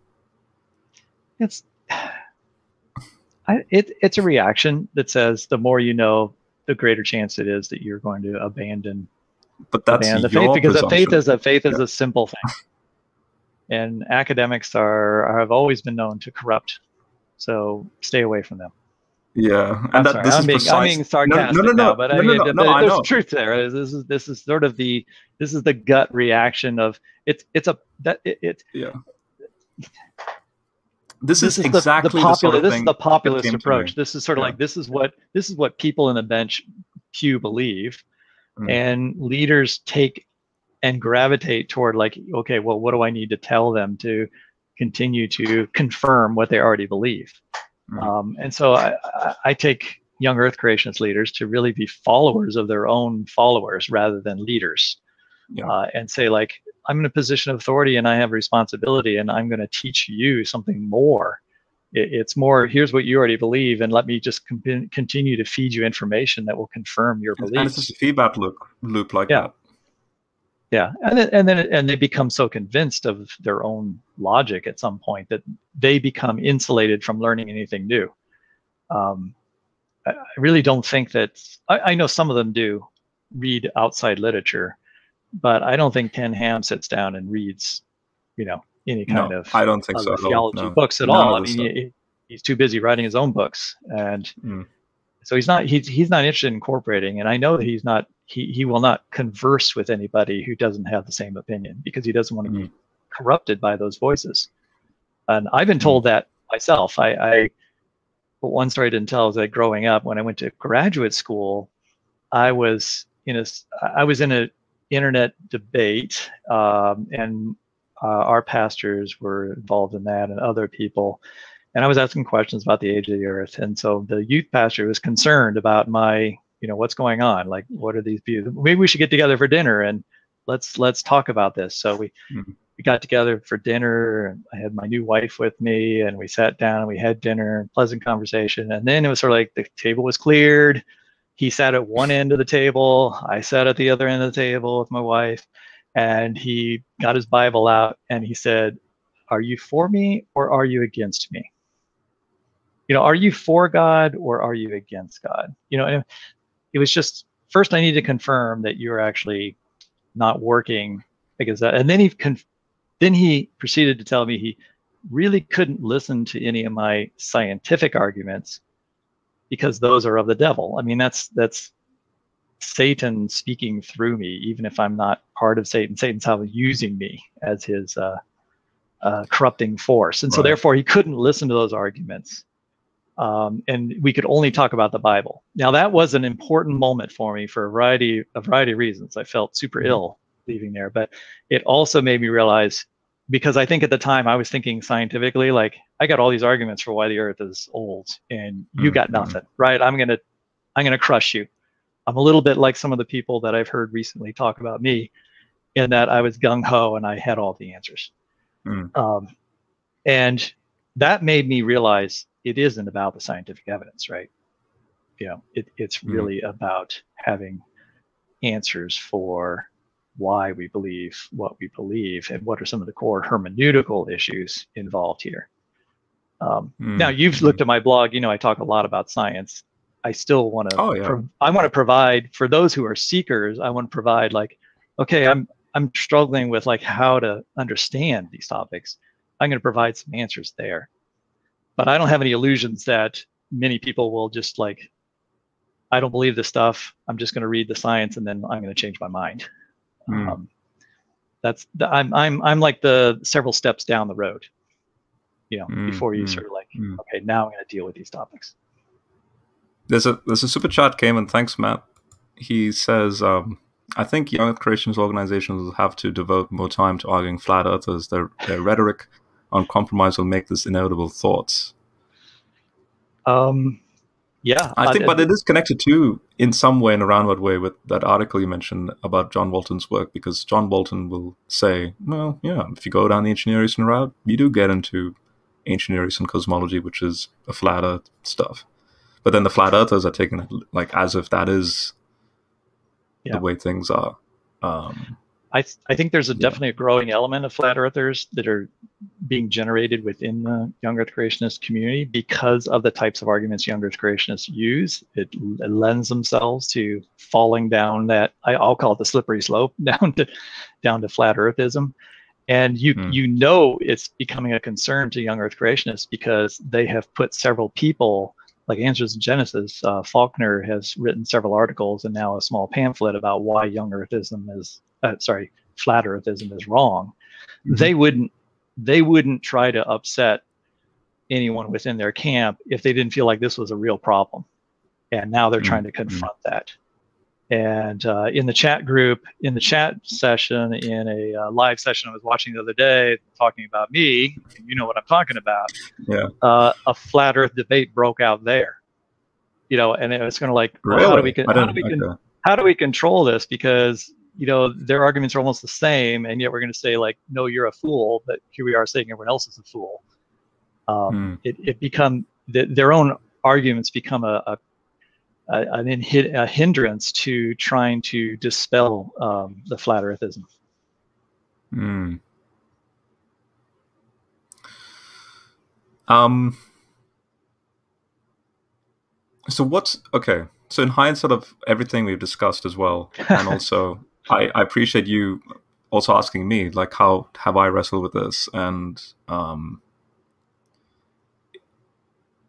It's (sighs) I, it, it's a reaction that says the more you know the greater chance it is that you're going to abandon
but that's
abandon the faith because a faith is a faith is
Yeah.
a simple thing and academics are have always been known to corrupt. So stay away from them.
Yeah
I'm
and that
sorry,
this
I'm
is
being,
precise.
I'm being sarcastic
no, no, no,
now, but I
no, no,
mean,
no,
but
no,
there's truth there. This is this is sort of the this is the gut reaction of it's it's a that it, it
yeah. This,
this
is,
is
exactly
the
the,
popular
sort of
this is the populist approach. This is sort of
Yeah.
like this is what this is what people in the bench pew believe.
Mm.
and leaders take and gravitate toward like okay well what do i need to tell them to continue to confirm what they already believe
Mm.
um, and so I, I, I take young Earth creationist leaders to really be followers of their own followers rather than leaders, yeah. uh, and say like, I'm in a position of authority and I have responsibility, and I'm going to teach you something more. It, it's more here's what you already believe, and let me just com- continue to feed you information that will confirm your beliefs.
And it's just a feedback loop, loop like
yeah.
that.
Yeah, and then, and then and they become so convinced of their own logic at some point that they become insulated from learning anything new. Um, I really don't think that I, I, know some of them do read outside literature, but I don't think Ken Ham sits down and reads, you know, any kind
no,
of
I don't think so
theology
no.
books at all. I mean, he, he's too busy writing his own books, and mm. So he's not he's he's not interested in incorporating. And I know that he's not he he will not converse with anybody who doesn't have the same opinion because he doesn't want to mm. be corrupted by those voices. And I've been told mm. that myself. I, I but one story I didn't tell is that growing up, when I went to graduate school, I was in a I was in a internet debate, um, and uh, our pastors were involved in that, and other people. And I was asking questions about the age of the earth, and so the youth pastor was concerned about my you know what's going on? Like what are these views maybe we should get together for dinner and let's let's talk about this. So we mm-hmm. we got together for dinner and i had my new wife with me and we sat down and we had dinner and pleasant conversation. And then it was sort of like the table was cleared. He sat at one end of the table. I sat at the other end of the table with my wife. And he got his bible out and he said are you for me or are you against me you know are you for god or are you against god? You know it was just first I need to confirm that you're actually not working because that, and then he conf- then he proceeded to tell me he really couldn't listen to any of my scientific arguments because those are of the devil. I mean that's that's Satan speaking through me, even if I'm not part of Satan. Satan's how using me as his uh, uh, corrupting force, and so therefore he couldn't listen to those arguments um, and we could only talk about the Bible. Now that was an important moment for me for a variety a variety of reasons. I felt super mm-hmm. ill leaving there, but it also made me realize because I think at the time I was thinking scientifically, like I got all these arguments for why the Earth is old, and you mm-hmm. got nothing, right? I'm gonna I'm gonna crush you. I'm a little bit like some of the people that I've heard recently talk about me, in that I was gung ho and I had all the answers. Mm. Um, and that made me realize it isn't about the scientific evidence, right? You know, it, it's mm-hmm. really mm. about having answers for why we believe what we believe and what are some of the core hermeneutical issues involved here. Um, mm. Now, you've looked at my blog. You know, I talk a lot about science. I still want to.
Oh, yeah. Pro-
I want to provide for those who are seekers. I want to provide like, okay, I'm I'm struggling with like how to understand these topics. I'm going to provide some answers there but I don't have any illusions that many people will just like, I don't believe this stuff. I'm just going to read the science and then I'm going to change my mind. Mm. Um, that's the, I'm I'm I'm like the several steps down the road, you know, mm, before you mm, sort of like, mm. okay, now I'm going to deal with these topics.
There's a there's a super chat came and thanks Matt. He says, um, I think young Earth creationist organizations will have to devote more time to arguing flat earthers. Their their rhetoric on compromise will make this inevitable thoughts?
Um, yeah,
I think, but it is connected too in some way, in a roundabout way, with that article you mentioned about John Walton's work, because John Walton will say, well, yeah, if you go down the ancient Near Eastern route, you do get into ancient Near Eastern cosmology, which is a flat Earth stuff. But then the flat earthers are taking it like as if that is yeah. the way things are. Um,
I, th- I think there's a yeah. definitely a growing element of flat earthers that are being generated within the young earth creationist community because of the types of arguments young earth creationists use. It, it lends themselves to falling down that I, will call it the slippery slope (laughs) down to down to flat earthism. And you mm. you know it's becoming a concern to young earth creationists because they have put several people like Answers in Genesis, uh, Faulkner has written several articles and now a small pamphlet about why young earthism is uh, sorry, flat earthism is wrong, mm-hmm. they wouldn't they wouldn't try to upset anyone within their camp if they didn't feel like this was a real problem. And now they're mm-hmm. trying to confront that. And uh, in the chat group, in the chat session, in a uh, live session I was watching the other day, talking about me, you know what I'm talking about.
Yeah.
Uh, a flat Earth debate broke out there you know, and it was going to like, well, how do we, con-
I
how
don't.
do we, con-
okay.
how do we control this? Because you know their arguments are almost the same, and yet we're going to say like, no, you're a fool, but here we are saying everyone else is a fool. Um,
Hmm.
It it become th- their own arguments become a, a, a an a hindrance to trying to dispel um, the flat earthism.
Hmm. Um. So what's okay? So in hindsight of everything we've discussed as well, and (laughs) also I, I appreciate you also asking me like how have I wrestled with this and um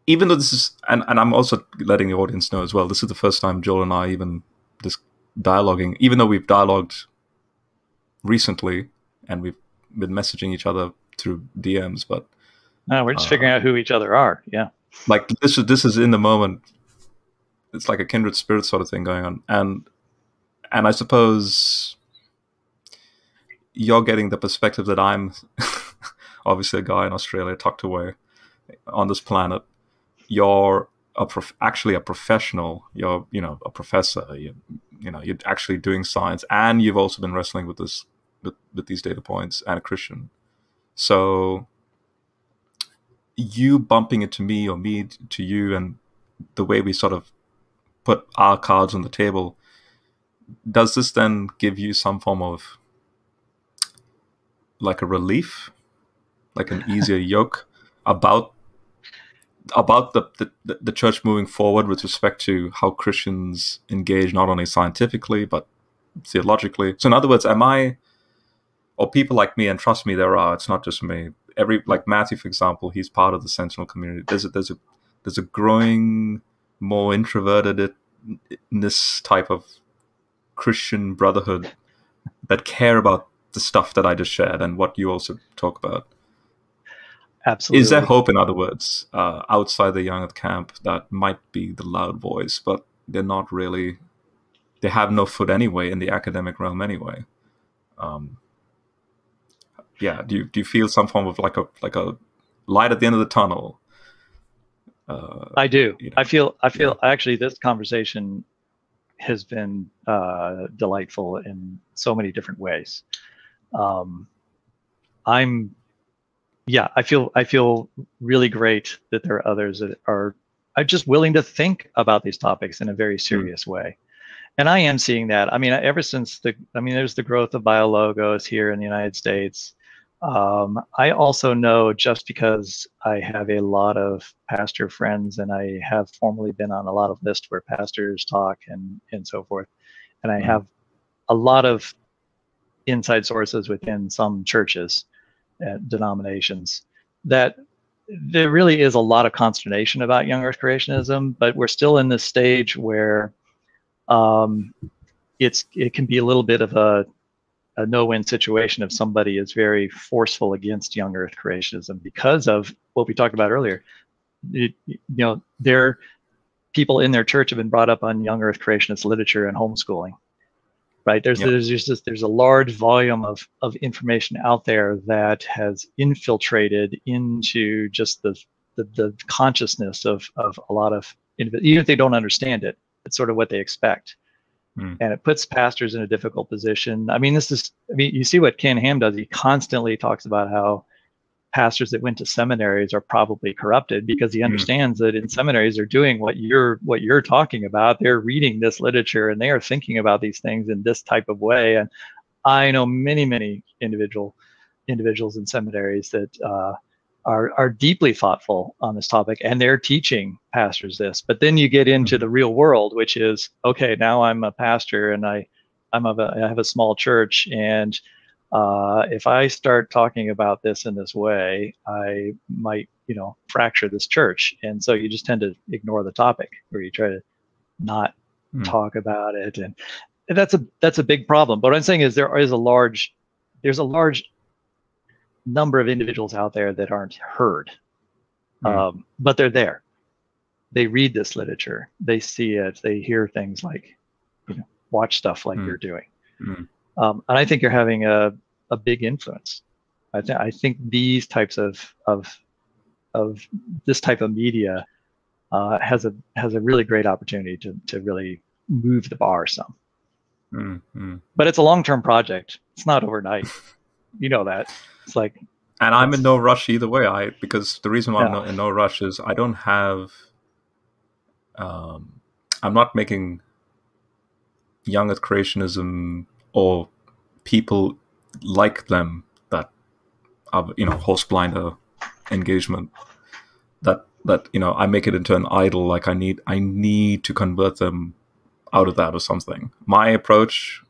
even though this is and, and I'm also letting the audience know as well, this is the first time Joel and I even this dialoguing, even though we've dialogued recently and we've been messaging each other through DMs, but
No, we're just
Uh,
figuring out who each other are. Yeah.
like this is this is in the moment it's like a kindred spirit sort of thing going on and and i suppose you're getting the perspective that i'm (laughs) obviously a guy in australia tucked away on this planet. You're a actually a professional. You're you know a professor. You, you know you're actually doing science. And you've also been wrestling with this with, with these data points and a christian so you bumping into me or me to you and the way we sort of put our cards on the table does this then give you some form of like a relief? Like an easier (laughs) yoke about about the, the the church moving forward with respect to how christians engage not only scientifically but theologically? So in other words am i or people like me and trust me there are it's not just me every like matthew for example he's part of the sentinel community. There's a there's a there's a growing more introverted this type of christian brotherhood that care about the stuff that i just shared and what you also talk about
Absolutely.
is there hope in other words uh, outside the young at camp that might be the loud voice but they're not really they have no foot anyway in the academic realm anyway um, yeah do you, do you feel some form of like a like a light at the end of the tunnel uh,
I do.
you know,
I feel. I feel. Actually, this conversation has been uh, delightful in so many different ways. Um, I'm. Yeah, I feel. I feel really great that there are others that are, are just willing to think about these topics in a very serious way, and I am seeing that. I mean, ever since the. I mean, there's the growth of BioLogos here in the United States. Um, I also know just because I have a lot of pastor friends and I have formerly been on a lot of lists where pastors talk and, and so forth. And I
Mhm.
have a lot of inside sources within some churches, uh, denominations, that there really is a lot of consternation about young earth creationism, but we're still in this stage where um, it's it can be a little bit of a a no-win situation if somebody is very forceful against young earth creationism because of what we talked about earlier. It- you know their people in their church have been brought up on young earth creationist literature and homeschooling right? There's
Yep.
there's just there's a large volume of of information out there that has infiltrated into just the the, the consciousness of of a lot of even if they don't understand it it's sort of what they expect
Hmm.
and it puts pastors in a difficult position i mean this is i mean you see what ken ham does he constantly talks about how pastors that went to seminaries are probably corrupted because he
Hmm.
understands that in seminaries they're doing what you're what you're talking about they're reading this literature and they are thinking about these things in this type of way and i know many many individual individuals in seminaries that uh, are are deeply thoughtful on this topic and they're teaching pastors this. But then you get into the real world which is okay now i'm a pastor and i i'm of a, i have a small church and uh, if i start talking about this in this way i might you know fracture this church. And so you just tend to ignore the topic or you try to not
Hmm.
talk about it. And and that's a that's a big problem. But what i'm saying is there is a large there's a large number of individuals out there that aren't heard
Hmm.
um, but they're there they read this literature they see it they hear things like you know watch stuff like
Hmm.
you're doing
Hmm.
um, and i think you're having a, a big influence I, th- I think these types of of of this type of media uh, has a has a really great opportunity to to really move the bar some.
Mm-hmm.
But it's a long term project. It's not overnight. (laughs) you know that. It's like.
And I'm in no rush either way. I because the reason why
Yeah.
I'm not in no rush is I don't have. Um, I'm not making young Earth creationism or people like them that are you know horse blinder engagement that that you know I make it into an idol like I need I need to convert them out of that or something. My approach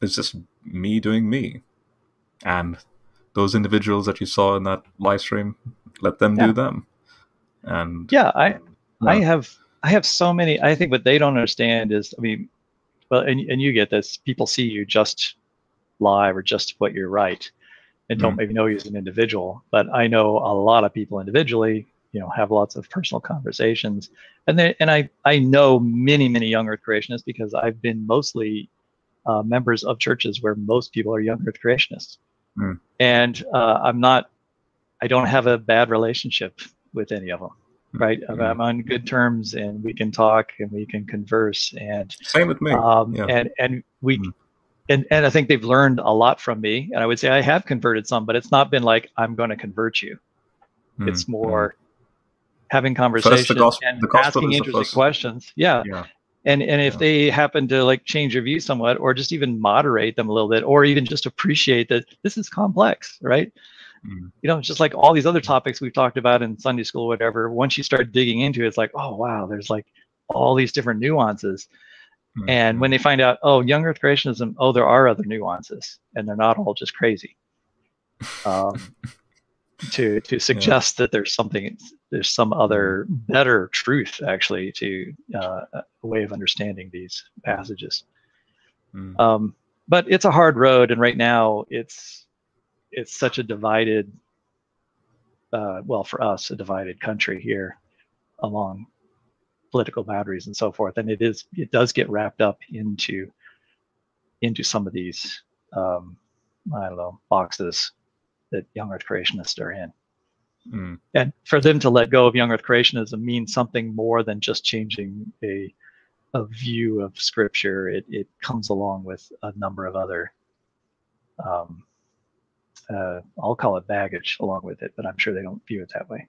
is just me doing me. And those individuals that you saw in that live stream, let them
Yeah.
do them. And
Yeah, I I have I have so many. I think what they don't understand is, I mean, well, and and you get this. People see you just live or just what you're right, and don't
Mm.
maybe know you as an individual. But I know a lot of people individually. You know, have lots of personal conversations, and they and I I know many many young Earth creationists because I've been mostly uh, members of churches where most people are young Earth creationists,
Mm.
and uh, I'm not. I don't have a bad relationship with any of them right? I'm-
Mhm.
I'm on good terms, and we can talk and we can converse, and
same with me.
um,
yeah.
and and we.
Mhm.
And, and I think they've learned a lot from me. And I would say I have converted some, but it's not been like I'm going to convert you.
Mm,
It's
mm.
more having conversations
gospel-
and
the
asking interesting
first-
questions. Yeah.
yeah.
And and if
Yeah.
they happen to like change your view somewhat, or just even moderate them a little bit, or even just appreciate that this is complex, right?
Mm.
You know, just like all these other topics we've talked about in Sunday school, whatever. Once you start digging into it, it's like, oh wow, there's like all these different nuances.
Mm,
And when they find out, oh, young Earth creationism, oh, there are other nuances, and they're not all just crazy. (laughs) Um, to to suggest that there's something, there's some other better truth actually to uh, a way of understanding these passages.
Mm.
Um, but it's a hard road, and right now it's it's such a divided, uh, well, for us, a divided country here along political boundaries and so forth, and it is it does get wrapped up into into some of these um, I don't know boxes that young Earth creationists are in.
Mm.
And for them to let go of young Earth creationism means something more than just changing a a view of Scripture. It it comes along with a number of other, um, uh, I'll call it baggage along with it, but I'm sure they don't view it that way.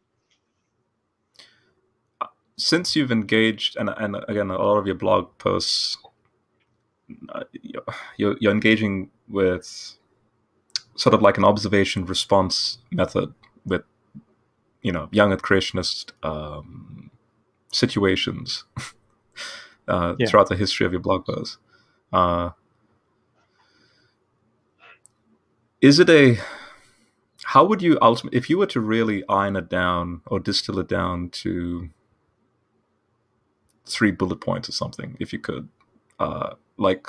since you've engaged and and again a lot of your blog posts uh, you're, you're you're engaging with sort of like an observation response method with you know young earth creationist um, situations (laughs) uh,
Yeah.
throughout the history of your blog posts uh, is it a how would you ultimately if you were to really iron it down or distill it down to three bullet points or something if you could uh like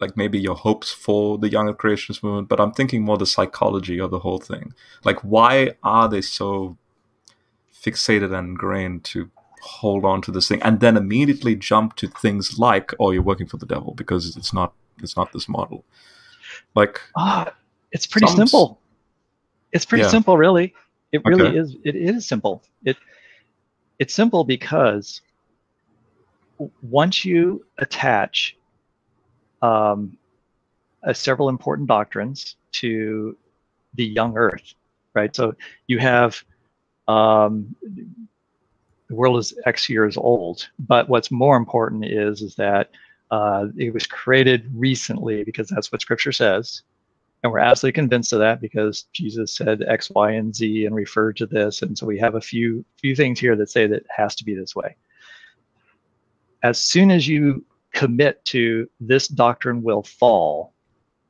like maybe your hopes for the younger creationist movement but i'm thinking more the psychology of the whole thing like why are they so fixated and ingrained to hold on to this thing and then immediately jump to things like oh you're working for the devil because it's not it's not this model like
Ah, it's pretty
Sounds-
simple. It's pretty
Yeah.
simple, really. It really
Okay.
is. It is simple. It it's simple because once you attach um, uh, several important doctrines to the young Earth, right? So you have um, the world is X years old, but what's more important is is that uh, it was created recently because that's what Scripture says, and we're absolutely convinced of that because Jesus said X, Y, and Z and referred to this, and so we have a few few things here that say that it has to be this way. As soon as you commit to this doctrine will fall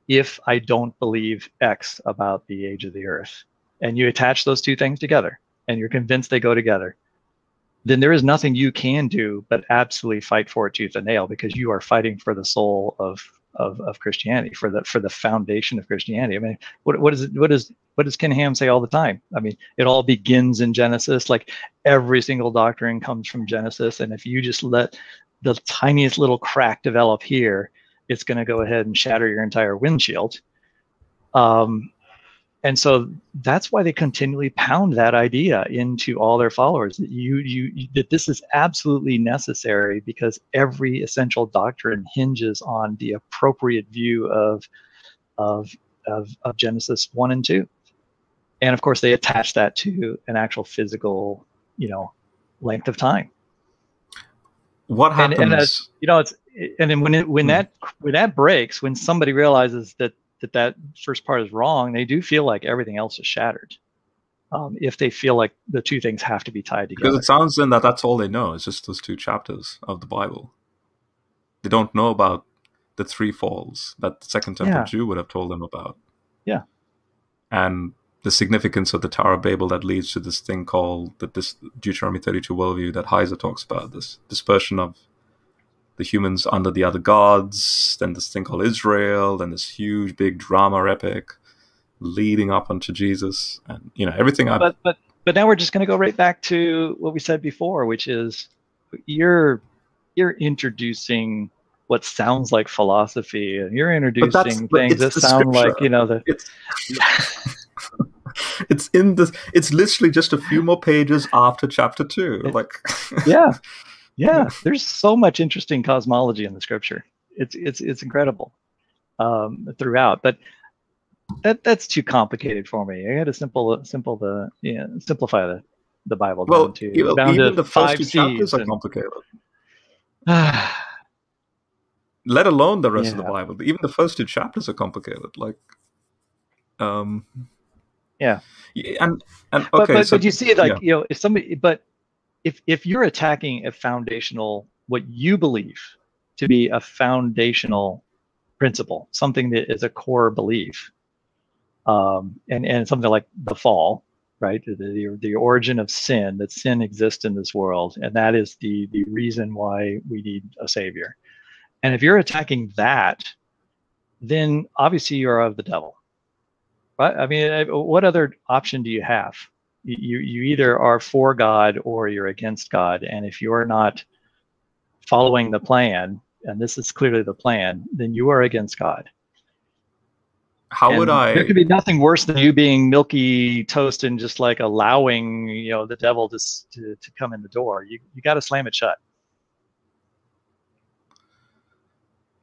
if I don't believe X about the age of the earth, and you attach those two things together, and you're convinced they go together, then there is nothing you can do but absolutely fight for it tooth and nail because you are fighting for the soul of of, of Christianity, for the for the foundation of Christianity. I mean, what what is it, what is what does Ken Ham say all the time? I mean, it all begins in Genesis. Like every single doctrine comes from Genesis, and if you just let the tiniest little crack develop here, it's going to go ahead and shatter your entire windshield. Um, and so that's why they continually pound that idea into all their followers that you, you that this is absolutely necessary because every essential doctrine hinges on the appropriate view of of of, of Genesis one and two, and of course they attach that to an actual physical you know length of time.
What happens?
And, and you know, it's and then when it when hmm. that when that breaks, when somebody realizes that that that first part is wrong, they do feel like everything else is shattered. Um, if they feel like the two things have to be tied together.
Because it sounds then that that's all they know is just those two chapters of the Bible. They don't know about the three falls that the Second Temple yeah. Jew would have told them about.
Yeah.
And the significance of the Tower of Babel that leads to this thing called the this Deuteronomy 32 worldview that Heiser talks about, this dispersion of the humans under the other gods, then this thing called Israel, then this huge big drama epic leading up onto Jesus, and you know everything.
But I've... but but now we're just going to go right back to what we said before, which is you're you're introducing what sounds like philosophy, and you're introducing things that sound like you know the. (laughs)
It's, in this. It's literally just a few more pages after chapter two. Like. (laughs)
yeah, yeah, there's so much interesting cosmology in the scripture. It's it's it's incredible um, throughout, but that that's too complicated for me. I got to simple simple the yeah simplify the the Bible
well,
down to
you know,
down
even
to
the first two chapters are complicated. (sighs) Let alone the rest yeah. of the Bible. Even the first two chapters are complicated. Like, um,
yeah,
and and okay,
but, but,
so,
but you see, like yeah. you know, if somebody, but if if you're attacking a foundational what you believe to be a foundational principle, something that is a core belief, um, and and something like the fall, right? The, the, the origin of sin, that sin exists in this world, and that is the the reason why we need a savior. And if you're attacking that, then obviously you're of the devil. Right? I mean, uh, what other option do you have? you you either are for God or you're against God, and if you're not following the plan, and this is clearly the plan, then you are against God.
How and would I?
There could be nothing worse than you being milky toast and just like allowing you know the devil to to, to come in the door. You you got to slam it shut.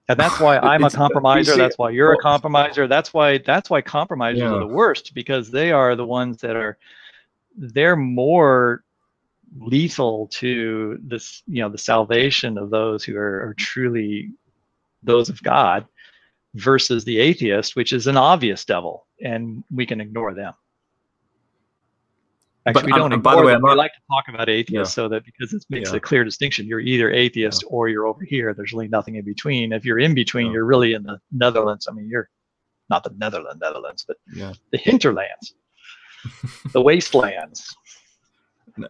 And that's why (laughs) I'm a compromiser. That's why you're a compromiser. That's why that's why compromisers yeah. are the worst because they are the ones that are they're more lethal to this you know the salvation of those who are, are, truly those of god versus the atheist which is an obvious devil and we can ignore them actually but, we don't ignore by the way, them. Not, like to talk about atheists yeah. so that because it makes yeah. a clear distinction you're either atheist yeah. or you're over here there's really nothing in between if you're in between you're really in the netherlands i mean you're not the netherlands netherlands but the hinterlands the (laughs) wastelands.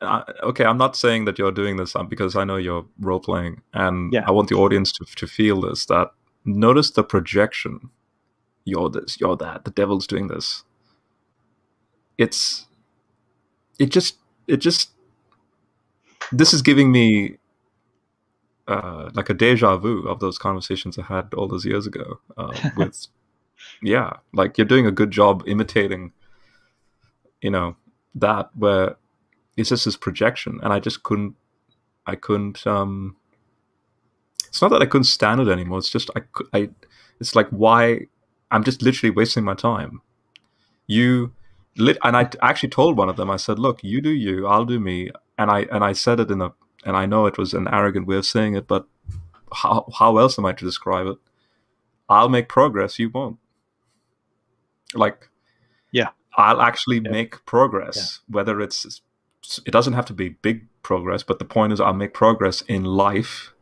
Uh, okay, I'm not saying that you're doing this um, because I know you're role playing, and. I want the audience to to feel this. That notice the projection. You're this. You're that. The devil's doing this. It's. It just. It just. This is giving me. Uh, like a deja vu of those conversations I had all those years ago uh, (laughs) with, yeah, like you're doing a good job imitating you know that where it's just this projection and i just couldn't i couldn't um it's not that i couldn't stand it anymore it's just i i it's like why i'm just literally wasting my time you lit and i actually told one of them i said look you do you i'll do me and i and i said it in a and i know it was an arrogant way of saying it but how how else am i to describe it i'll make progress you won't like
yeah
I'll actually yeah. make progress, yeah. whether it's it doesn't have to be big progress, but the point is I'll make progress in life.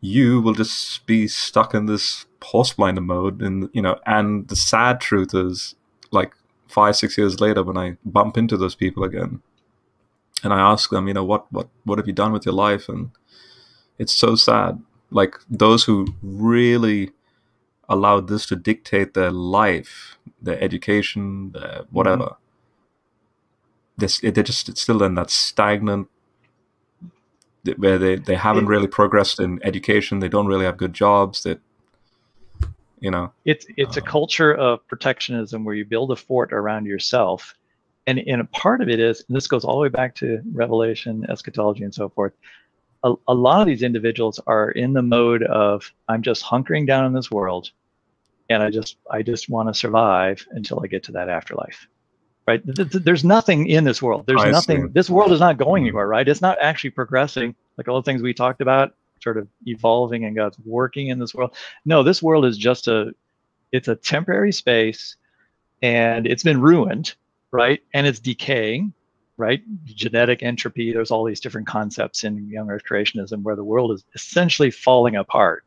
You will just be stuck in this horseblinder mode, and you know. And the sad truth is, like five, six years later, when I bump into those people again, and I ask them, you know, what, what, what have you done with your life? And it's so sad. Like those who really allowed this to dictate their life, their education, their whatever. Mm-hmm. This they're just still in that stagnant where they, they haven't really progressed in education. They don't really have good jobs. That you know?
It's it's a
Uh,
culture of protectionism where you build a fort around yourself. And and a part of it is and this goes all the way back to revelation eschatology and so forth a, a lot of these individuals are in the mode of i'm just hunkering down in this world and i just i just want to survive until i get to that afterlife. Right? Th- th- there's nothing in this world. There's
I
nothing
see.
this world is not going
Mhm.
anywhere right? It's not actually progressing like all the things we talked about sort of evolving and god's working in this world. No this world is just a it's a temporary space and it's been ruined right? And it's decaying right? Genetic entropy there's all these different concepts in young earth creationism where the world is essentially falling apart.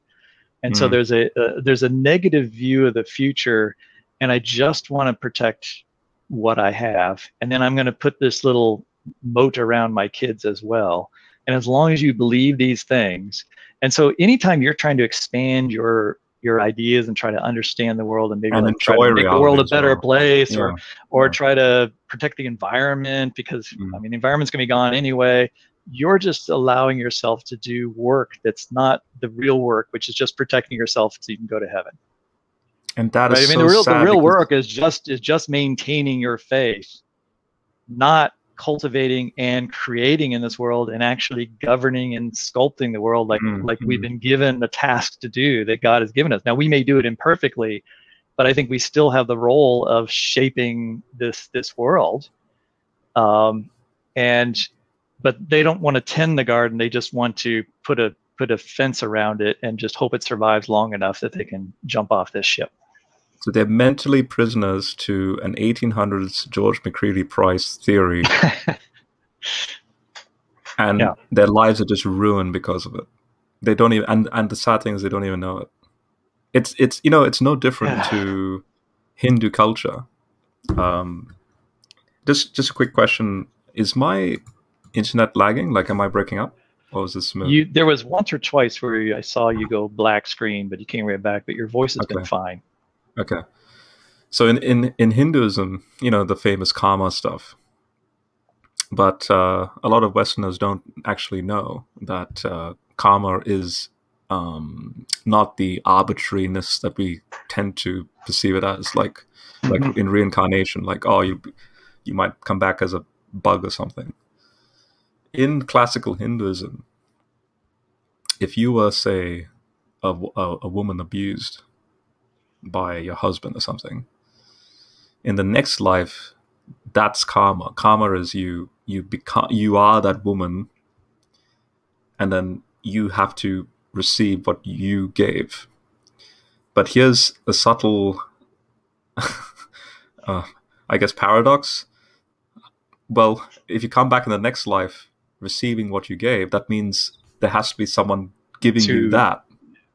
And so
Mm.
there's a uh, there's a negative view of the future and i just want to protect what i have. And then i'm going to put this little moat around my kids as well and as long as you believe these things and so anytime you're trying to expand your your ideas and try to understand the world and maybe
And
like try
enjoy
to make the world a better
well.
place
yeah.
or or
yeah.
try to protect the environment because
Mm.
I mean the environment's gonna be gone anyway. You're just allowing yourself to do work that's not the real work, which is just protecting yourself so you can go to heaven.
and that
Right?
is
I mean
so
the real the real work is just is just maintaining your faith, not cultivating and creating in this world and actually governing and sculpting the world like
Mm,
like we've
mm.
been given the task to do that God has given us. Now we may do it imperfectly, but I think we still have the role of shaping this this world. Um, and but they don't want to tend the garden; they just want to put a put a fence around it and just hope it survives long enough that they can jump off this ship.
So they're mentally prisoners to an 1800s George McCready Price theory, (laughs) and
Yeah.
their lives are just ruined because of it. They don't even, and and the sad thing is they don't even know it. It's it's you know it's no different (sighs) to Hindu culture. Um, just just a quick question: Is my internet lagging? Like, am I breaking up, or is this smooth?
You there was once or twice where I saw you go black screen, but you came right back. But your voice has been fine.
Okay. So in, in, in Hinduism, you know, the famous karma stuff. But uh, a lot of Westerners don't actually know that uh, karma is um, not the arbitrariness that we tend to perceive it as, like like
Mhm.
in reincarnation, like oh you you might come back as a bug or something. In classical Hinduism, if you were say a a woman abused by your husband or something. In the next life that's karma. Karma is you you become you are that woman and then you have to receive what you gave. But here's a subtle (laughs) uh, i guess paradox. Well if you come back in the next life receiving what you gave that means there has to be someone giving you that.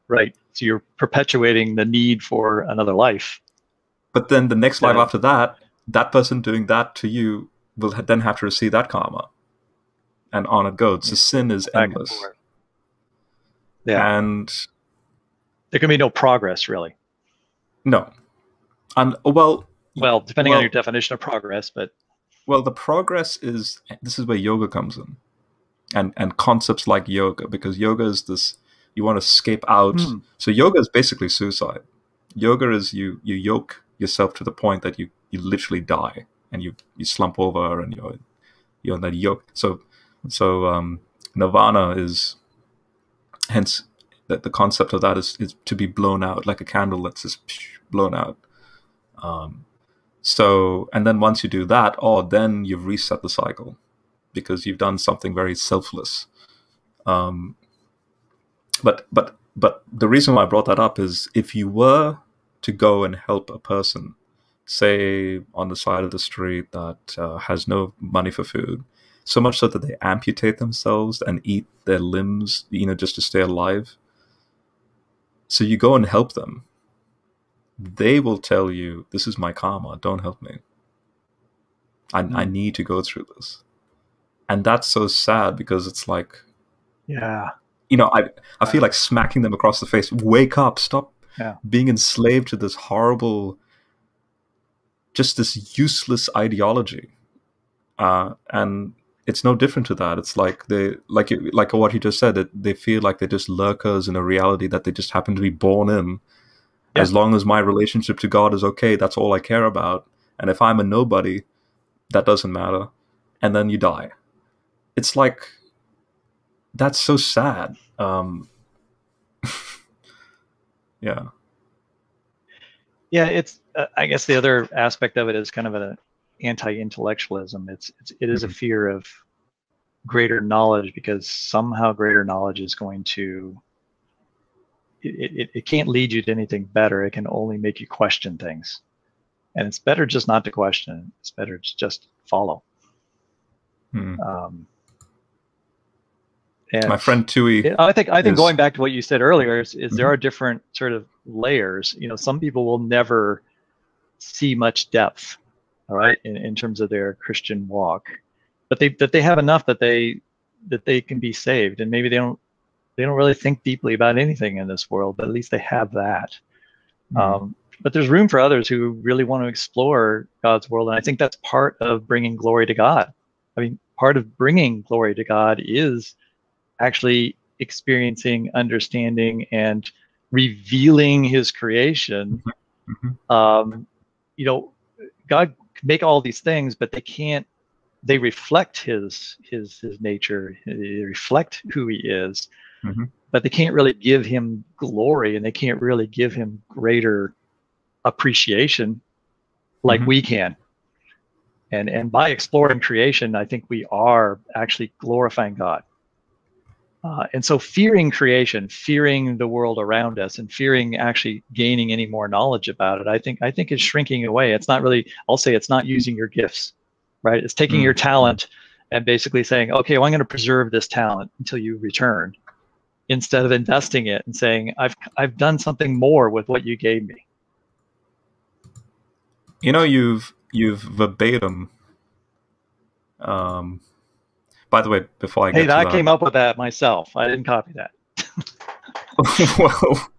Right. So you're perpetuating the need for another life.
But then the next life
Yeah.
after that, that person doing that to you will then have to receive that karma. And on it goes. The sin is
Back
endless.
forth. Yeah.
And
there can be no progress really.
no. And well,
Well, depending
Well-
on your definition of progress, but
well, the progress is this is where yoga comes in. And and concepts like yoga, because yoga is this you want to escape out.
Hmm.
So yoga is basically suicide. Yoga is you you yoke yourself to the point that you you literally die and you you slump over and you're you're in that yoke. So so um, nirvana is hence that the concept of that is is to be blown out like a candle that's just blown out. Um, so and then once you do that, oh, then you've reset the cycle because you've done something very selfless. Um, but but but the reason why I brought that up is if you were to go and help a person, say on the side of the street that uh, has no money for food, so much so that they amputate themselves and eat their limbs, you know, just to stay alive. So you go and help them. They will tell you, "This is my karma. Don't help me. I, I need to go through this." And that's so sad because it's like
yeah.
You know, I I feel like smacking them across the face. Wake up! Stop
Yeah.
being enslaved to this horrible, just this useless ideology. Uh, and it's no different to that. It's like they like you- like what you just said. That they feel like they're just lurkers in a reality that they just happen to be born in, Yeah. As long as my relationship to God is okay, that's all I care about. And if I'm a nobody, that doesn't matter. And then you die. It's like that's so sad. Um, (laughs) yeah.
Yeah, it's. Uh, I guess the other aspect of it is kind of an anti-intellectualism. It's, it's it is a mm-hmm. fear of greater knowledge because somehow greater knowledge is going to it, it, it can't lead you to anything better. It can only make you question things. And it's better just not to question. It's better to just follow.
Hmm. Um, My friend Tui.
I think I think is, going back to what you said earlier is, is mm-hmm. there are different sort of layers. You know, some people will never see much depth, all right, in, in terms of their Christian walk, but they that they have enough that they that they can be saved, and maybe they don't they don't really think deeply about anything in this world, but at least they have that. Mm-hmm. Um, but there's room for others who really want to explore God's world, and I think that's part of bringing glory to God. I mean, part of bringing glory to God is actually experiencing, understanding, and revealing His creation. Mm-hmm. mm-hmm. Um, you know, God can make all these things, but they can't. They reflect His His His nature. They reflect who He is mm-hmm. but they can't really give him glory and they can't really give him greater appreciation like mm-hmm. we can. And and by exploring creation, I think we are actually glorifying God. Uh, and so fearing creation, fearing the world around us, and fearing actually gaining any more knowledge about it, I think I think is shrinking away. It's not really. I'll say it's not using your gifts, right? It's taking mm-hmm. your talent and basically saying, okay, well, I'm going to preserve this talent until you return instead of investing it and saying, I've, I've done something more with what you gave me.
You know, you've, you've verbatim, um, by the way, before I
get hey, I came up with that myself. I didn't copy that. (laughs)
well,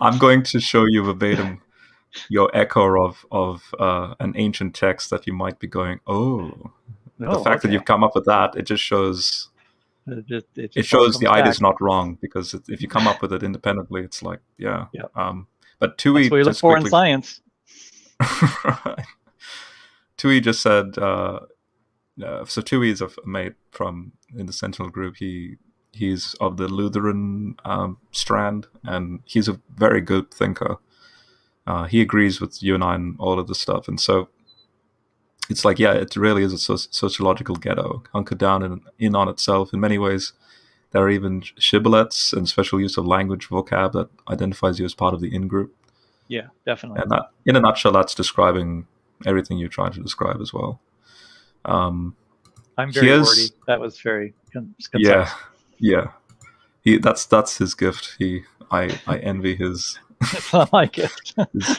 I'm going to show you verbatim your echo of of uh, an ancient text that you might be going, oh, the oh, fact okay. that you've come up with that, it just shows it, just, it, it shows the idea is not wrong because if you come up with it independently, it's like yeah.
yeah.
Um, but Tui
That's what we look for quickly, in science. (laughs)
Tui just said. Uh, uh, so Tui is a mate from in the Sentinel group. He he's of the Lutheran um, strand, and he's a very good thinker. Uh, he agrees with you and I on all of this stuff, and so it's like yeah, it really is a so- sociological ghetto, hunkered down in, in on itself. In many ways, there are even shibboleths and special use of language vocab that identifies you as part of the in group.
Yeah, definitely.
And that, in a nutshell, that's describing everything you're trying to describe as well. Um,
I'm very wordy. That was very
concise. yeah, yeah. He that's that's his gift. He I I envy his. (laughs)
it's not my gift. (laughs) his,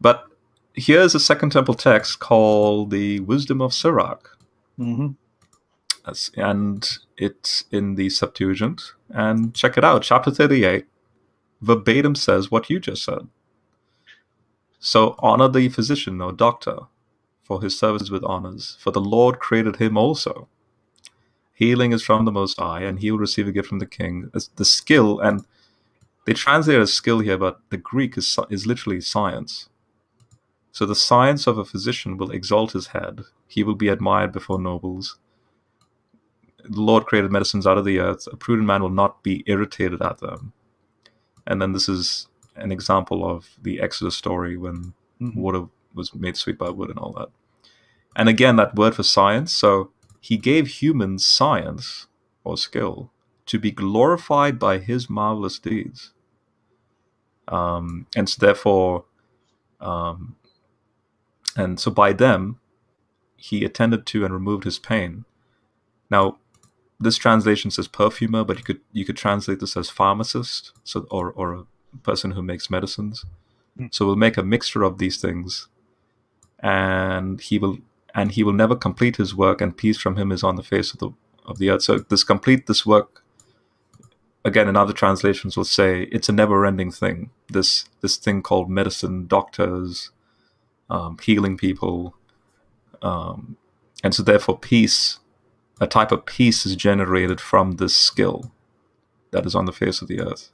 but here's a Second Temple text called the Wisdom of Sirach.
Mm-hmm.
And it's in the Septuagint. And check it out. Chapter 38 verbatim says what you just said. So honor the physician or doctor for his services with honors, for the Lord created him also. Healing is from the Most High, and he will receive a gift from the King. The skill, and they translate as skill here, but the Greek is, is literally science. So the science of a physician will exalt his head. He will be admired before nobles. The Lord created medicines out of the earth. A prudent man will not be irritated at them. And then this is an example of the Exodus story when mm-hmm. water was made sweet by wood and all that. And again, that word for science. So he gave humans science or skill to be glorified by his marvelous deeds. Um, and so therefore, um, and so by them, he attended to and removed his pain. Now, this translation says perfumer, but you could you could translate this as pharmacist, so or or a person who makes medicines. Mm. So we'll make a mixture of these things, and he will and he will never complete his work, and peace from him is on the face of the of the earth. So this complete this work. Again, in other translations, will say it's a never-ending thing. This this thing called medicine, doctors, um, healing people. Um, and so, therefore, peace, a type of peace is generated from this skill that is on the face of the earth.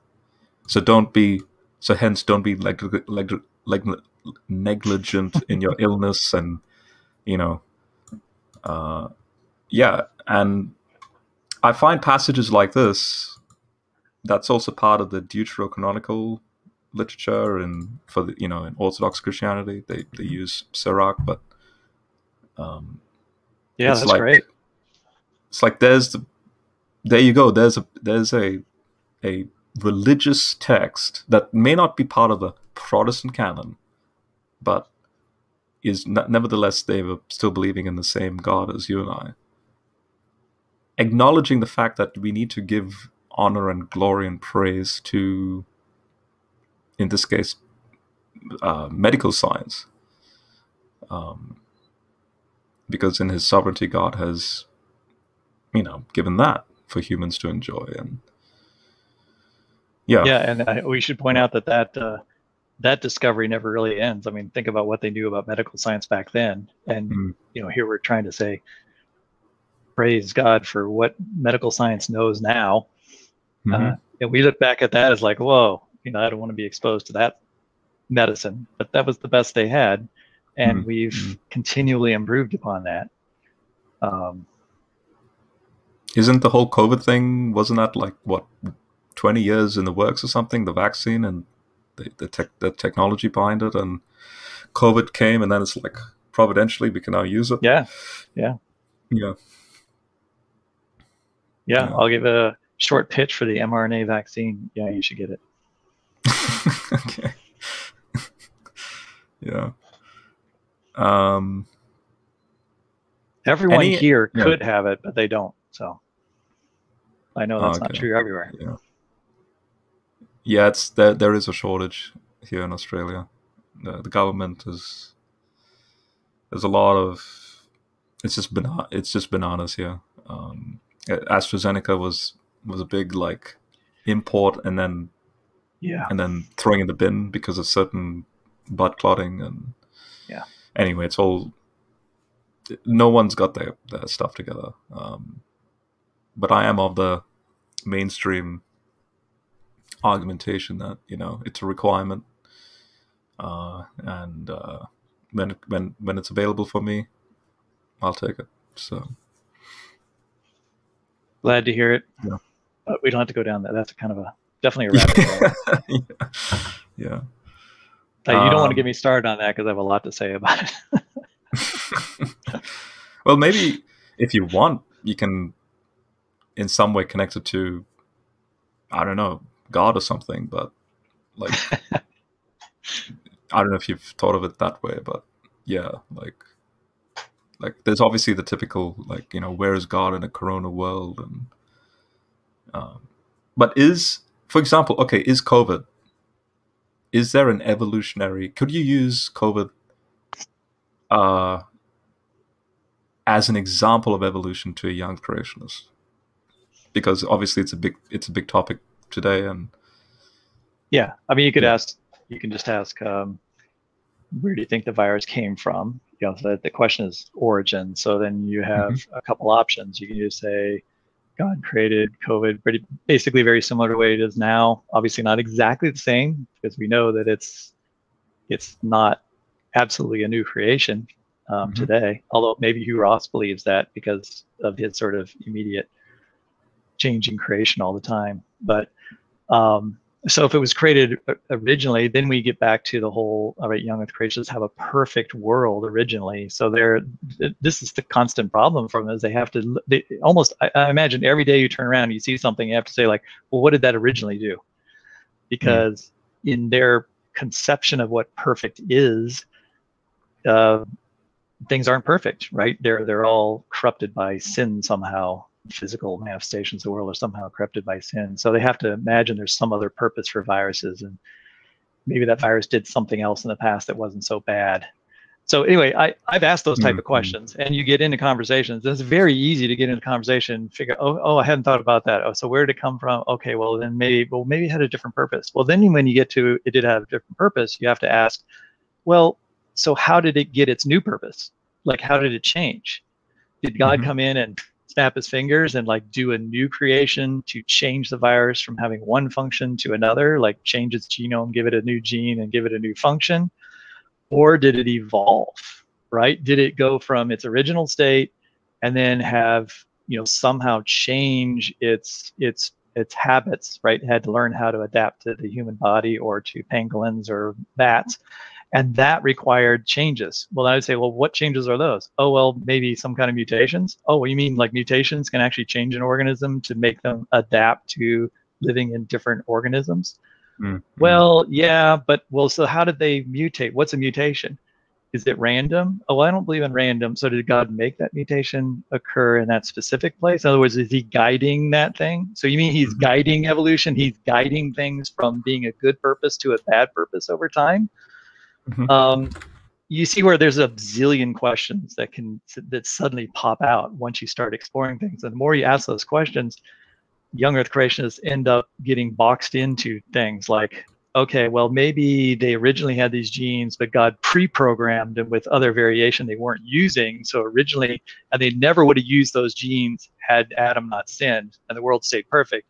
So, don't be So hence, don't be like like like negligent in your illness, and you know, uh, yeah. And I find passages like this. That's also part of the deuterocanonical literature, and for the you know in Orthodox Christianity, they they use Sirach, but um,
yeah, that's like, great.
It's like there's the there you go. There's a there's a a religious text that may not be part of the Protestant canon, but is nevertheless they were still believing in the same God as you and I. Acknowledging the fact that we need to give honor and glory and praise to, in this case, uh, medical science. Um, because in his sovereignty, God has, you know, given that for humans to enjoy. And yeah,
yeah, and uh, we should point out that that uh, that discovery never really ends. I mean, think about what they knew about medical science back then, and mm. you know, here we're trying to say, praise God for what medical science knows now. Uh, mm-hmm. Uh, and we look back at that as like, whoa, you know, I don't want to be exposed to that medicine, but that was the best they had, and mm-hmm. we've mm-hmm. continually improved upon that. Um,
isn't the whole COVID thing, wasn't that like, what, 20 years in the works or something, the vaccine and the, the, tech, the technology behind it? And COVID came and then it's like, providentially, we can now use it.
Yeah. Yeah.
Yeah.
Yeah. yeah. I'll give a short pitch for the mRNA vaccine. Yeah, you should get it. (laughs)
okay. (laughs) yeah. Um,
Everyone any, here could yeah. have it, but they don't. So I know that's okay. not true everywhere.
Yeah. Yeah, it's there. There is a shortage here in Australia. The, the government is there's a lot of it's just banana. It's just bananas here. Um, AstraZeneca was was a big like import and then
yeah
and then throwing in the bin because of certain blood clotting and
yeah
anyway it's all no one's got their, their stuff together um, but I am of the mainstream argumentation that you know it's a requirement, uh, and uh, when when when it's available for me, I'll take it. So
glad to hear it.
Yeah.
But we don't have to go down that. That's kind of a definitely a rabbit
hole. (laughs) yeah. yeah.
Uh, you don't um, want to get me started on that because I have a lot to say about
it. (laughs) well, maybe if you want, you can in some way connect it to I don't know God or something, but like (laughs) I don't know if you've thought of it that way, but yeah, like like there's obviously the typical like you know where is God in a Corona world and um, but is for example okay is COVID is there an evolutionary could you use COVID uh, as an example of evolution to a young creationist? because obviously it's a big it's a big topic today and
yeah i mean you could yeah. ask you can just ask um, where do you think the virus came from you know the, the question is origin so then you have mm-hmm. a couple options you can just say god created covid pretty basically very similar to the way it is now obviously not exactly the same because we know that it's it's not absolutely a new creation um, mm-hmm. today although maybe hugh ross believes that because of his sort of immediate changing creation all the time. But um, so if it was created originally, then we get back to the whole all right, young earth creationists have a perfect world originally. So they're this is the constant problem for them is they have to they almost I, I imagine every day you turn around you see something you have to say like, well, what did that originally do? Because mm. in their conception of what perfect is, uh, things aren't perfect, right? They're they're all corrupted by sin somehow physical manifestations of the world are somehow corrupted by sin. So they have to imagine there's some other purpose for viruses, and maybe that virus did something else in the past that wasn't so bad. So anyway, I, I've asked those type mm-hmm. of questions, and you get into conversations. It's very easy to get into conversation, figure, oh, oh, I hadn't thought about that. Oh, so where did it come from? Okay, well then maybe, well maybe it had a different purpose. Well, then when you get to it did have a different purpose, you have to ask, well, so how did it get its new purpose? Like how did it change? Did God mm-hmm. come in and snap his fingers and like do a new creation to change the virus from having one function to another, like change its genome, give it a new gene, and give it a new function? Or did it evolve, right? Did it go from its original state and then have, you know, somehow change its its its habits, right? Had to learn how to adapt to the human body or to pangolins or bats and that required changes. Well, I would say, well, what changes are those? Oh, well, maybe some kind of mutations. Oh, well, you mean like mutations can actually change an organism to make them adapt to living in different organisms? Mm-hmm. Well, yeah, but well, so how did they mutate? What's a mutation? Is it random? Oh, I don't believe in random. So did God make that mutation occur in that specific place? In other words, is he guiding that thing? So you mean he's mm-hmm. guiding evolution? He's guiding things from being a good purpose to a bad purpose over time? Mm-hmm. Um, you see where there's a zillion questions that can that suddenly pop out once you start exploring things. And the more you ask those questions, young Earth creationists end up getting boxed into things like, okay, well maybe they originally had these genes, but God pre-programmed them with other variation they weren't using. So originally, and they never would have used those genes had Adam not sinned, and the world stayed perfect.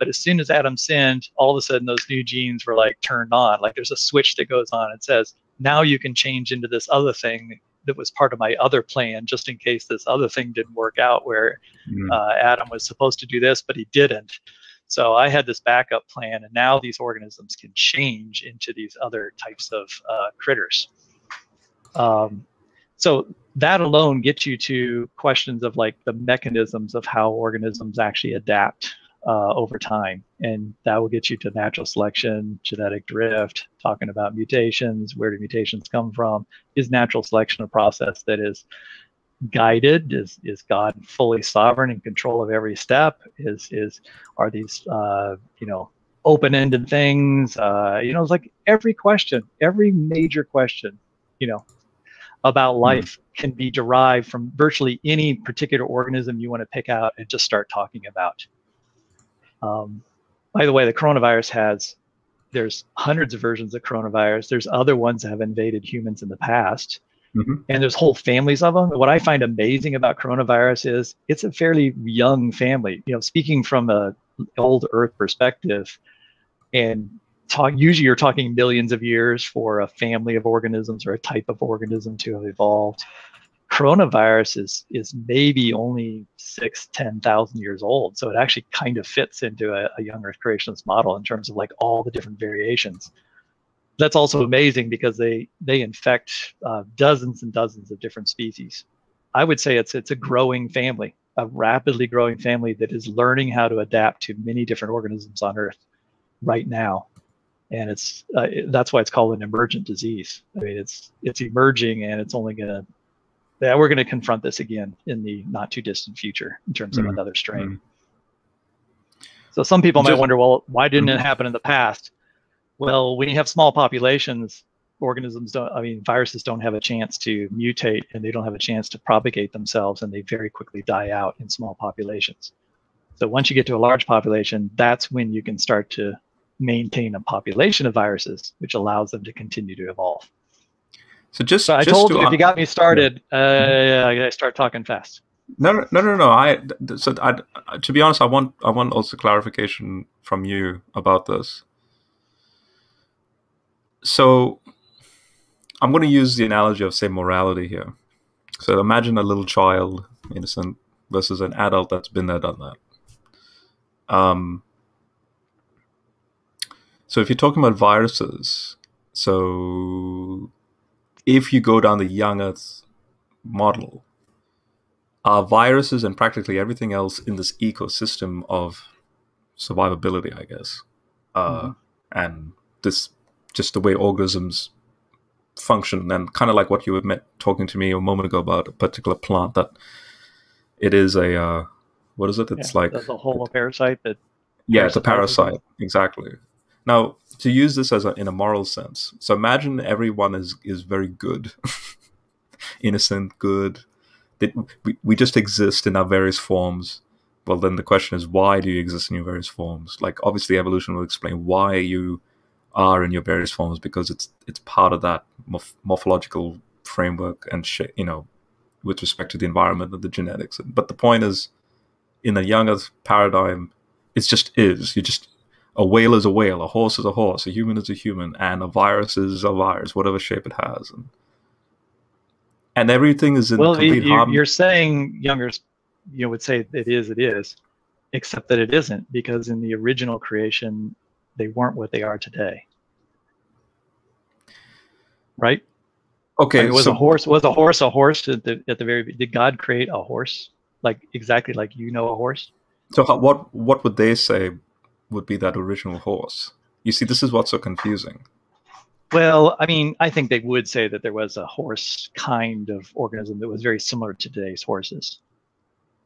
But as soon as Adam sinned, all of a sudden those new genes were like turned on. Like there's a switch that goes on and says, now you can change into this other thing that was part of my other plan, just in case this other thing didn't work out where mm. uh, Adam was supposed to do this, but he didn't. So I had this backup plan, and now these organisms can change into these other types of uh, critters. Um, so that alone gets you to questions of like the mechanisms of how organisms actually adapt uh, over time. And that will get you to natural selection, genetic drift, talking about mutations, where do mutations come from? Is natural selection a process that is guided? Is, is God fully sovereign in control of every step? Is, is are these, uh, you know, open-ended things? Uh, you know, it's like every question, every major question, you know, about hmm. life can be derived from virtually any particular organism you want to pick out and just start talking about. Um, by the way, the coronavirus has there's hundreds of versions of coronavirus. There's other ones that have invaded humans in the past. Mm-hmm. And there's whole families of them. What I find amazing about coronavirus is it's a fairly young family. You know, speaking from a old Earth perspective, and talk usually you're talking millions of years for a family of organisms or a type of organism to have evolved coronavirus is is maybe only six, ten thousand years old. So it actually kind of fits into a, a young Earth creationist model in terms of like all the different variations. That's also amazing because they they infect uh, dozens and dozens of different species. I would say it's it's a growing family, a rapidly growing family that is learning how to adapt to many different organisms on Earth right now and it's uh, that's why it's called an emergent disease. I mean, it's it's emerging, and it's only going to yeah, we're going to confront this again in the not too distant future in terms of mm another strain. mm So some people might wonder, well, why didn't mm it happen in the past? Well, when you have small populations, organisms don't, I mean, viruses don't have a chance to mutate and they don't have a chance to propagate themselves and they very quickly die out in small populations. So once you get to a large population, that's when you can start to maintain a population of viruses, which allows them to continue to evolve.
So just,
so I
just
told you if you got me started, uh, I start talking fast.
No, no, no, no, no. I so I, to be honest, I want I want also clarification from you about this. So I'm going to use the analogy of say morality here. So imagine a little child, innocent, versus an adult that's been there, done that. Um, so if you're talking about viruses, so if you go down the young Earth model, are viruses and practically everything else in this ecosystem of survivability, I guess, uh, mm-hmm. and this just the way organisms function, and kind of like what you were met talking to me a moment ago about a particular plant that it is a uh, what is it? It's yeah, like
a whole parasite that.
Yeah, it's a parasite. Exactly. Now, to use this as a, in a moral sense, so imagine everyone is is very good, (laughs) innocent, good. That we, we just exist in our various forms. Well, then the question is, why do you exist in your various forms? Like, obviously, evolution will explain why you are in your various forms because it's it's part of that morph- morphological framework and you know, with respect to the environment and the genetics. But the point is, in the young Earth paradigm, it just is. You just a whale is a whale, a horse is a horse, a human is a human, and a virus is a virus, whatever shape it has, and, and everything is in
well,
complete
you,
harmony.
you're saying younger, you know, would say it is, it is, except that it isn't because in the original creation, they weren't what they are today. Right?
Okay,
I mean, was
so
a horse was a horse a horse at the at the very did God create a horse like exactly like you know a horse?
so how, what what would they say would be that original horse? You see, this is what's so confusing.
Well, I mean, I think they would say that there was a horse kind of organism that was very similar to today's horses,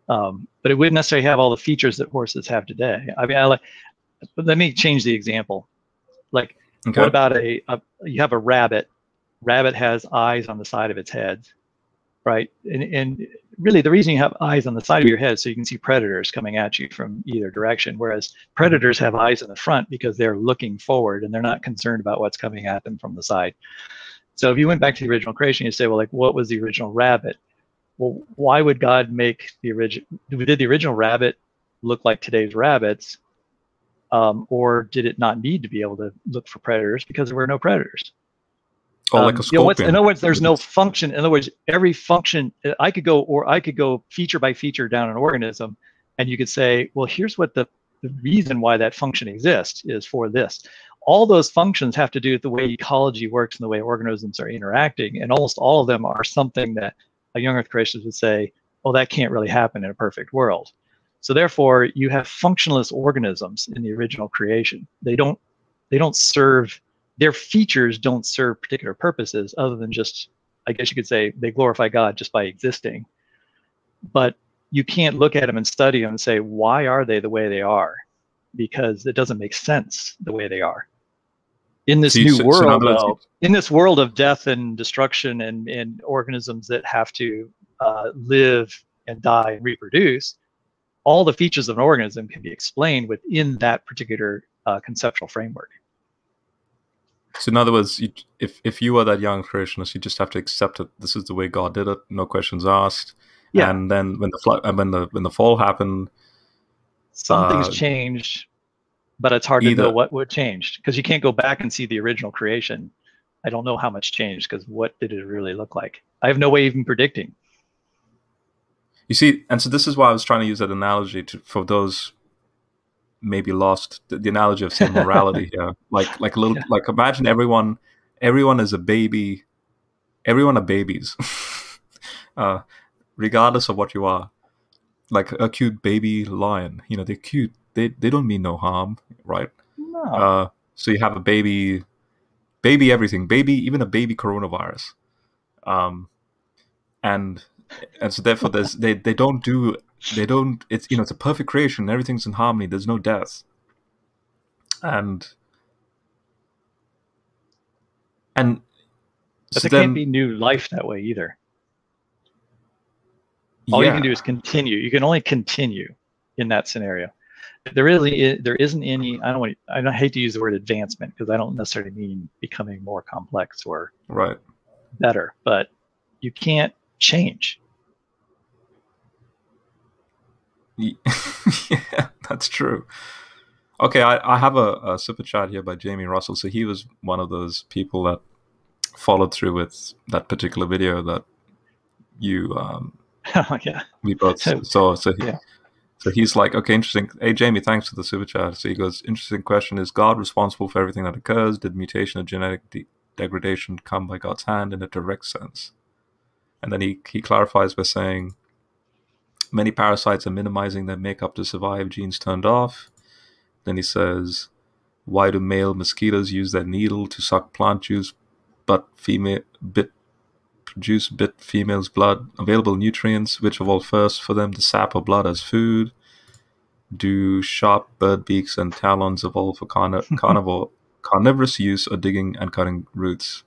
um, but it wouldn't necessarily have all the features that horses have today. I mean, I like. But let me change the example. Like,
Okay.
what about a, a you have a rabbit? Rabbit has eyes on the side of its head, right? And, and really, the reason you have eyes on the side of your head so you can see predators coming at you from either direction. Whereas predators have eyes in the front because they're looking forward and they're not concerned about what's coming at them from the side. So if you went back to the original creation, you say, well, like, what was the original rabbit? Well, why would God make the original? Did the original rabbit look like today's rabbits, um, or did it not need to be able to look for predators because there were no predators?
Like
Um,
a
you know,
scorpion.
in other words, there's no function. In other words, every function I could go, or I could go feature by feature down an organism, and you could say, well, here's what the, the reason why that function exists is for this. All those functions have to do with the way ecology works and the way organisms are interacting, and almost all of them are something that a young Earth creationist would say, oh, that can't really happen in a perfect world. So therefore, you have functionless organisms in the original creation. They don't they don't serve their features don't serve particular purposes other than just I guess you could say they glorify God just by existing. But you can't look at them and study them and say why are they the way they are because it doesn't make sense the way they are. In this
So you-
new
so- so
world
words,
though, in this world of death and destruction and, and organisms that have to uh, live and die and reproduce, all the features of an organism can be explained within that particular uh, conceptual framework.
So in other words, you, if if you are that young creationist, you just have to accept that this is the way God did it, no questions asked.
Yeah.
And then when the flood, when the when the fall happened,
something's
Uh,
changed, but it's hard to know what what changed because you can't go back and see the original creation. I don't know how much changed because what did it really look like? I have no way even predicting.
you see, and so this is why I was trying to use that analogy to for those maybe lost the, the analogy of say morality (laughs) here, like like a little
Yeah.
like imagine everyone everyone is a baby, everyone are babies, (laughs) uh, regardless of what you are. Like a cute baby lion, you know, they're cute. They they don't mean no harm, right?
No.
Uh, so you have a baby, baby everything, baby even a baby coronavirus, um, and and so therefore there's they they don't do they don't it's you know it's a perfect creation everything's in harmony there's no death and and
but
so
there
then
can't be new life that way either. All you can do is continue. You can only continue in that scenario. There really is, there isn't any. I don't want. I don't hate to use the word advancement because I don't necessarily mean becoming more complex or
right
better, but you can't change. (laughs)
yeah, that's true. Okay, I, I have a, a super chat here by Jamie Russell. So he was one of those people that followed through with that particular video that you um, (laughs)
yeah.
we both saw. So he,
Yeah.
so he's like, okay, interesting. Hey Jamie, thanks for the super chat. So he goes, interesting question: Is God responsible for everything that occurs? Did mutation or genetic de- degradation come by God's hand in a direct sense? And then he he clarifies by saying, many parasites are minimizing their makeup to survive. Genes turned off. Then he says, why do male mosquitoes use their needle to suck plant juice, but female bit produce bit female's blood? Available nutrients, which evolved first for them, the sap or blood as food? Do sharp bird beaks and talons evolve for carni- (laughs) carnivore carnivorous use or digging and cutting roots?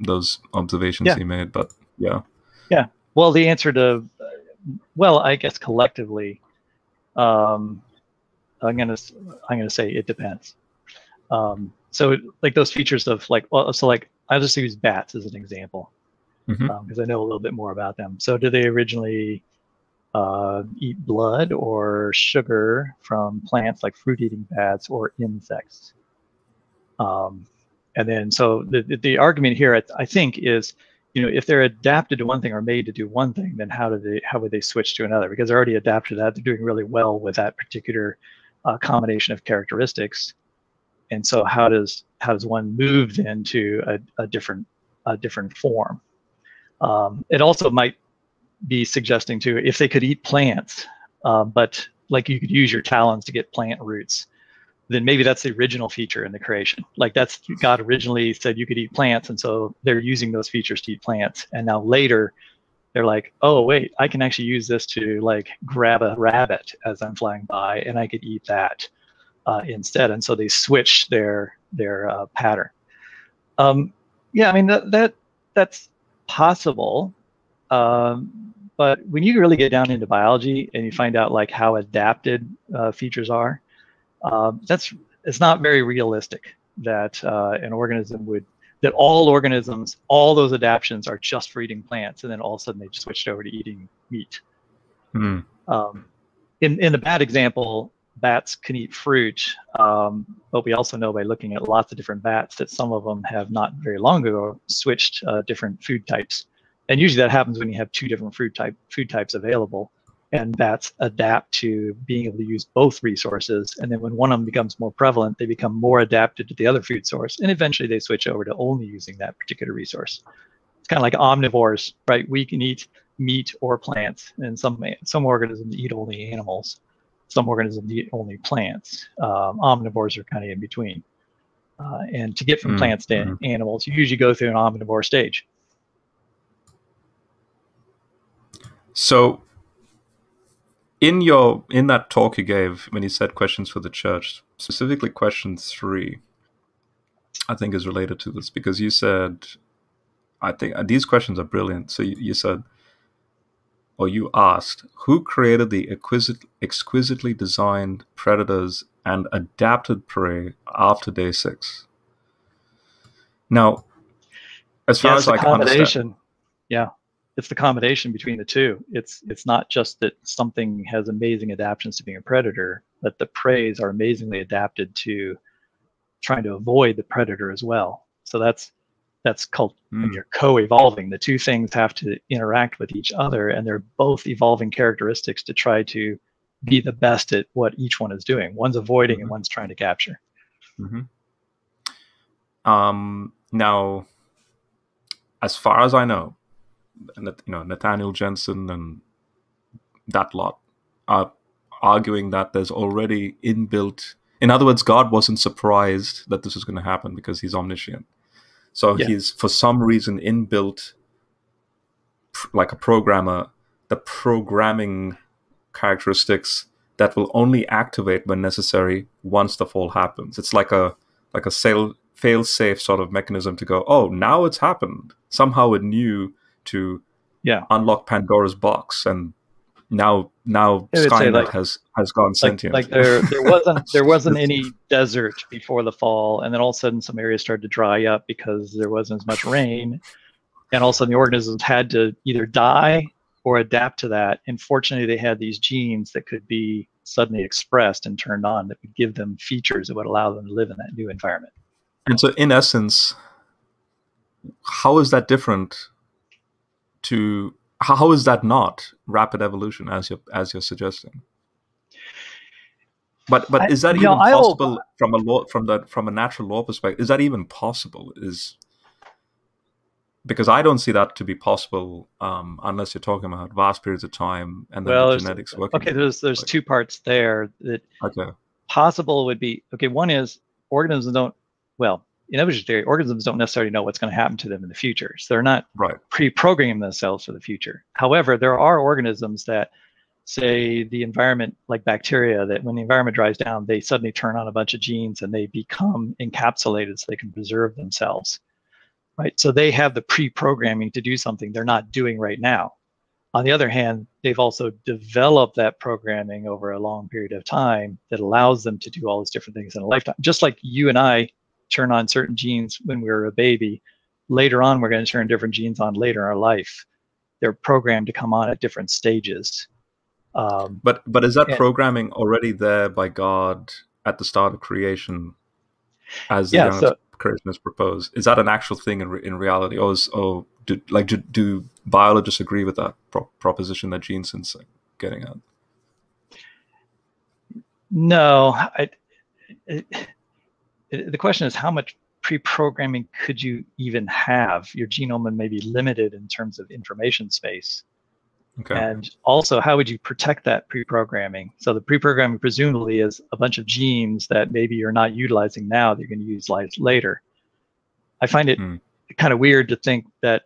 Those observations
Yeah.
he made, but yeah. yeah.
Well, the answer to, well, I guess collectively, um, I'm gonna I'm gonna say it depends. Um, so like those features of like well, so like I'll just use bats as an example because I know a little bit more about them. So do they originally uh, eat blood or sugar from plants like fruit-eating bats or insects. Um, and then, so the, the argument here, I, I think, is you know, if they're adapted to one thing or made to do one thing, then how do they how would they switch to another? Because they're already adapted to that. They're doing really well with that particular uh, combination of characteristics. And so how does how does one move then to a, a different a different form? Um, it also might be suggesting to if they could eat plants, uh, but like you could use your talons to get plant roots then maybe that's the original feature in the creation. Like that's God originally said you could eat plants, and so they're using those features to eat plants. And now later, they're like, oh wait, I can actually use this to like grab a rabbit as I'm flying by, and I could eat that uh, instead. And so they switch their their uh, pattern. Um, yeah, I mean that that that's possible. Um, but when you really get down into biology and you find out like how adapted uh, features are, uh, that's it's not very realistic that uh, an organism would that all organisms, all those adaptations are just for eating plants, and then all of a sudden they just switched over to eating meat.
Mm.
Um, in in the bat example, bats can eat fruit, um, but we also know by looking at lots of different bats that some of them have not very long ago switched uh, different food types, and usually that happens when you have two different fruit type food types available and bats adapt to being able to use both resources. And then when one of them becomes more prevalent, they become more adapted to the other food source, and eventually they switch over to only using that particular resource. It's kind of like omnivores, right? We can eat meat or plants, and some some organisms eat only animals. Some organisms eat only plants. Um, omnivores are kind of in between. Uh, and to get from mm-hmm. plants to mm-hmm. animals, you usually go through an omnivore stage.
So in your in that talk you gave when you said questions for the church, specifically question three, I think is related to this because you said, I think uh, these questions are brilliant. So you, you said, or you asked, who created the exquisite, exquisitely designed predators and adapted prey after day six? Now, as far as I can understand,
yeah it's the combination between the two. It's it's not just that something has amazing adaptations to being a predator, but the preys are amazingly adapted to trying to avoid the predator as well. So that's that's called mm. you're co-evolving. The two things have to interact with each other, and they're both evolving characteristics to try to be the best at what each one is doing. One's avoiding mm-hmm. and one's trying to capture.
Mm-hmm. Um, now, as far as I know, you know Nathaniel Jeanson and that lot are arguing that there's already inbuilt. In other words, God wasn't surprised that this was going to happen because He's omniscient. So yeah. He's for some reason inbuilt, like a programmer, the programming characteristics that will only activate when necessary once the fall happens. It's like a like a fail fail safe sort of mechanism to go. Oh, now it's happened. Somehow it knew to
yeah
unlock Pandora's box and now now Skynet like, has has gone sentient.
Like, like there (laughs) there wasn't there wasn't any desert before the fall, and then all of a sudden some areas started to dry up because there wasn't as much rain, and all of a sudden the organisms had to either die or adapt to that. And fortunately, they had these genes that could be suddenly expressed and turned on that would give them features that would allow them to live in that new environment.
And so, in essence, how is that different to how is that not rapid evolution as you're as you're suggesting? But but is that I, even know, possible from a law from the from a natural law perspective? Is that even possible? Is because I don't see that to be possible um, unless you're talking about vast periods of time and then
well,
the genetics working.
Okay, there's there's like, two parts there that
okay.
possible would be okay. One is organisms don't well in evolutionary theory, organisms don't necessarily know what's going to happen to them in the future. So they're not
right.
pre-programming themselves for the future. However, there are organisms that say the environment, like bacteria, that when the environment dries down, they suddenly turn on a bunch of genes and they become encapsulated so they can preserve themselves. Right. So they have the pre-programming to do something they're not doing right now. On the other hand, they've also developed that programming over a long period of time that allows them to do all these different things in a lifetime. Just like you and I turn on certain genes when we were a baby. Later on, we're going to turn different genes on later in our life. They're programmed to come on at different stages. Um,
but but is that
and-
programming already there by God at the start of creation, as the
Yeah,
young
so-
creationists propose? Is that an actual thing in, re- in reality, or is, or do, like do, do biologists agree with that pro- proposition that Jeanson's getting at?
No, I, it, the question is how much pre-programming could you even have? Your genome may be limited in terms of information space.
Okay.
And also, how would you protect that pre-programming? So the pre-programming presumably is a bunch of genes that maybe you're not utilizing now that you're going to utilize later. I find it
Hmm.
kind of weird to think that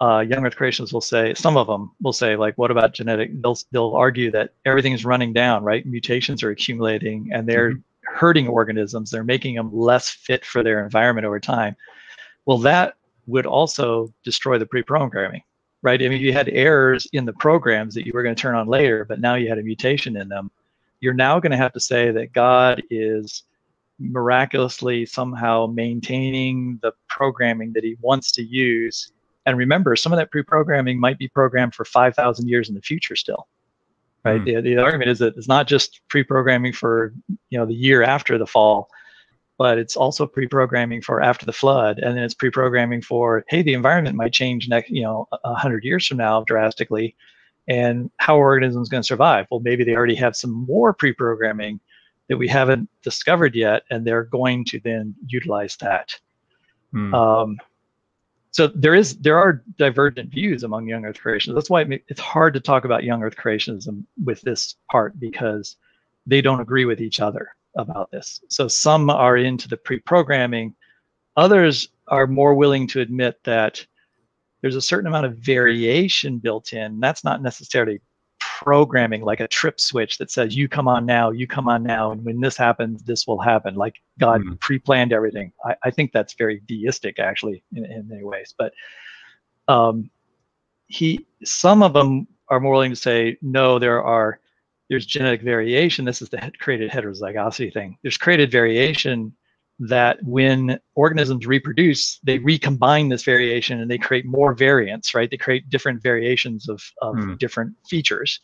uh, young Earth creationists will say, some of them will say, like, what about genetic? They'll they'll argue that everything is running down, right? Mutations are accumulating, and they're hurting organisms. They're making them less fit for their environment over time. Well, that would also destroy the pre-programming, right? I mean, you had errors in the programs that you were going to turn on later, but now you had a mutation in them. You're now going to have to say that God is miraculously somehow maintaining the programming that he wants to use. And remember, some of that pre-programming might be programmed for 5,000 years in the future still. Right.
Hmm.
The, the argument is that it's not just pre-programming for you know the year after the fall, but it's also pre-programming for after the flood, and then it's pre-programming for hey, the environment might change next you know a hundred years from now drastically, and how are organisms going to survive? Well, maybe they already have some more pre-programming that we haven't discovered yet, and they're going to then utilize that.
Hmm.
Um, so there is there are divergent views among young Earth creationists. That's why it's hard to talk about young Earth creationism with this part because they don't agree with each other about this. So some are into the pre-programming, others are more willing to admit that there's a certain amount of variation built in. That's not necessarily programming like a trip switch that says you come on now, you come on now, and when this happens, this will happen. Like God
Mhm.
pre-planned everything. I, I think that's very deistic actually in, in many ways. But um, he some of them are more willing to say no, there are there's genetic variation. This is the created heterozygosity thing. There's created variation that when organisms reproduce, they recombine this variation and they create more variants, right? They create different variations of, of
Hmm.
different features.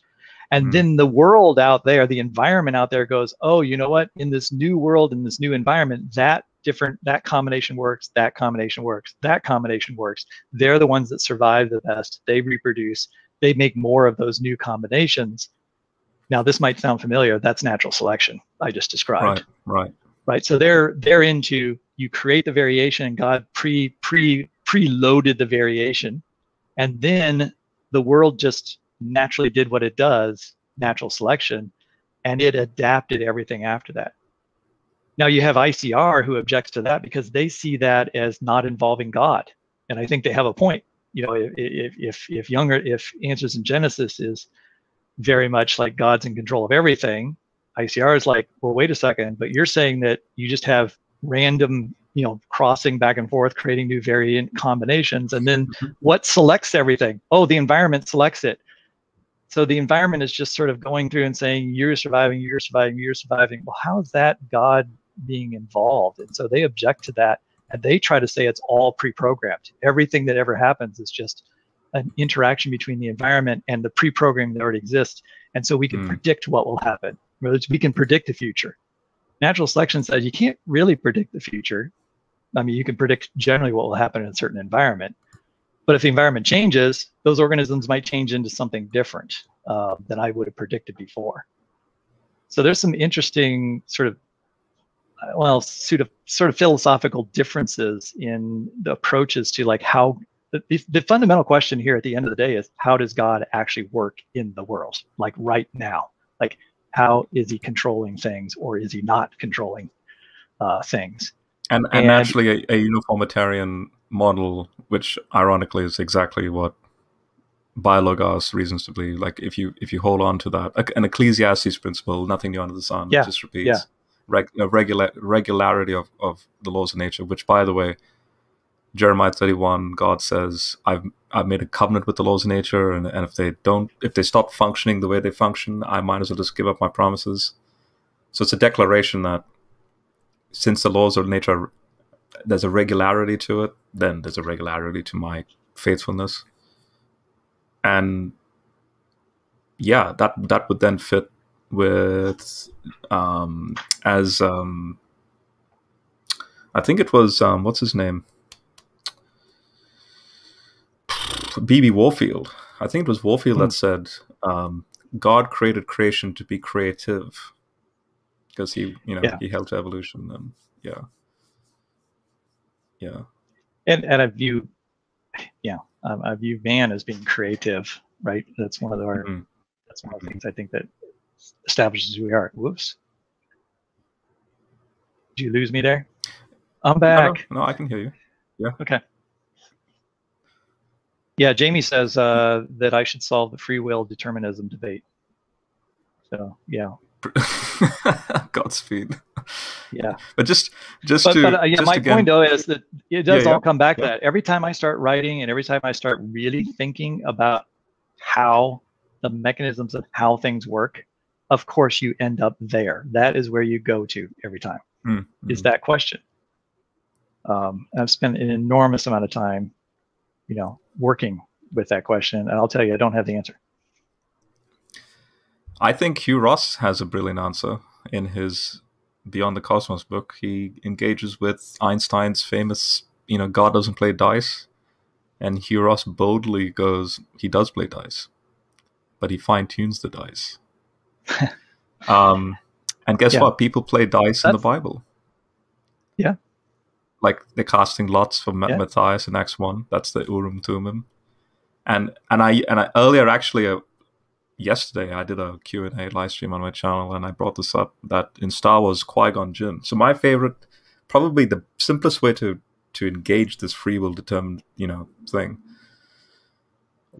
And
Hmm.
then the world out there, the environment out there goes, oh, you know what? In this new world, in this new environment, that different, that combination works, that combination works, that combination works. They're the ones that survive the best. They reproduce, they make more of those new combinations. Now, this might sound familiar. That's natural selection I just described
right. Right.
Right? So they're they're into you create the variation and god pre pre preloaded the variation. And then the world just naturally did what it does natural selection and it adapted everything after that. Now you have icr who objects to that because they see that as not involving god. And i think they have a point. You know if if, if younger if answers in genesis is very much like god's in control of everything ICR is like, well, wait a second, but you're saying that you just have random, you know, crossing back and forth, creating new variant combinations, and then
Mhm.
what selects everything? Oh, the environment selects it. So the environment is just sort of going through and saying, you're surviving, you're surviving, you're surviving. Well, how is that God being involved? And so they object to that, and they try to say it's all pre-programmed. Everything that ever happens is just an interaction between the environment and the pre-programming that already exists, and so we can
Hmm.
predict what will happen. We can predict the future. Natural selection says you can't really predict the future. I mean, you can predict generally what will happen in a certain environment, but if the environment changes, those organisms might change into something different uh, than I would have predicted before. So there's some interesting sort of, uh, well, sort of sort of philosophical differences in the approaches to like how the, the fundamental question here at the end of the day is how does God actually work in the world, like right now, like how is he controlling things or is he not controlling uh, things?
And, and,
And-
naturally, a, a uniformitarian model, which ironically is exactly what BioLogos reasons to believe. Like if you if you hold on to that, an Ecclesiastes principle, nothing new under the sun,
Yeah,
just repeats
yeah.
reg, a regular regularity of, of the laws of nature. Which, by the way, Jeremiah thirty one, God says, "I've I've made a covenant with the laws of nature, and, and if they don't, if they stop functioning the way they function, I might as well just give up my promises." So it's a declaration that since the laws of nature there's a regularity to it, then there's a regularity to my faithfulness. And yeah, that that would then fit with um, as um, I think it was um, what's his name, B.B. Warfield. I think it was Warfield that said um, God created creation to be creative because he, you know,
Yeah.
he held to evolution and yeah, yeah,
and and I view, yeah, um, I view man as being creative, right? That's one of our
Mhm.
that's one of the things I think that establishes who we are. Whoops, did you lose me there? I'm
No, no,
back.
no, I can hear you. Yeah.
Okay. Yeah, Jamie says uh, that I should solve the free will determinism debate. So yeah, (laughs)
Godspeed.
yeah.
But just, just
But,
to,
but uh, yeah,
just
my
again,
point though is that it does
Yeah,
all
yeah,
come back to that. Every time I start writing and every time I start really thinking about how the mechanisms of how things work, of course you end up there. That is where you go to every time.
Mm,
Is
mm.
that question? Um, I've spent an enormous amount of time, you know, working with that question, and I'll tell you, I don't have the answer.
I think Hugh Ross has a brilliant answer in his Beyond the Cosmos book. He engages with Einstein's famous, you know, God doesn't play dice. And Hugh Ross boldly goes, he does play dice, but he fine tunes the dice. (laughs) um, and guess
Yeah.
what? People play dice in the Bible.
Yeah.
Like they're casting lots for
Yeah.
Matthias in Acts 1. That's the Urim Thummim. And and I and I earlier actually uh, yesterday I did a Q&A live stream on my channel and I brought this up that in Star Wars Qui-Gon Jinn. So my favorite probably the simplest way to to engage this free will determined, you know, thing.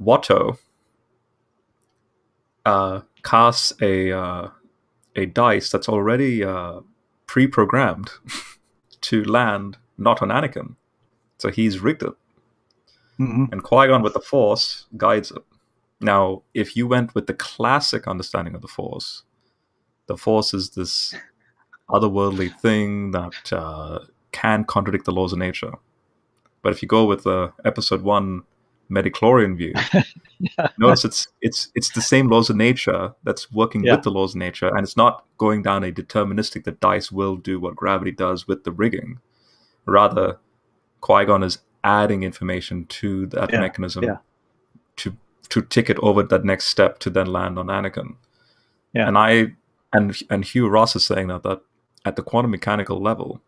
Watto uh, casts a uh, a dice that's already uh, pre-programmed (laughs) to land not on Anakin. So he's rigged it
Mhm.
and Qui Gon with the Force guides it. Now, if you went with the classic understanding of the Force, the Force is this otherworldly thing that uh, can contradict the laws of nature. But if you go with the Episode One Midichlorian view, (laughs) notice it's it's it's the same laws of nature that's working
Yeah.
with the laws of nature, and it's not going down a deterministic that dice will do what gravity does with the rigging. Rather, Qui Gon is adding information to that
Yeah,
mechanism
yeah.
to to tick it over that next step to then land on Anakin.
Yeah.
And I and and Hugh Ross is saying that that at the quantum mechanical level,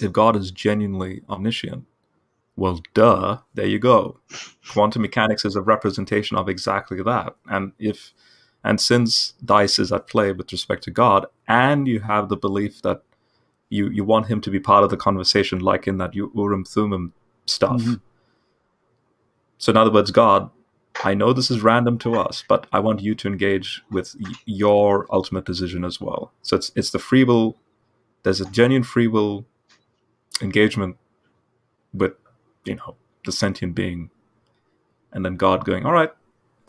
if God is genuinely omniscient, well, duh, there you go. Quantum mechanics is a representation of exactly that. And if and since dice is at play with respect to God, and you have the belief that you you want him to be part of the conversation, like in that Urim Thummim stuff.
Mhm.
So in other words, God, I know this is random to us, but I want you to engage with y- your ultimate decision as well. So it's it's the free will. There's a genuine free will engagement with you know the sentient being, and then God going, all right,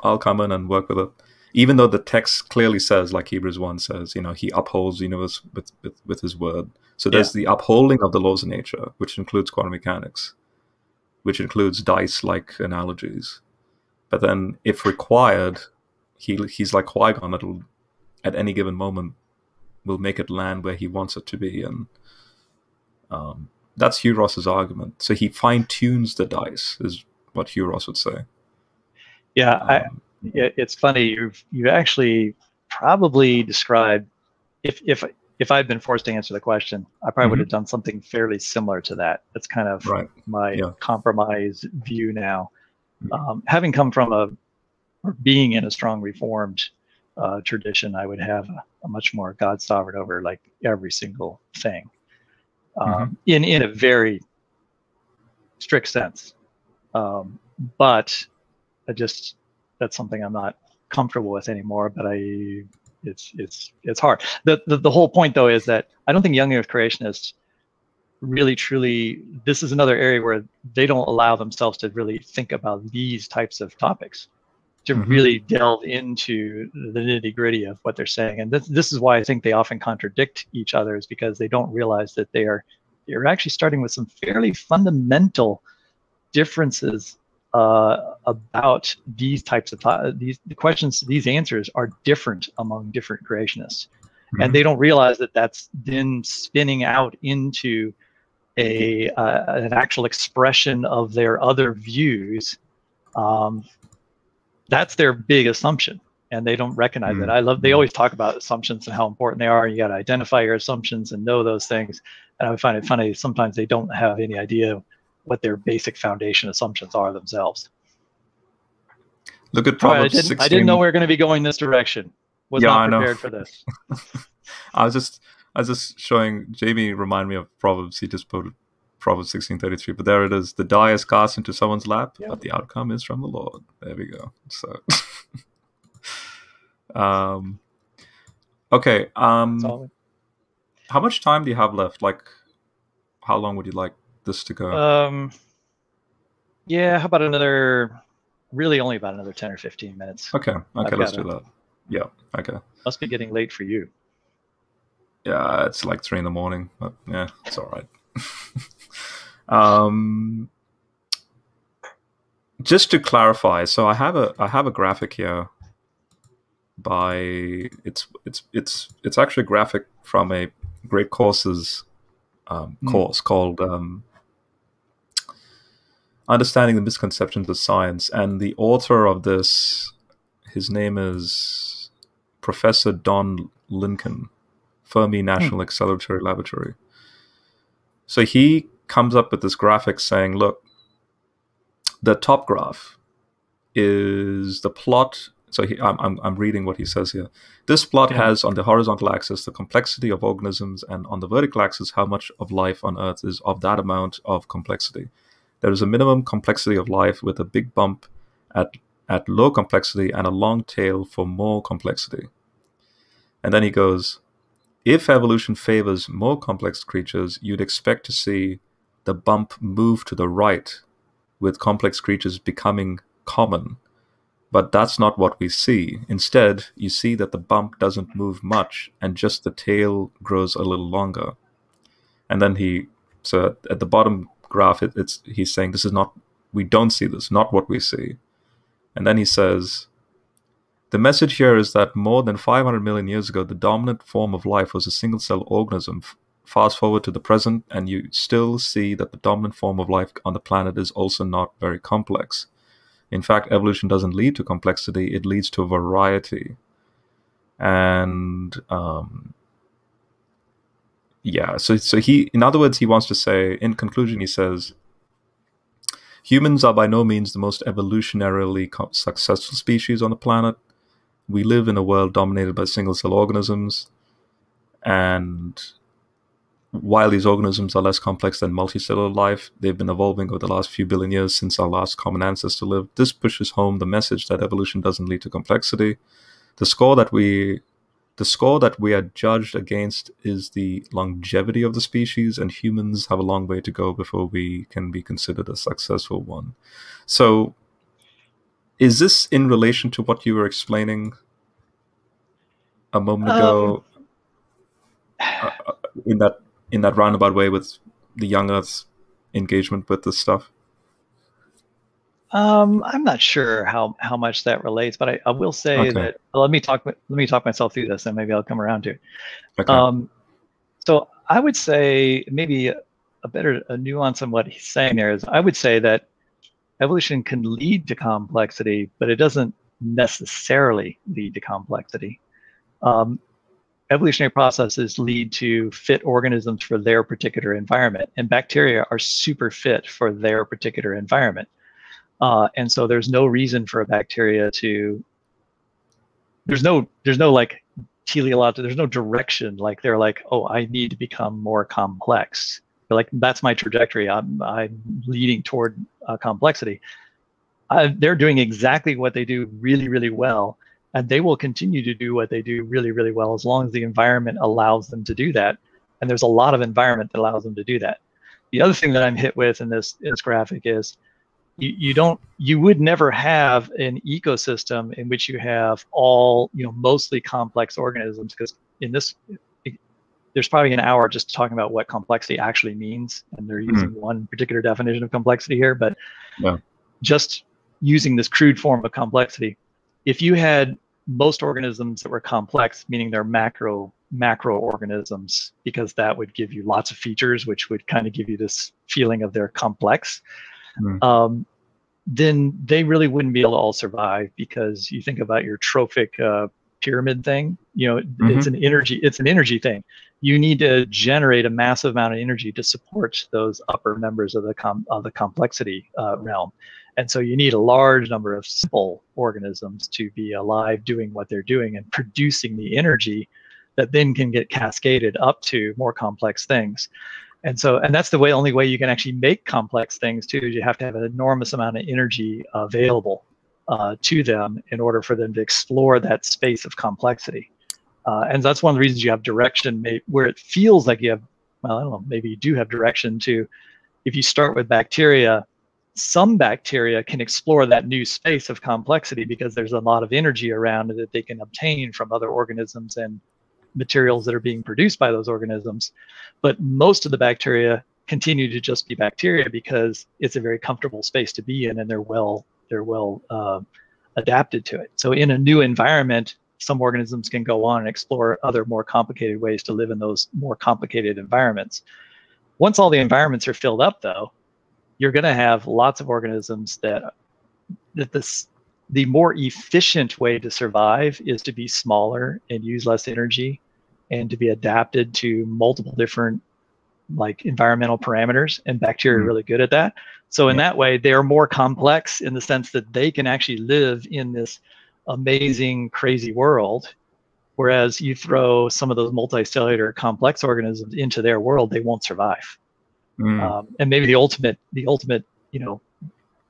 I'll come in and work with it. Even though the text clearly says, like Hebrews one says, you know, He upholds the universe with with, with His word. So there's the upholding of the laws of nature, which includes quantum mechanics, which includes dice-like analogies. But then, if required, he he's like Qui Gon. It'll at any given moment will make it land where he wants it to be, and um, that's Hugh Ross's argument. So he fine tunes the dice, is what Hugh Ross would say.
Yeah, I,
Um,
it, it's funny. You've you actually probably described if if if I'd been forced to answer the question, I probably would have done something fairly similar to that. That's kind of
right.
my
Yeah.
compromise view now.
Mhm.
Um, having come from a or being in a strong reformed uh, tradition, I would have a, a much more God sovereign over like every single thing, um, in in a very strict sense. Um, but I just that's something I'm not comfortable with anymore. But I it's it's it's hard. The, the the whole point though is that I don't think young earth creationists really truly this is another area where they don't allow themselves to really think about these types of topics to
Mhm.
really delve into the nitty gritty of what they're saying and this, this is why i think they often contradict each other is because they don't realize that they are you're actually starting with some fairly fundamental differences uh, about these types of uh, these the questions, these answers are different among different creationists, mm-hmm. and they don't realize that that's then spinning out into a uh, an actual expression of their other views. Um, that's their big assumption, and they don't recognize mm-hmm. it. I love. They always talk about assumptions and how important they are. You got to identify your assumptions and know those things. And I find it funny sometimes they don't have any idea what their basic foundation assumptions are themselves.
Look at Proverbs
I, didn't,
16.
I didn't know we were going to be going this direction. Was
yeah,
not prepared for this. (laughs)
I was just I was just showing Jamie remind me of Proverbs. He just quoted Proverbs sixteen thirty three. But there it is. The die is cast into someone's lap, but the outcome is from the Lord. There we go. So (laughs) um okay. Um how much time do you have left? Like how long would you like this to go?
Um, yeah, how about another? Really, only about another ten or fifteen minutes.
Okay, okay, let's do that. Yeah, okay.
Must be getting late for you.
Yeah, it's like three in the morning, but yeah, it's all right. (laughs) um, just to clarify, so I have a I have a graphic here by it's it's it's it's actually a graphic from a great courses um, mm. course called um, Understanding the Misconceptions of Science. And the author of this, his name is Professor Don Lincoln, Fermi hmm. National hmm. Accelerator Laboratory. So he comes up with this graphic saying, look, the top graph is the plot. So he, I'm, I'm, I'm reading what he says here. This plot yeah. has on the horizontal axis the complexity of organisms, and on the vertical axis, how much of life on Earth is of that amount of complexity there is a minimum complexity of life with a big bump at, at low complexity and a long tail for more complexity. And then he goes, if evolution favors more complex creatures, you'd expect to see the bump move to the right, with complex creatures becoming common. But that's not what we see. Instead, you see that the bump doesn't move much and just the tail grows a little longer. And then he, so at the bottom graph, it, it's he's saying this is not we don't see this, not what we see. And then he says, the message here is that more than 500 million years ago, the dominant form of life was a single cell organism. Fast forward to the present, and you still see that the dominant form of life on the planet is also not very complex. In fact, evolution doesn't lead to complexity, it leads to variety. And um, yeah so so he in other words he wants to say in conclusion he says humans are by no means the most evolutionarily successful species on the planet. We live in a world dominated by single cell organisms and while these organisms are less complex than multicellular life they've been evolving over the last few billion years since our last common ancestor lived. This pushes home the message that evolution doesn't lead to complexity. The score that we the score that we are judged against is the longevity of the species, and humans have a long way to go before we can be considered a successful one. So, is this in relation to what you were explaining a moment ago? Um, uh, uh, in that in that roundabout way with the young Earth's engagement with this stuff.
Um, I'm not sure how how much that relates, but I, I will say okay. that let me talk let me talk myself through this, and maybe I'll come around to it. Okay. Um, so I would say maybe a, a better a nuance on what he's saying there is I would say that evolution can lead to complexity, but it doesn't necessarily lead to complexity. Um, evolutionary processes lead to fit organisms for their particular environment, and bacteria are super fit for their particular environment. Uh, and so there's no reason for a bacteria to there's no there's no like teleological there's no direction. Like they're like oh i need to become more complex. They're like that's my trajectory. I'm i'm leading toward uh, complexity. Uh, they're doing exactly what they do really really well and they will continue to do what they do really really well as long as the environment allows them to do that. And there's a lot of environment that allows them to do that. The other thing that i'm hit with in this in this graphic is you, you don't you would never have an ecosystem in which you have all you know mostly complex organisms because in this it, there's probably an hour just talking about what complexity actually means and they're using mm-hmm. one particular definition of complexity here but yeah. just using this crude form of complexity, if you had most organisms that were complex, meaning they're macro macro organisms because that would give you lots of features, which would kind of give you this feeling of they're complex. Mm. Um, then they really wouldn't be able to all survive because you think about your trophic uh, pyramid thing. You know, mm-hmm. it's an energy. It's an energy thing. You need to generate a massive amount of energy to support those upper members of the com- of the complexity uh, realm. And so you need a large number of simple organisms to be alive doing what they're doing and producing the energy that then can get cascaded up to more complex things. And so, and that's the way, only way you can actually make complex things too, is you have to have an enormous amount of energy available uh, to them in order for them to explore that space of complexity. Uh, and that's one of the reasons you have direction where it feels like you have, well, I don't know, maybe you do have direction to, if you start with bacteria, some bacteria can explore that new space of complexity because there's a lot of energy around that they can obtain from other organisms and materials that are being produced by those organisms. But most of the bacteria continue to just be bacteria because it's a very comfortable space to be in and they're well they're well uh, adapted to it. So in a new environment, some organisms can go on and explore other more complicated ways to live in those more complicated environments. Once all the environments are filled up, though, you're going to have lots of organisms that that this the more efficient way to survive is to be smaller and use less energy and to be adapted to multiple different like environmental parameters and bacteria mm-hmm. are really good at that so in yeah. that way they are more complex in the sense that they can actually live in this amazing crazy world whereas you throw some of those multicellular complex organisms into their world they won't survive Mm. Um, and maybe the ultimate, the ultimate, you know,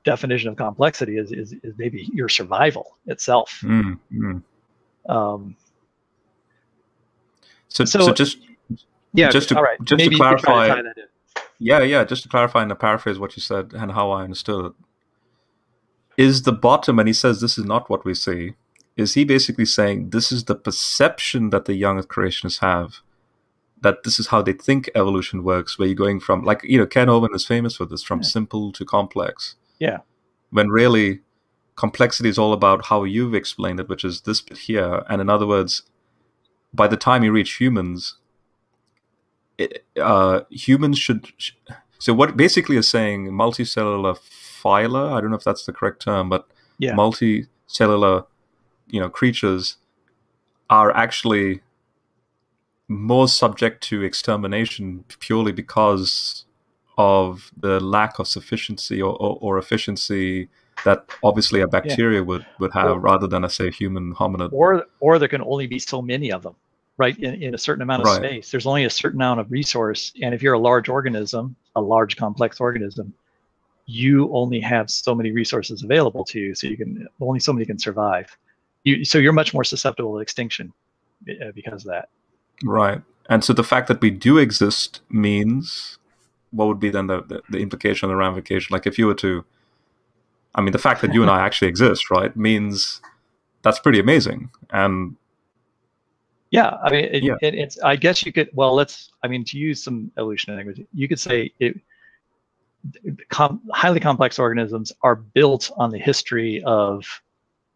definition of complexity is is, is maybe your survival itself. Mm. Mm. Um,
so, so, so, just
yeah,
just to,
right.
just maybe to clarify. To yeah, yeah. Just to clarify and to paraphrase what you said and how I understood it. Is the bottom, and he says this is not what we see. Is he basically saying this is the perception that the young creationists have? that this is how they think evolution works, where you're going from like you know Ken Owen is famous for this, from yeah. simple to complex.
Yeah.
When really complexity is all about how you've explained it, which is this bit here. And in other words, by the time you reach humans, it, uh, humans should. So what basically is saying multicellular phyla. I don't know if that's the correct term, but
yeah.
multicellular, you know, creatures are actually more subject to extermination purely because of the lack of sufficiency or, or, or efficiency that obviously a bacteria yeah. would, would have or, rather than a say human hominid.
Or or there can only be so many of them, right? In, in a certain amount of right. space. There's only a certain amount of resource. And if you're a large organism, a large complex organism, you only have so many resources available to you. So you can only so many can survive. You, so you're much more susceptible to extinction uh, because of that.
Right. And so the fact that we do exist means what would be then the, the, the implication, the ramification? Like if you were to, I mean, the fact that you and I (laughs) actually exist, right, means that's pretty amazing. And
yeah, I mean, it, yeah. It, it's. I guess you could. Well, let's. I mean, to use some evolutionary language, you could say it. Com, highly complex organisms are built on the history of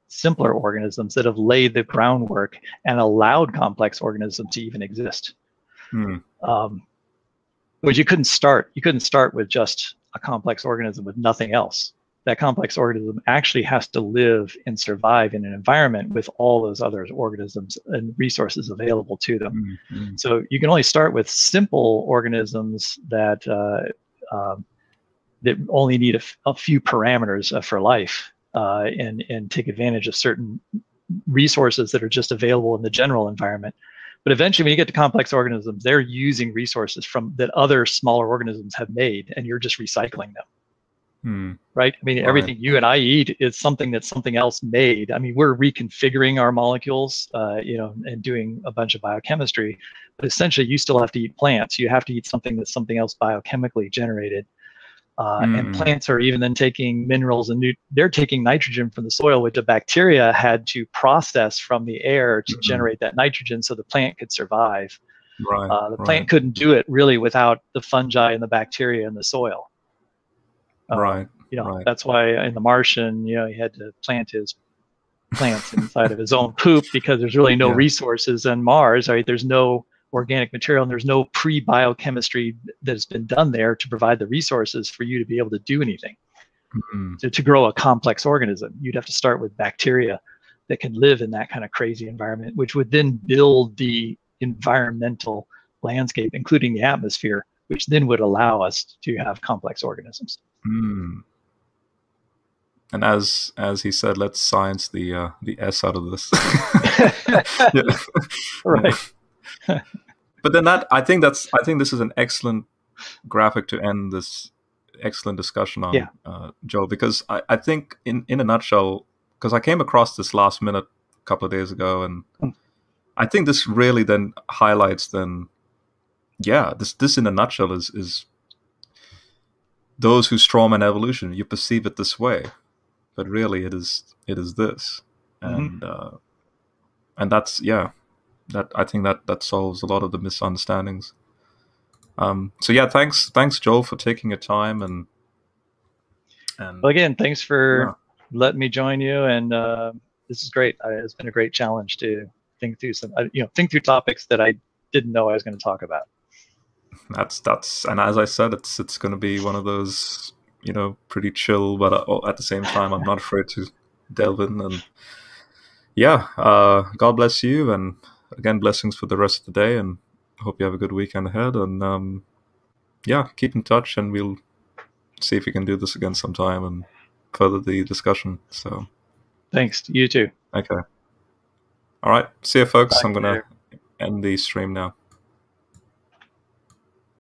simpler organisms that have laid the groundwork and allowed complex organisms to even exist. Hmm. Um, but you couldn't start. You couldn't start with just a complex organism with nothing else. That complex organism actually has to live and survive in an environment with all those other organisms and resources available to them. Mm-hmm. So you can only start with simple organisms that uh, um, that only need a, f- a few parameters uh, for life, uh, and and take advantage of certain resources that are just available in the general environment. But eventually, when you get to complex organisms, they're using resources from that other smaller organisms have made, and you're just recycling them. Hmm. Right? I mean, everything you and I eat is something that something else made. I mean, we're reconfiguring our molecules, uh, you know, and doing a bunch of biochemistry. But essentially, you still have to eat plants. You have to eat something that's something else biochemically generated. Uh, mm. And plants are even then taking minerals and they're taking nitrogen from the soil, which the bacteria had to process from the air to mm-hmm. generate that nitrogen so the plant could survive.
Right,
uh, the right. plant couldn't do it really without the fungi and the bacteria in the soil.
Uh, right.
You know,
Right.
that's why in The Martian, you know, he had to plant his plants inside of his own poop because there's really no
Yeah.
resources on Mars, right? There's no organic material and there's no pre-biochemistry that has been done there to provide the resources for you to be able to do anything.
Mm,
To, to grow a complex organism, you'd have to start with bacteria that can live in that kind of crazy environment, which would then build the environmental landscape, including the atmosphere, which then would allow us to have complex organisms.
Mm. And as as he said, let's science the uh, the S out of this. (laughs)
Right. (laughs)
but then that I think that's I think this is an excellent graphic to end this excellent discussion on,
Yeah.
uh, Joe. Because I, I think in in a nutshell, because I came across this last minute a couple of days ago, and
Hmm.
I think this really then highlights then, yeah, this this in a nutshell is is those who strawman evolution. You perceive it this way, but really it is it is this,
Mhm.
and uh, and that's yeah that I think that that solves a lot of the misunderstandings. Um, so yeah, thanks thanks Joel for taking your time and and
Well, again, thanks for letting me join you, and uh, this is great. I, it's been a great challenge to think through some, uh, you know, think through topics that I didn't know I was going to talk about.
That's that's and as I said, it's it's going to be one of those you know pretty chill, but uh, at the same time, I'm not afraid to delve in and yeah. Uh, God bless you, and again, blessings for the rest of the day, and hope you have a good weekend ahead. And um, yeah, keep in touch, and we'll see if we can do this again sometime and further the discussion. So.
Thanks. You too.
Okay. All right. See you, folks.
Bye.
I'm going to end the stream now.